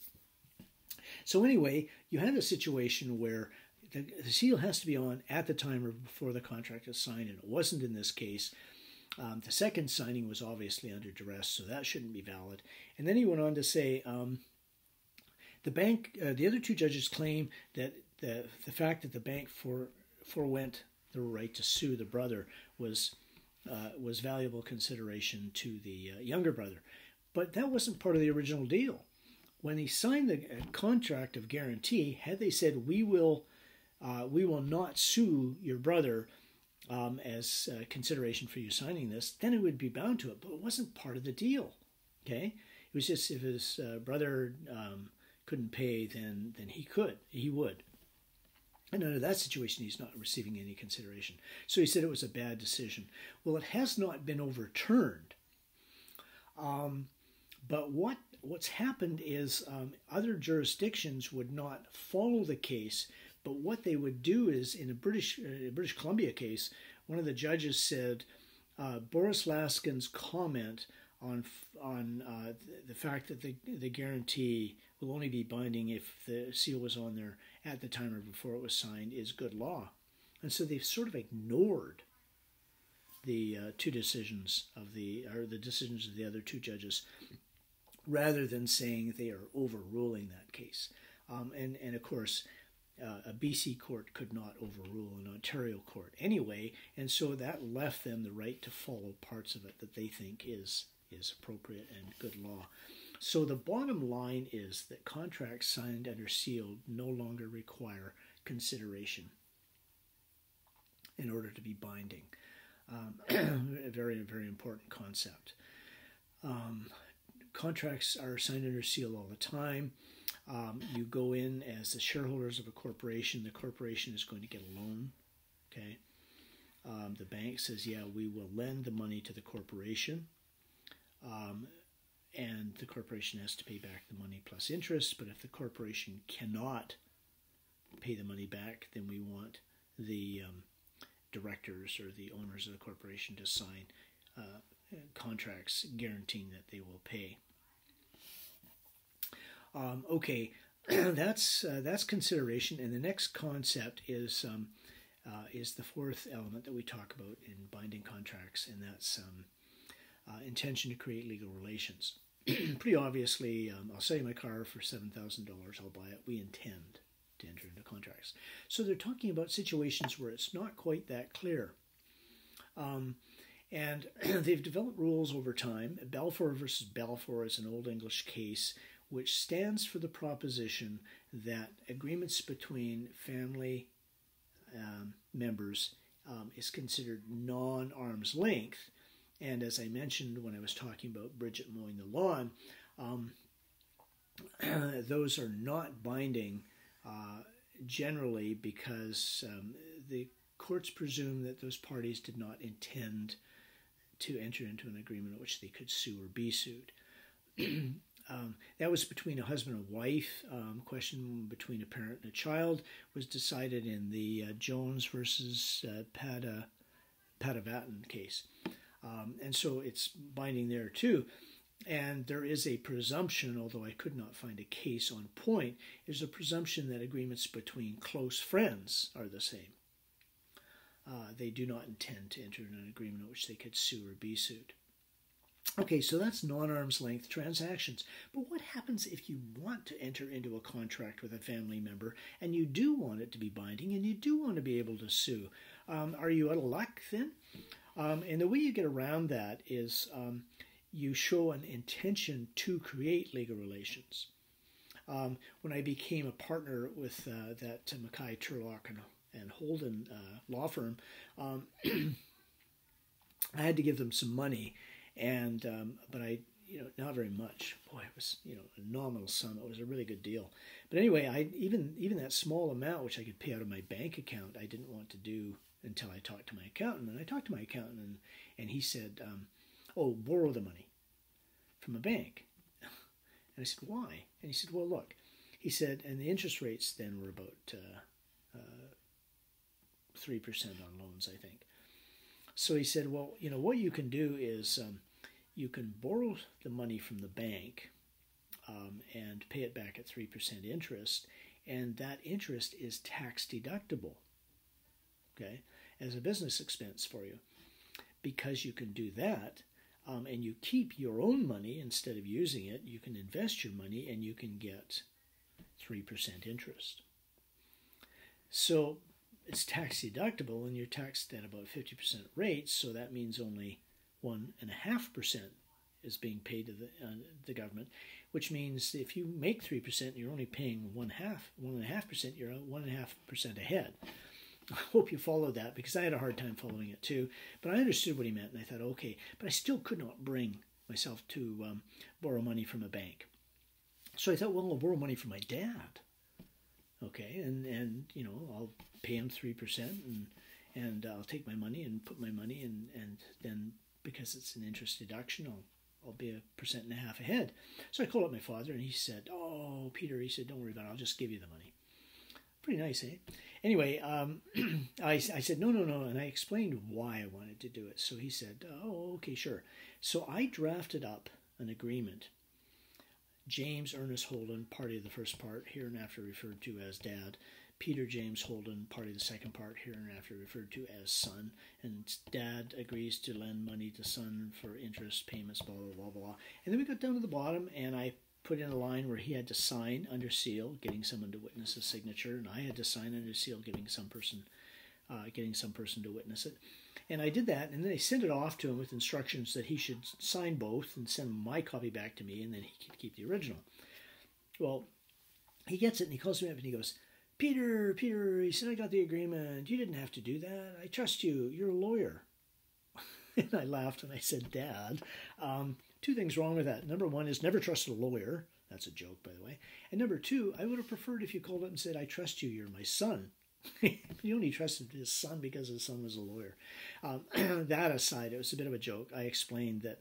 So anyway, you have a situation where the, the, seal has to be on at the time or before the contract is signed, and it wasn't in this case. Um, the second signing was obviously under duress, so that shouldn't be valid. And then he went on to say um, the bank, uh, the other two judges claim that the the fact that the bank for forewent the right to sue the brother was uh, was valuable consideration to the uh, younger brother. But that wasn't part of the original deal. When he signed the uh, contract of guarantee, had they said we will uh, we will not sue your brother um, as uh, consideration for you signing this, then it would be bound to it. But it wasn't part of the deal. Okay, it was just if his uh, brother um, couldn't pay, then then he could, he would. And under that situation, he's not receiving any consideration. So he said it was a bad decision. Well, it has not been overturned. Um, but what what's happened is um, other jurisdictions would not follow the case, but what they would do is in a British uh, British Columbia case, one of the judges said uh, Bora Laskin's comment on on uh, the, the fact that the the guarantee will only be binding if the seal was on there at the time or before it was signed is good law. And so they've sort of ignored the uh, two decisions of the or the decisions of the other two judges rather than saying they are overruling that case. Um, and, and of course, uh, a BC court could not overrule an Ontario court anyway, and so that left them the right to follow parts of it that they think is is appropriate and good law. So the bottom line is that contracts signed under seal no longer require consideration in order to be binding. Um, <clears throat> a very, very important concept. Um, contracts are signed under seal all the time. Um, you go in as the shareholders of a corporation. The corporation is going to get a loan. Okay. Um, the bank says, "Yeah, we will lend the money to the corporation." Um, and the corporation has to pay back the money plus interest. But if the corporation cannot pay the money back, then we want the um, directors or the owners of the corporation to sign uh, contracts guaranteeing that they will pay. Um, okay, <clears throat> that's uh, that's consideration, and the next concept is um, uh, is the fourth element that we talk about in binding contracts, and that's um, uh, intention to create legal relations. <clears throat> Pretty obviously, um, I'll sell you my car for $7,000, I'll buy it. We intend to enter into contracts. So they're talking about situations where it's not quite that clear. Um, and <clears throat> they've developed rules over time. Balfour versus Balfour is an Old English case which stands for the proposition that agreements between family um, members um, is considered non arm's length and as I mentioned when I was talking about Bridget mowing the lawn, um, <clears throat> those are not binding uh, generally because um, the courts presume that those parties did not intend to enter into an agreement in which they could sue or be sued. <clears throat> um, that was between a husband and wife. Um, question between a parent and a child was decided in the uh, Jones versus uh, Pada, Padavatton case. Um, and so it's binding there too. And there is a presumption, although I could not find a case on point, there's a presumption that agreements between close friends are the same. Uh, they do not intend to enter an agreement in which they could sue or be sued. Okay, so that's non arm's length transactions. But what happens if you want to enter into a contract with a family member and you do want it to be binding and you do want to be able to sue? Um, are you out of luck then? Um, and the way you get around that is um, you show an intention to create legal relations. Um, when I became a partner with uh, that uh, Mackay, Turlock, and, and Holden uh, law firm, um, <clears throat> I had to give them some money, and um, but I, you know, not very much. Boy, it was you know a nominal sum. It was a really good deal. But anyway, I even even that small amount, which I could pay out of my bank account, I didn't want to do until I talked to my accountant. And I talked to my accountant, and, and he said, um, "Oh, borrow the money from a bank." <laughs> And I said, "Why?" And he said, "Well, look," he said, and the interest rates then were about uh, uh, three uh, percent on loans, I think. So he said, "Well, you know what you can do is um, you can borrow the money from the bank." Um, and pay it back at 3% interest, and that interest is tax deductible. Okay? as a business expense for you. Because you can do that, um, and you keep your own money instead of using it, you can invest your money and you can get 3% interest. So it's tax deductible and you're taxed at about 50% rate, so that means only 1.5% is being paid to the, uh, the government, which means if you make 3%, you're only paying one half, 1.5%, you're 1.5% ahead. I hope you followed that because I had a hard time following it too. But I understood what he meant, and I thought, okay. But I still could not bring myself to um, borrow money from a bank. So I thought, well, I'll borrow money from my dad. Okay, and and you know I'll pay him three percent, and and I'll take my money and put my money in, and then because it's an interest deduction, I'll I'll be a percent and a half ahead. So I called up my father, and he said, "Oh, Peter," he said, "Don't worry about it. I'll just give you the money." Pretty nice, eh? Anyway, um, <clears throat> I, I said, no, no, no. And I explained why I wanted to do it. So he said, oh, okay, sure. So I drafted up an agreement. James Ernest Holden, party of the first part, here and after referred to as dad. Peter James Holden, party of the second part, here and after referred to as son. And dad agrees to lend money to son for interest payments, blah, blah, blah, blah. And then we got down to the bottom, and I put in a line where he had to sign under seal, getting someone to witness his signature, and I had to sign under seal, giving some person, uh, getting some person to witness it. And I did that, and then I sent it off to him with instructions that he should sign both and send my copy back to me, and then he could keep the original. Well, he gets it, and he calls me up, and he goes, Peter, Peter, he said, I got the agreement. You didn't have to do that. I trust you. You're a lawyer. <laughs> and I laughed, and I said, Dad, um, Two things wrong with that. Number one is never trust a lawyer. That's a joke, by the way. And number two, I would have preferred if you called up and said, I trust you, you're my son. <laughs> he only trusted his son because his son was a lawyer. Um, <clears throat> that aside, it was a bit of a joke. I explained that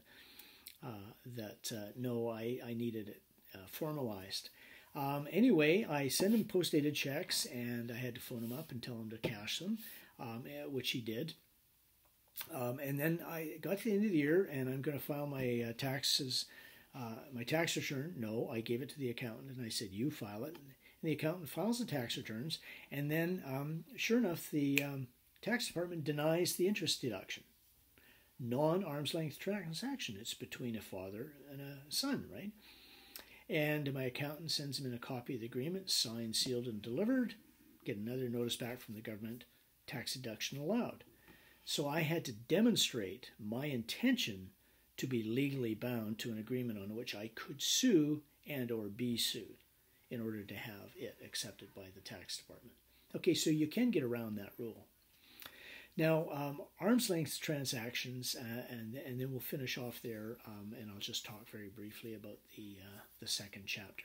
uh, that uh, no, I, I needed it uh, formalized. Um, anyway, I sent him post dated checks and I had to phone him up and tell him to cash them, um, eh, which he did. Um, and then I got to the end of the year, and I'm going to file my uh, taxes, uh, my tax return. No, I gave it to the accountant, and I said, "You file it." And the accountant files the tax returns, and then, um, sure enough, the um, tax department denies the interest deduction. Non-arm's length transaction. It's between a father and a son, right? And my accountant sends him in a copy of the agreement, signed, sealed, and delivered. Get another notice back from the government. Tax deduction allowed. So I had to demonstrate my intention to be legally bound to an agreement on which I could sue and or be sued in order to have it accepted by the tax department. Okay, so you can get around that rule. Now, um, arm's length transactions, uh, and and then we'll finish off there, um, and I'll just talk very briefly about the uh, the second chapter.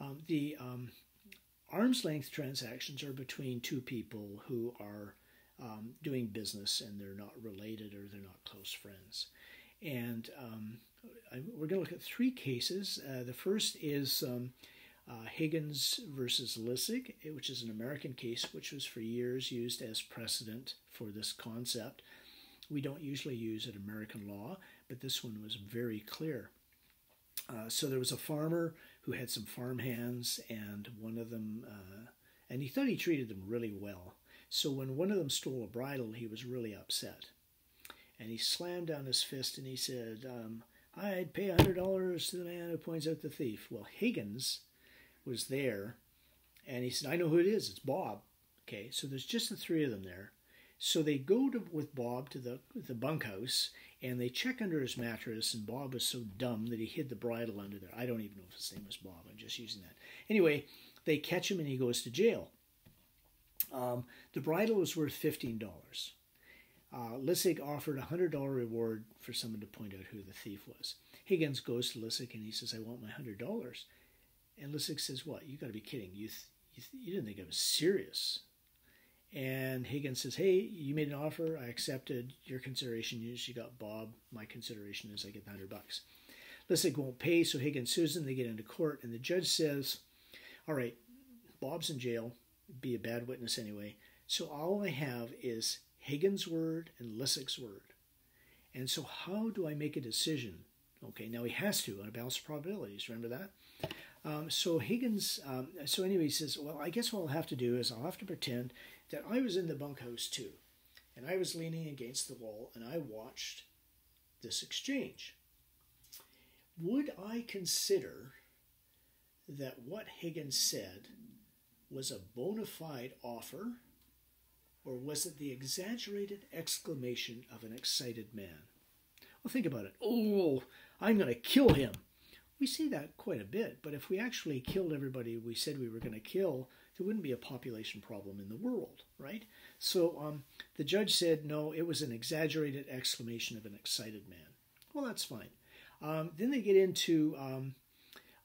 Um, the um, arm's length transactions are between two people who are um, doing business and they're not related or they're not close friends. And um, I, we're going to look at three cases. Uh, the first is uh, Higgins versus Lessig, which is an American case which was for years used as precedent for this concept. We don't usually use it American law, but this one was very clear. Uh, so there was a farmer who had some farm hands, and one of them, uh, and he thought he treated them really well. So when one of them stole a bridle, he was really upset. And he slammed down his fist and he said, um, I'd pay a $100 to the man who points out the thief. Well, Higgins was there, and he said, I know who it is. It's Bob. Okay, so there's just the three of them there. So they go to, with Bob to the, the bunkhouse, and they check under his mattress, and Bob was so dumb that he hid the bridle under there. I don't even know if his name was Bob. I'm just using that. Anyway, they catch him, and he goes to jail. Um, the bridle was worth $15. Uh, Lessig offered a $100 reward for someone to point out who the thief was. Higgins goes to Lessig and he says, I want my $100. And Lessig says, What? You got to be kidding. You, th- you, th- you didn't think I was serious. And Higgins says, Hey, you made an offer. I accepted. Your consideration You you got Bob. My consideration is I get the 100 bucks. Lessig won't pay, so Higgins sues. They get into court, and the judge says, All right, Bob's in jail. Be a bad witness anyway. So all I have is Higgins' word and Lessig's word. And so, how do I make a decision? Okay, now he has to on a balance of probabilities. Remember that? Um, so Higgins, um, so anyway, he says, well, I guess what I'll have to do is I'll have to pretend that I was in the bunkhouse too, and I was leaning against the wall, and I watched this exchange. Would I consider that what Higgins said was a bona fide offer? Or was it the exaggerated exclamation of an excited man? Well, think about it. Oh, I'm going to kill him. We see that quite a bit, but if we actually killed everybody we said we were going to kill, there wouldn't be a population problem in the world, right? So um, the judge said, no, it was an exaggerated exclamation of an excited man. Well, that's fine. Um, then they get into um,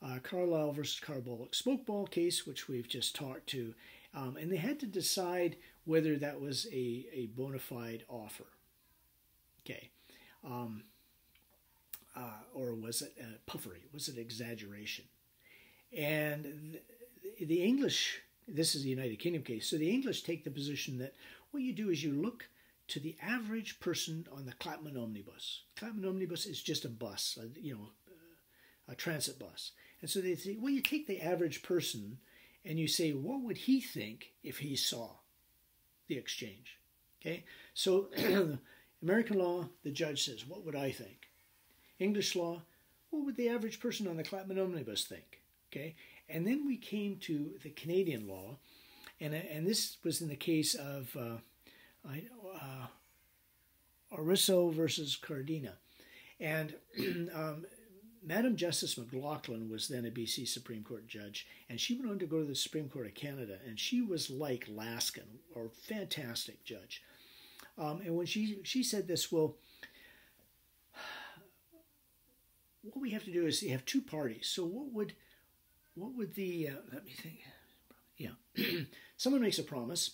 uh, Carlisle versus Carbolic smoke ball case, which we've just talked to, um, and they had to decide whether that was a, a bona fide offer. Okay. Um, uh, or was it uh, puffery? Was it exaggeration? And the, the English, this is the United Kingdom case, so the English take the position that what you do is you look to the average person on the Clapham omnibus. Clapham omnibus is just a bus, a, you know, a transit bus. And so they say, well, you take the average person and you say, what would he think if he saw the exchange? Okay, so <clears throat> American law, the judge says, what would I think? English law, what would the average person on the Clapham omnibus think? Okay, and then we came to the Canadian law, and and this was in the case of uh, uh, Osorio versus Cardona, and <clears throat> um, Madam Justice McLachlin was then a BC Supreme Court judge, and she went on to go to the Supreme Court of Canada, and she was like Laskin, or fantastic judge. Um, and when she she said this, well, what we have to do is you have two parties. So what would what would the uh, let me think? Yeah, <clears throat> someone makes a promise.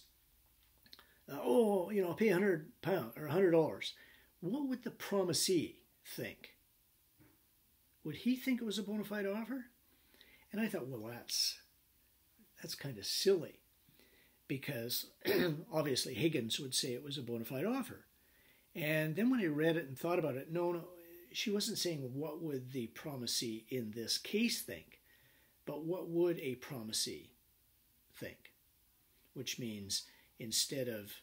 Uh, oh, you know, I'll pay a hundred pound or a hundred dollars. What would the promisee think? Would he think it was a bona fide offer? And I thought, well, that's that's kind of silly, because <clears throat> obviously Higgins would say it was a bona fide offer. And then when I read it and thought about it, no, no, she wasn't saying what would the promisee in this case think, but what would a promisee think? Which means instead of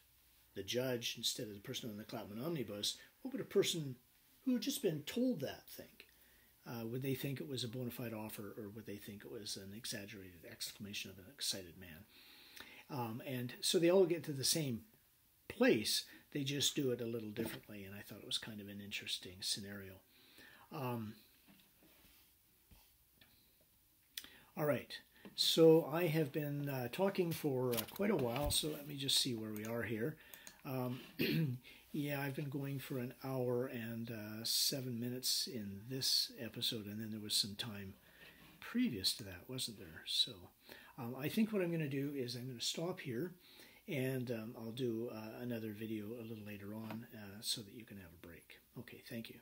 the judge, instead of the person on the Clapham omnibus, what would a person who had just been told that think? Uh, would they think it was a bona fide offer, or would they think it was an exaggerated exclamation of an excited man? Um, and so they all get to the same place, they just do it a little differently, and I thought it was kind of an interesting scenario. Um, all right, so I have been uh, talking for uh, quite a while, so let me just see where we are here. Um, <clears throat> yeah, I've been going for an hour and uh, seven minutes in this episode, and then there was some time previous to that, wasn't there? So um, I think what I'm going to do is I'm going to stop here And um, I'll do uh, another video a little later on uh, so that you can have a break. Okay, thank you.